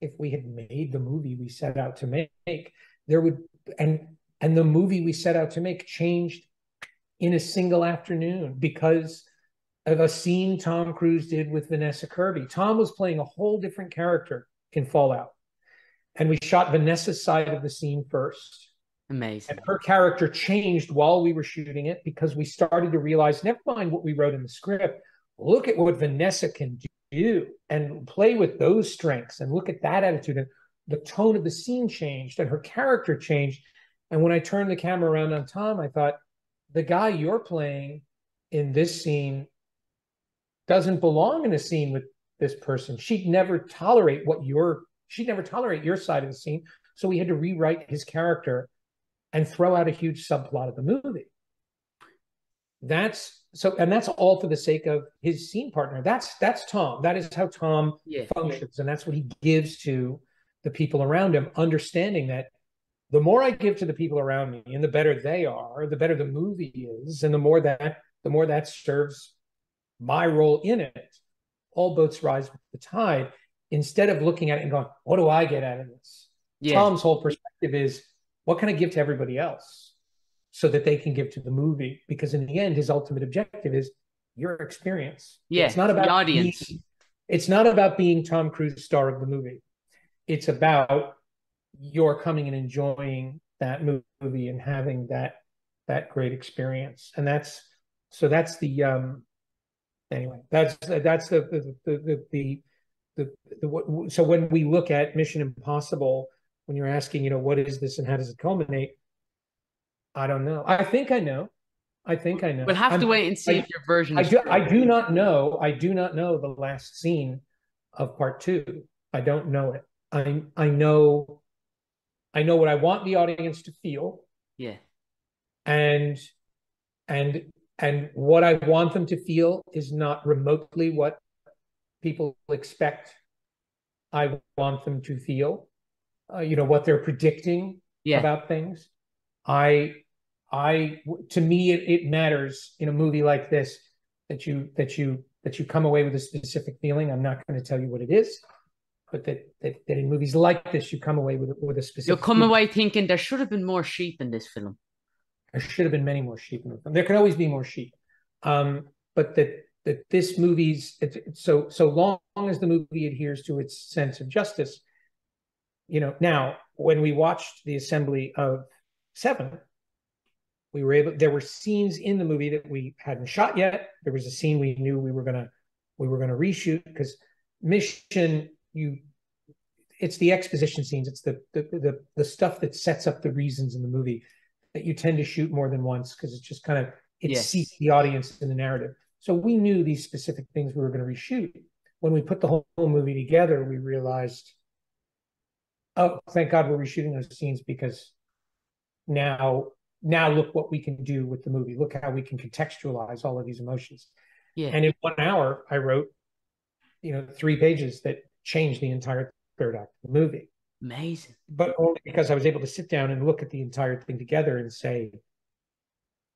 if we had made the movie we set out to make. There would and and the movie we set out to make changed in a single afternoon because of a scene Tom Cruise did with Vanessa Kirby. Tom was playing a whole different character in Fallout. And we shot Vanessa's side of the scene first. Amazing. And her character changed while we were shooting it because we started to realize never mind what we wrote in the script, look at what Vanessa can do and play with those strengths and look at that attitude. And the tone of the scene changed and her character changed. And when I turned the camera around on Tom, I thought, the guy you're playing in this scene doesn't belong in a scene with this person. She'd never tolerate what your she'd never tolerate your side of the scene. So we had to rewrite his character and throw out a huge subplot of the movie. That's so, and that's all for the sake of his scene partner. That's that's Tom. That is how Tom Yeah. functions, and that's what he gives to the people around him, understanding that the more I give to the people around me, and the better they are, the better the movie is, and the more that the more that serves my role in it. All boats rise with the tide. Instead of looking at it and going, what do I get out of this? Yeah. Tom's whole perspective is, what can I give to everybody else so that they can give to the movie? Because in the end, his ultimate objective is your experience. Yeah, it's not about the audience. Being, it's not about being Tom Cruise star of the movie. It's about your coming and enjoying that movie and having that that great experience. And that's so that's the um anyway, that's that's the the the the, the, the, the so when we look at Mission Impossible, when you're asking, you know, what is this and how does it culminate? I don't know. I think I know. I think I know. We'll have I'm, to wait and see I, if your version. I do. True. I do not know. I do not know the last scene of part two. I don't know it. I I know. I know what I want the audience to feel. Yeah. And and and what I want them to feel is not remotely what people expect. I want them to feel. Uh, you know what they're predicting yeah. about things. I I to me it, it matters in a movie like this that you that you that you come away with a specific feeling. I'm not going to tell you what it is, but that, that that in movies like this you come away with with a specific. You'll come feeling. away thinking there should have been more sheep in this film. There should have been many more sheep in the film. There can always be more sheep, um, but that that this movie's so so long as the movie adheres to its sense of justice. You know, now when we watched the assembly of Seven, we were able there were scenes in the movie that we hadn't shot yet. There was a scene we knew we were gonna we were gonna reshoot because mission you it's the exposition scenes it's the, the the the stuff that sets up the reasons in the movie that you tend to shoot more than once because it's just kind of it yes. seats the audience in the narrative. So we knew these specific things we were going to reshoot. When we put the whole, whole movie together we realized oh thank god we're reshooting those scenes because now now look what we can do with the movie. Look how we can contextualize all of these emotions. Yeah. And in one hour, I wrote, you know, three pages that changed the entire third act of the movie. Amazing. But only because I was able to sit down and look at the entire thing together and say,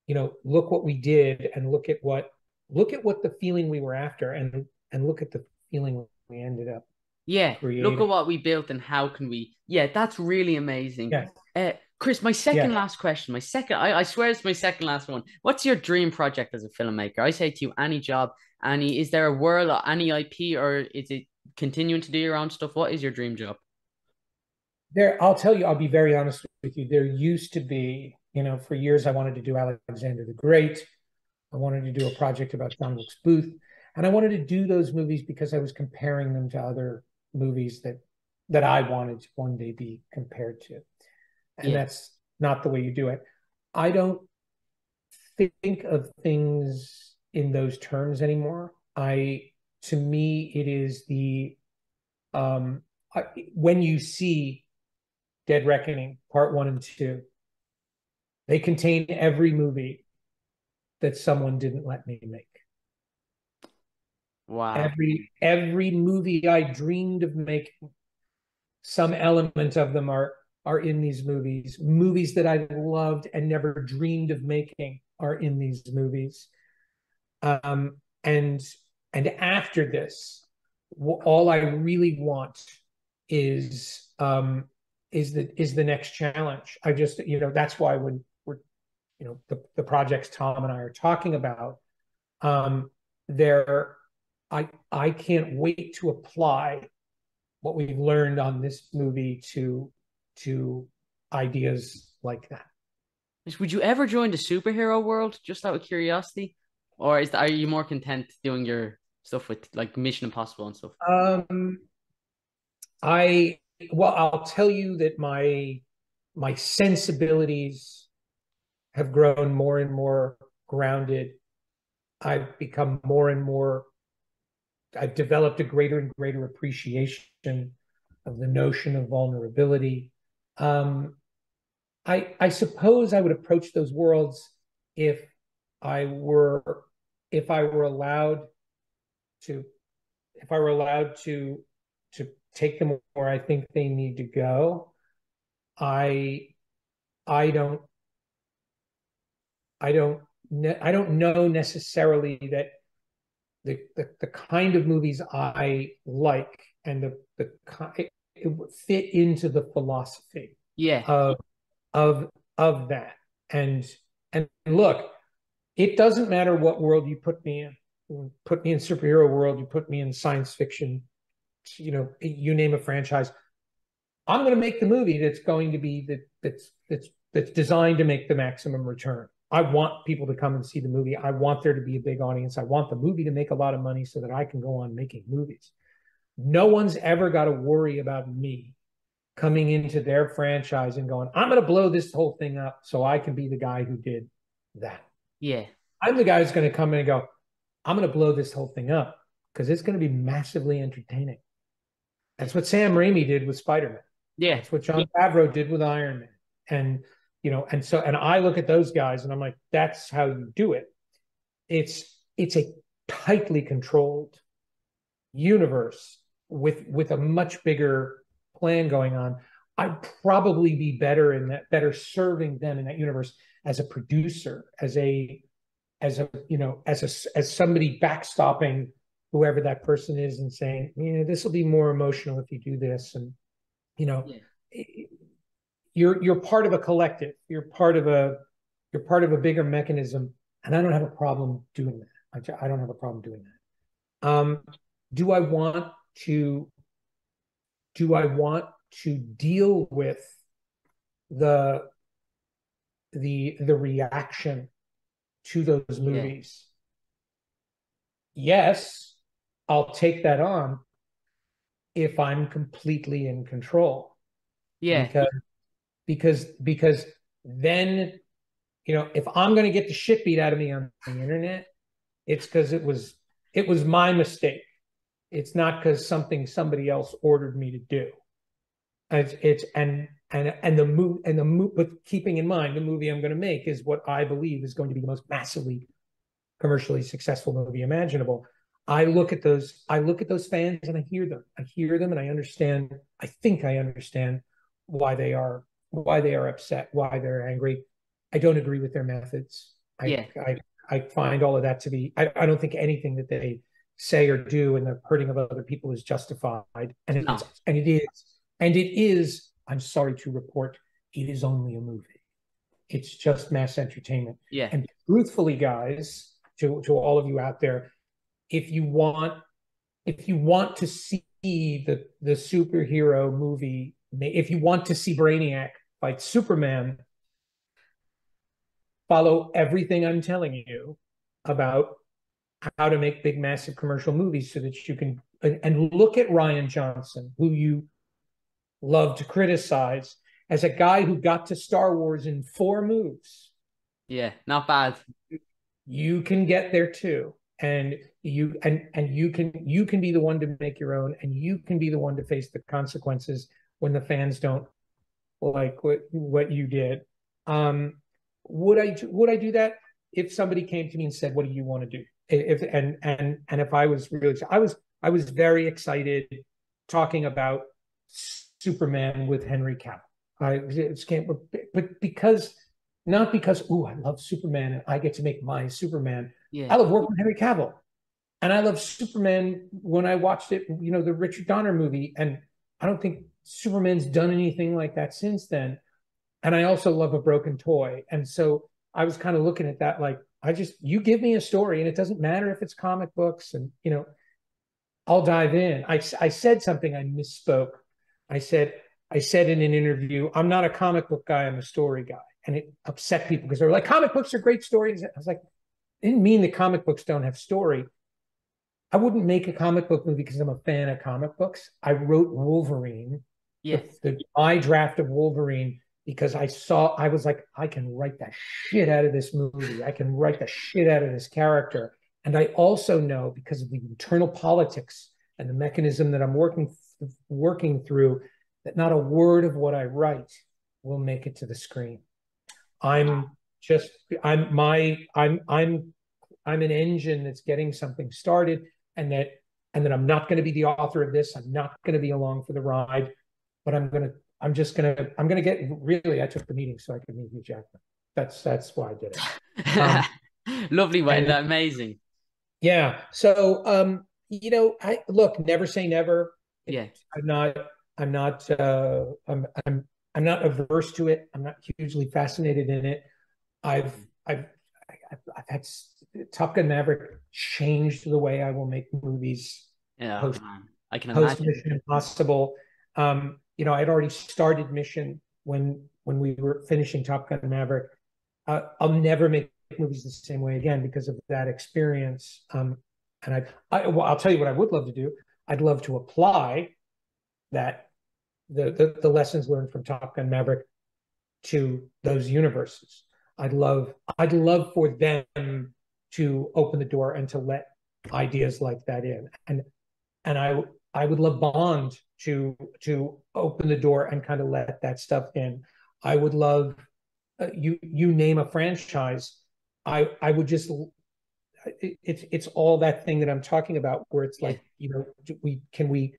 you know, look what we did and look at what look at what the feeling we were after and and look at the feeling we ended up. Yeah. Creating. Look at what we built and how can we yeah, that's really amazing. Yeah. Uh, Chris, my second yeah. last question, my second, I, I swear it's my second last one. What's your dream project as a filmmaker? I say to you, any job, any, is there a world or any IP or is it continuing to do your own stuff? What is your dream job? There, I'll tell you, I'll be very honest with you. There used to be, you know, for years I wanted to do Alexander the Great. I wanted to do a project about John Wilkes Booth. And I wanted to do those movies because I was comparing them to other movies that that I wanted to one day be compared to and yeah. that's not the way you do it. I don't think of things in those terms anymore. I to me it is the um I, when you see Dead Reckoning part 1 and 2 they contain every movie that someone didn't let me make. Wow. Every every movie I dreamed of making some element of them are are in these movies. Movies that I loved and never dreamed of making are in these movies. Um, and and after this, all I really want is um, is the is the next challenge. I just you know that's why when we're you know the the projects Tom and I are talking about, um, there I I can't wait to apply what we've learned on this movie to to ideas like that. Would you ever join the superhero world just out of curiosity? Or is that, are you more content doing your stuff with like Mission Impossible and stuff? Um I well I'll tell you that my my sensibilities have grown more and more grounded. I've become more and more I've developed a greater and greater appreciation of the notion of vulnerability um, I, I suppose I would approach those worlds if I were if I were allowed to if I were allowed to to take them where I think they need to go. I I don't I don't I don't know necessarily that the, the, the kind of movies I like and the the it, it fit into the philosophy yeah. of of of that. And and look it doesn't matter what world you put me in put me in superhero world you put me in science fiction you know you name a franchise i'm going to make the movie that's going to be that that's that's that's designed to make the maximum return I want people to come and see the movie. I want there to be a big audience. I want the movie to make a lot of money so that I can go on making movies. No one's ever got to worry about me coming into their franchise and going, I'm going to blow this whole thing up so I can be the guy who did that. Yeah. I'm the guy who's going to come in and go, I'm going to blow this whole thing up because it's going to be massively entertaining. That's what Sam Raimi did with Spider Man. Yeah. That's what Jon Favreau did with Iron Man. And you know and so and i look at those guys and i'm like that's how you do it. It's it's a tightly controlled universe with with a much bigger plan going on. I'd probably be better in that better serving them in that universe as a producer as a as a you know as a as somebody backstopping whoever that person is and saying you know this will be more emotional if you do this. And you know yeah you're you're part of a collective. You're part of a you're part of a bigger mechanism. And i don't have a problem doing that. I, I don't have a problem doing that. Um, do i want to do i want to deal with the the the reaction to those movies? Yeah. yes i'll take that on if i'm completely in control. Yeah. Because because because then you know if i'm going to get the shit beat out of me on the internet it's because it was it was my mistake. It's not because something somebody else ordered me to do. It's, it's and and and the move and the move but keeping in mind the movie i'm going to make is what i believe is going to be the most massively commercially successful movie imaginable. I look at those i look at those fans and i hear them. I hear them and i understand i think i understand why they are why they are upset, why they're angry. I don't agree with their methods. I, yeah. I, I find all of that to be, I, I don't think anything that they say or do in the hurting of other people is justified. And, no. and it is, and it is, I'm sorry to report, it is only a movie. It's just mass entertainment. Yeah. And truthfully, guys, to, to all of you out there, if you want, if you want to see the the superhero movie, if you want to see Brainiac fight Superman, follow everything I'm telling you about how to make big, massive commercial movies so that you can and look at Rian Johnson, who you love to criticize, as a guy who got to Star Wars in four moves. Yeah, not bad. You can get there too. And you and and you can you can be the one to make your own and you can be the one to face the consequences when the fans don't like what what you did. Um, would I would I do that if somebody came to me and said, "What do you want to do?" If and and and if I was really, I was I was very excited talking about Superman with Henry Cavill. I just can't, but, but because not because oh I love Superman and I get to make my Superman. Yeah. I love working with Henry Cavill, and I love Superman when I watched it. You know the Richard Donner movie, and I don't think Superman's done anything like that since then. And I also love a broken toy. And so I was kind of looking at that like, I just, you give me a story and it doesn't matter if it's comic books and, you know, I'll dive in. I, I said something, I misspoke. I said, I said in an interview, I'm not a comic book guy, I'm a story guy. And it upset people because they were like, comic books are great stories. I was like, I didn't mean the comic books don't have story. I wouldn't make a comic book movie because I'm a fan of comic books. I wrote Wolverine yes. the, the my draft of Wolverine because I saw I was like, I can write the shit out of this movie. I can write the shit out of this character. And I also know because of the internal politics and the mechanism that I'm working working through that not a word of what I write will make it to the screen. I'm just I'm my I'm I'm I'm an engine that's getting something started and that and that I'm not going to be the author of this. I'm not going to be along for the ride but I'm gonna I'm just gonna I'm gonna get really I took the meeting so I could meet Hugh Jackman. That's that's why I did it. Um, Lovely way, and, amazing. Yeah. So, um, you know, I look, never say never. Yeah. I'm not. I'm not. Uh, I'm. I'm. I'm not averse to it. I'm not hugely fascinated in it. I've. I've. I've, I've had Top Gun Maverick changed the way I will make movies. Yeah, post, I can post imagine. Mission Impossible. Um, you know, I'd already started Mission when when we were finishing Top Gun Maverick. Uh, I'll never make movies the same way again because of that experience. Um, and I, I well, I'll tell you what I would love to do. I'd love to apply that the, the the lessons learned from Top Gun Maverick to those universes. I'd love I'd love for them to open the door and to let ideas like that in. And and I I would love Bond to to open the door and kind of let that stuff in. I would love uh, you you name a franchise. I I would just it, it's it's all that thing that I'm talking about where it's like you know we can we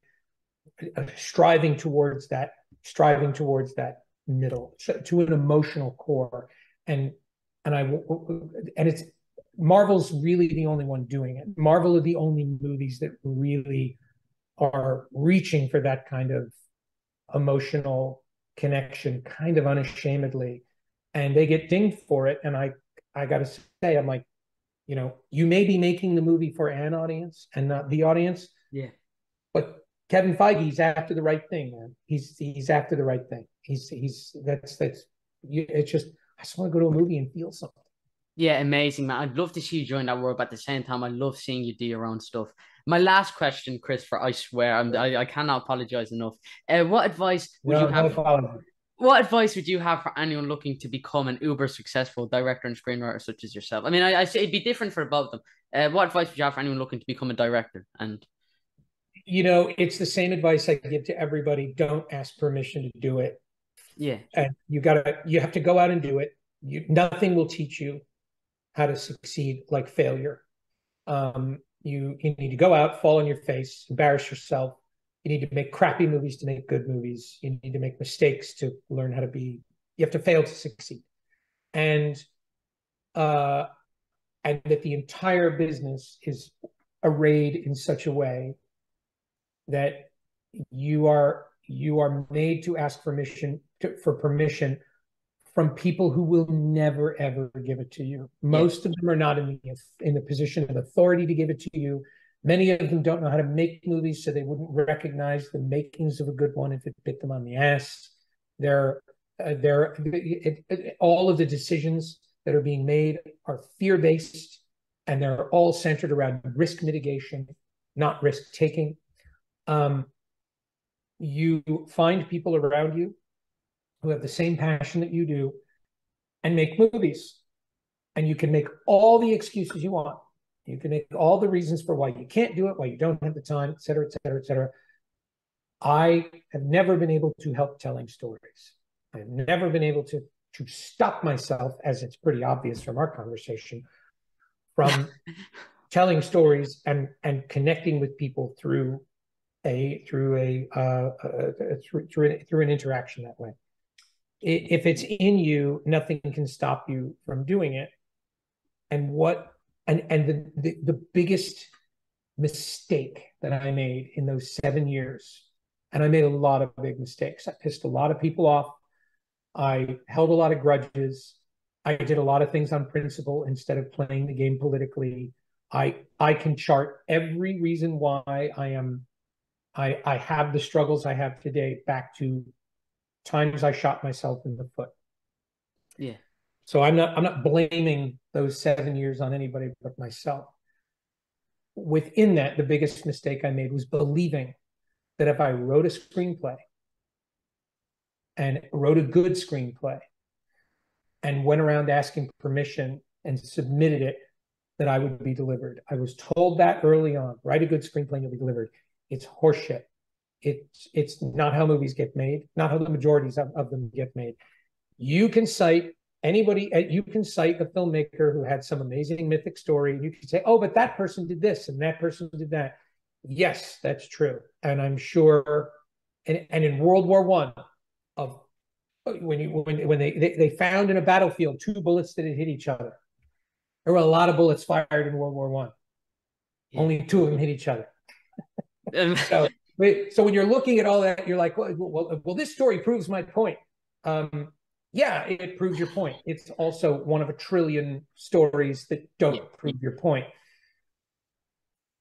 uh, striving towards that striving towards that middle to an emotional core and and I and it's Marvel's really the only one doing it. Marvel are the only movies that really are reaching for that kind of emotional connection kind of unashamedly and they get dinged for it. And i i gotta say i'm like you know you may be making the movie for an audience and not the audience yeah. but kevin feige's after the right thing man. He's he's after the right thing. He's he's that's that's you, it's just i just want to go to a movie and feel something. Yeah, amazing, man. I'd love to see you join that world, but at the same time, I love seeing you do your own stuff. My last question, Christopher, I swear, I'm, I, I cannot apologize enough. Uh, what advice would no, you have? No what advice would you have for anyone looking to become an uber successful director and screenwriter such as yourself? I mean, I, I say it'd be different for both of them. Uh, what advice would you have for anyone looking to become a director? And you know, it's the same advice I give to everybody: don't ask permission to do it. Yeah, and you gotta, you have to go out and do it. You, nothing will teach you how to succeed like failure. Um, you you need to go out, fall on your face, embarrass yourself. You need to make crappy movies to make good movies. You need to make mistakes to learn how to be. You have to fail to succeed, and uh, and that the entire business is arrayed in such a way that you are you are made to ask permission to, for permission from people who will never ever give it to you. Most of them are not in the in the position of authority to give it to you. Many of them don't know how to make movies, so they wouldn't recognize the makings of a good one if it bit them on the ass. They're uh, they're it, it, all of the decisions that are being made are fear based, and they're all centered around risk mitigation, not risk taking. Um, you find people around you who have the same passion that you do and make movies. And you can make all the excuses you want. You can make all the reasons for why you can't do it, why you don't have the time, et cetera, et cetera, et cetera. I have never been able to help telling stories. I've never been able to to stop myself, as it's pretty obvious from our conversation, from telling stories and and connecting with people through a through a uh, uh, through through an, through an interaction that way if it's in you, nothing can stop you from doing it. And what and and the, the, the biggest mistake that I made in those seven years, and I made a lot of big mistakes. I pissed a lot of people off. I held a lot of grudges. I did a lot of things on principle instead of playing the game politically. I I can chart every reason why I am I I have the struggles I have today back to times I shot myself in the foot. Yeah. So I'm not I'm not blaming those seven years on anybody but myself. Within that, the biggest mistake I made was believing that if I wrote a screenplay and wrote a good screenplay and went around asking permission and submitted it, that I would be delivered. I was told that early on. Write a good screenplay and you'll be delivered. It's horseshit it's it's not how movies get made, not how the majorities of, of them get made. You can cite anybody, uh, you can cite a filmmaker who had some amazing mythic story. and You can say, oh, but that person did this and that person did that. Yes, that's true, and I'm sure. And, and in World War One, of when you when when they, they they found in a battlefield two bullets that had hit each other, There were a lot of bullets fired in World War One. Yeah. Only two of them hit each other. so, so when you're looking at all that, you're like, well, well, well this story proves my point. Um, yeah, it proves your point. It's also one of a trillion stories that don't yeah. prove your point.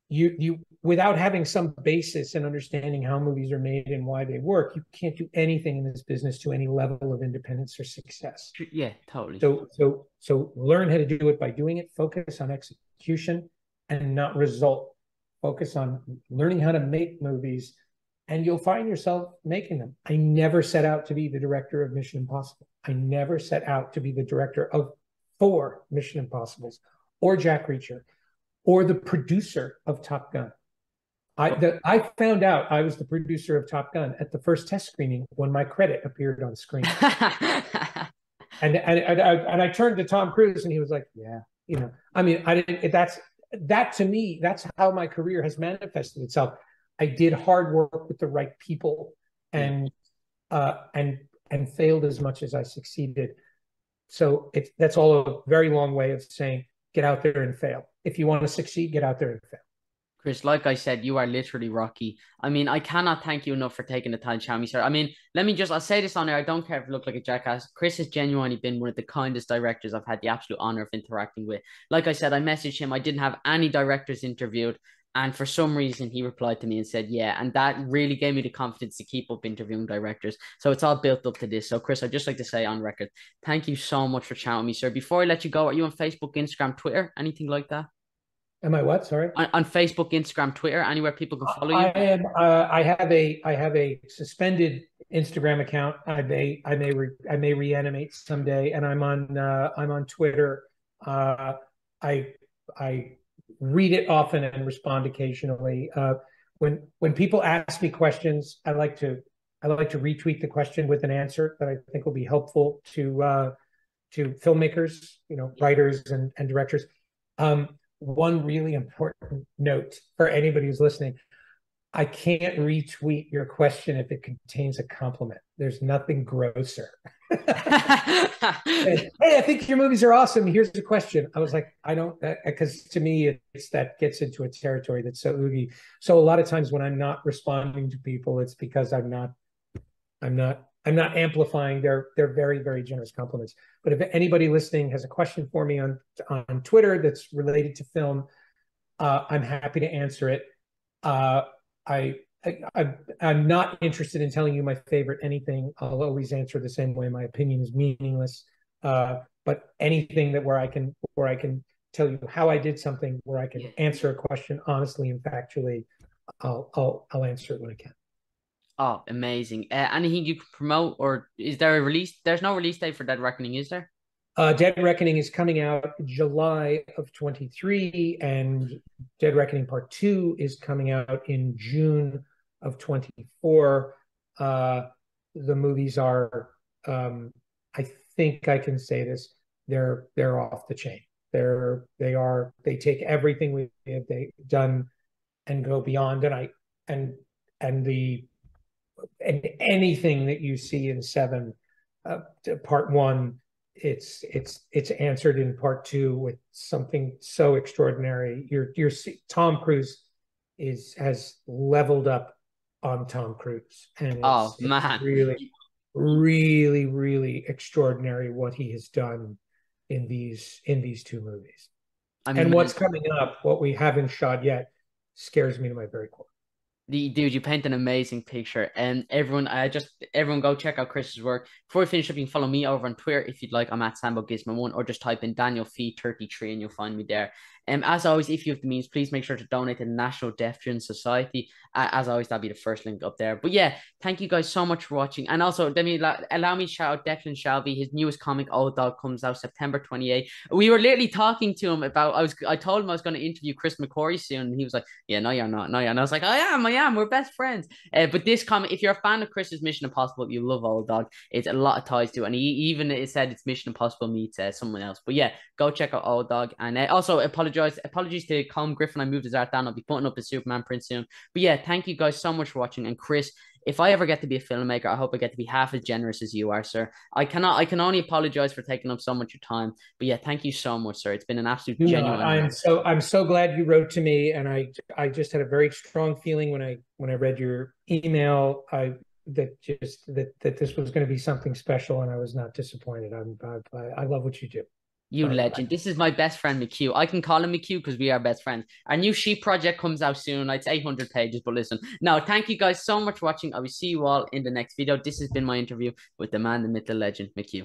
You you without having some basis and understanding how movies are made and why they work, you can't do anything in this business to any level of independence or success. Yeah, totally. So so so learn how to do it by doing it. Focus on execution and not result. Focus on learning how to make movies and you'll find yourself making them. I never set out to be the director of Mission Impossible. I never set out to be the director of four Mission Impossibles or Jack Reacher or the producer of Top Gun. I, the, I found out I was the producer of Top Gun at the first test screening when my credit appeared on screen. and, and, and, I, and I turned to Tom Cruise and he was like, yeah, you know, I mean, I didn't, that's, that to me, that's how my career has manifested itself. I did hard work with the right people and uh, and and failed as much as I succeeded. So it's that's all a very long way of saying get out there and fail. If you want to succeed, get out there and fail. Chris, like I said, you are literally Rocky. I mean, I cannot thank you enough for taking the time me, sir. I mean, let me just, I'll say this on air. I don't care if I look like a jackass. Chris has genuinely been one of the kindest directors I've had the absolute honor of interacting with. Like I said, I messaged him. I didn't have any directors interviewed. And for some reason, he replied to me and said, Yeah. And that really gave me the confidence to keep up interviewing directors. So it's all built up to this. So, Chris, I'd just like to say on record, thank you so much for chatting with me, sir. Before I let you go, are you on Facebook, Instagram, Twitter, anything like that? Am I what? Sorry. On, on Facebook, Instagram, Twitter, anywhere people can follow you. I am. Uh, I have a. I have a suspended Instagram account. I may. I may. Re, I may reanimate someday. And I'm on. Uh, I'm on Twitter. Uh, I. I read it often and respond occasionally. Uh, when when people ask me questions, I like to I like to retweet the question with an answer that I think will be helpful to uh, to filmmakers, you know, writers and, and directors. Um, one really important note for anybody who's listening: I can't retweet your question if it contains a compliment. There's nothing grosser. hey, I think your movies are awesome. Here's the question. I was like, I don't, uh, because to me, it's that gets into a territory that's so oogie. So a lot of times when I'm not responding to people, it's because I'm not, I'm not, I'm not amplifying their their very very generous compliments. But if anybody listening has a question for me on on Twitter that's related to film, uh, I'm happy to answer it. Uh, I I, am not interested in telling you my favorite anything. I'll always answer the same way. My opinion is meaningless. Uh, but anything that where I can where I can tell you how I did something, where I can answer a question honestly and factually, I'll I'll I'll answer it when I can. Oh, amazing! Uh, anything you can promote, or is there a release? There's no release date for Dead Reckoning, is there? Uh, Dead Reckoning is coming out July of 23, and Dead Reckoning Part 2 is coming out in June of 24. Uh, the movies are, um, I think I can say this, they're they're off the chain. They're they are they take everything we have they done and go beyond. And I and and the and anything that you see in seven, uh, part one, it's it's it's answered in part two with something so extraordinary. You're you're Tom Cruise is has leveled up on Tom Cruise. And oh man, really, really, really extraordinary what he has done in these in these two movies. I mean, and what's coming up, what we haven't shot yet, scares me to my very core the dude, you paint an amazing picture, and everyone, I just everyone go check out Chris's work. Before we finish up, you can follow me over on Twitter if you'd like. I'm at Sambo Gizmo one, or just type in Daniel Fee thirty three, and you'll find me there. And um, as always, if you have the means, please make sure to donate to the National Deaf Children Society. Uh, as always, that'll be the first link up there. But yeah, thank you guys so much for watching. And also, let me allow me to shout out Declan Shalvey. His newest comic, Old Dog, comes out September 28th. We were literally talking to him about. I was. I told him I was going to interview Chris McQuarrie soon, and he was like, "Yeah, no, you're not. No, you're." not. And I was like, "I am. I am. We're best friends." Uh, but this comic, if you're a fan of Chris's Mission Impossible, you love Old Dog. It's a lot of ties to, it. and he even it said it's Mission Impossible meets uh, someone else. But yeah, go check out Old Dog, and uh, also apologize. Apologies to Colin Griffin. I moved his art down. I'll be putting up a Superman print soon. But yeah, thank you guys so much for watching. And Chris, if I ever get to be a filmmaker, I hope I get to be half as generous as you are, sir. I cannot, I can only apologize for taking up so much of your time. But yeah, thank you so much, sir. It's been an absolute You know, genuine. I'm so I'm so glad you wrote to me, and I I just had a very strong feeling when I when I read your email. I that just that that this was going to be something special, and I was not disappointed. I'm I, I love what you do. You legend. This is my best friend McQ. I can call him McQ because we are best friends. Our new sheep project comes out soon. It's 800 pages, but listen. Now, thank you guys so much for watching. I will see you all in the next video. This has been my interview with the man, the myth, the legend, McQ.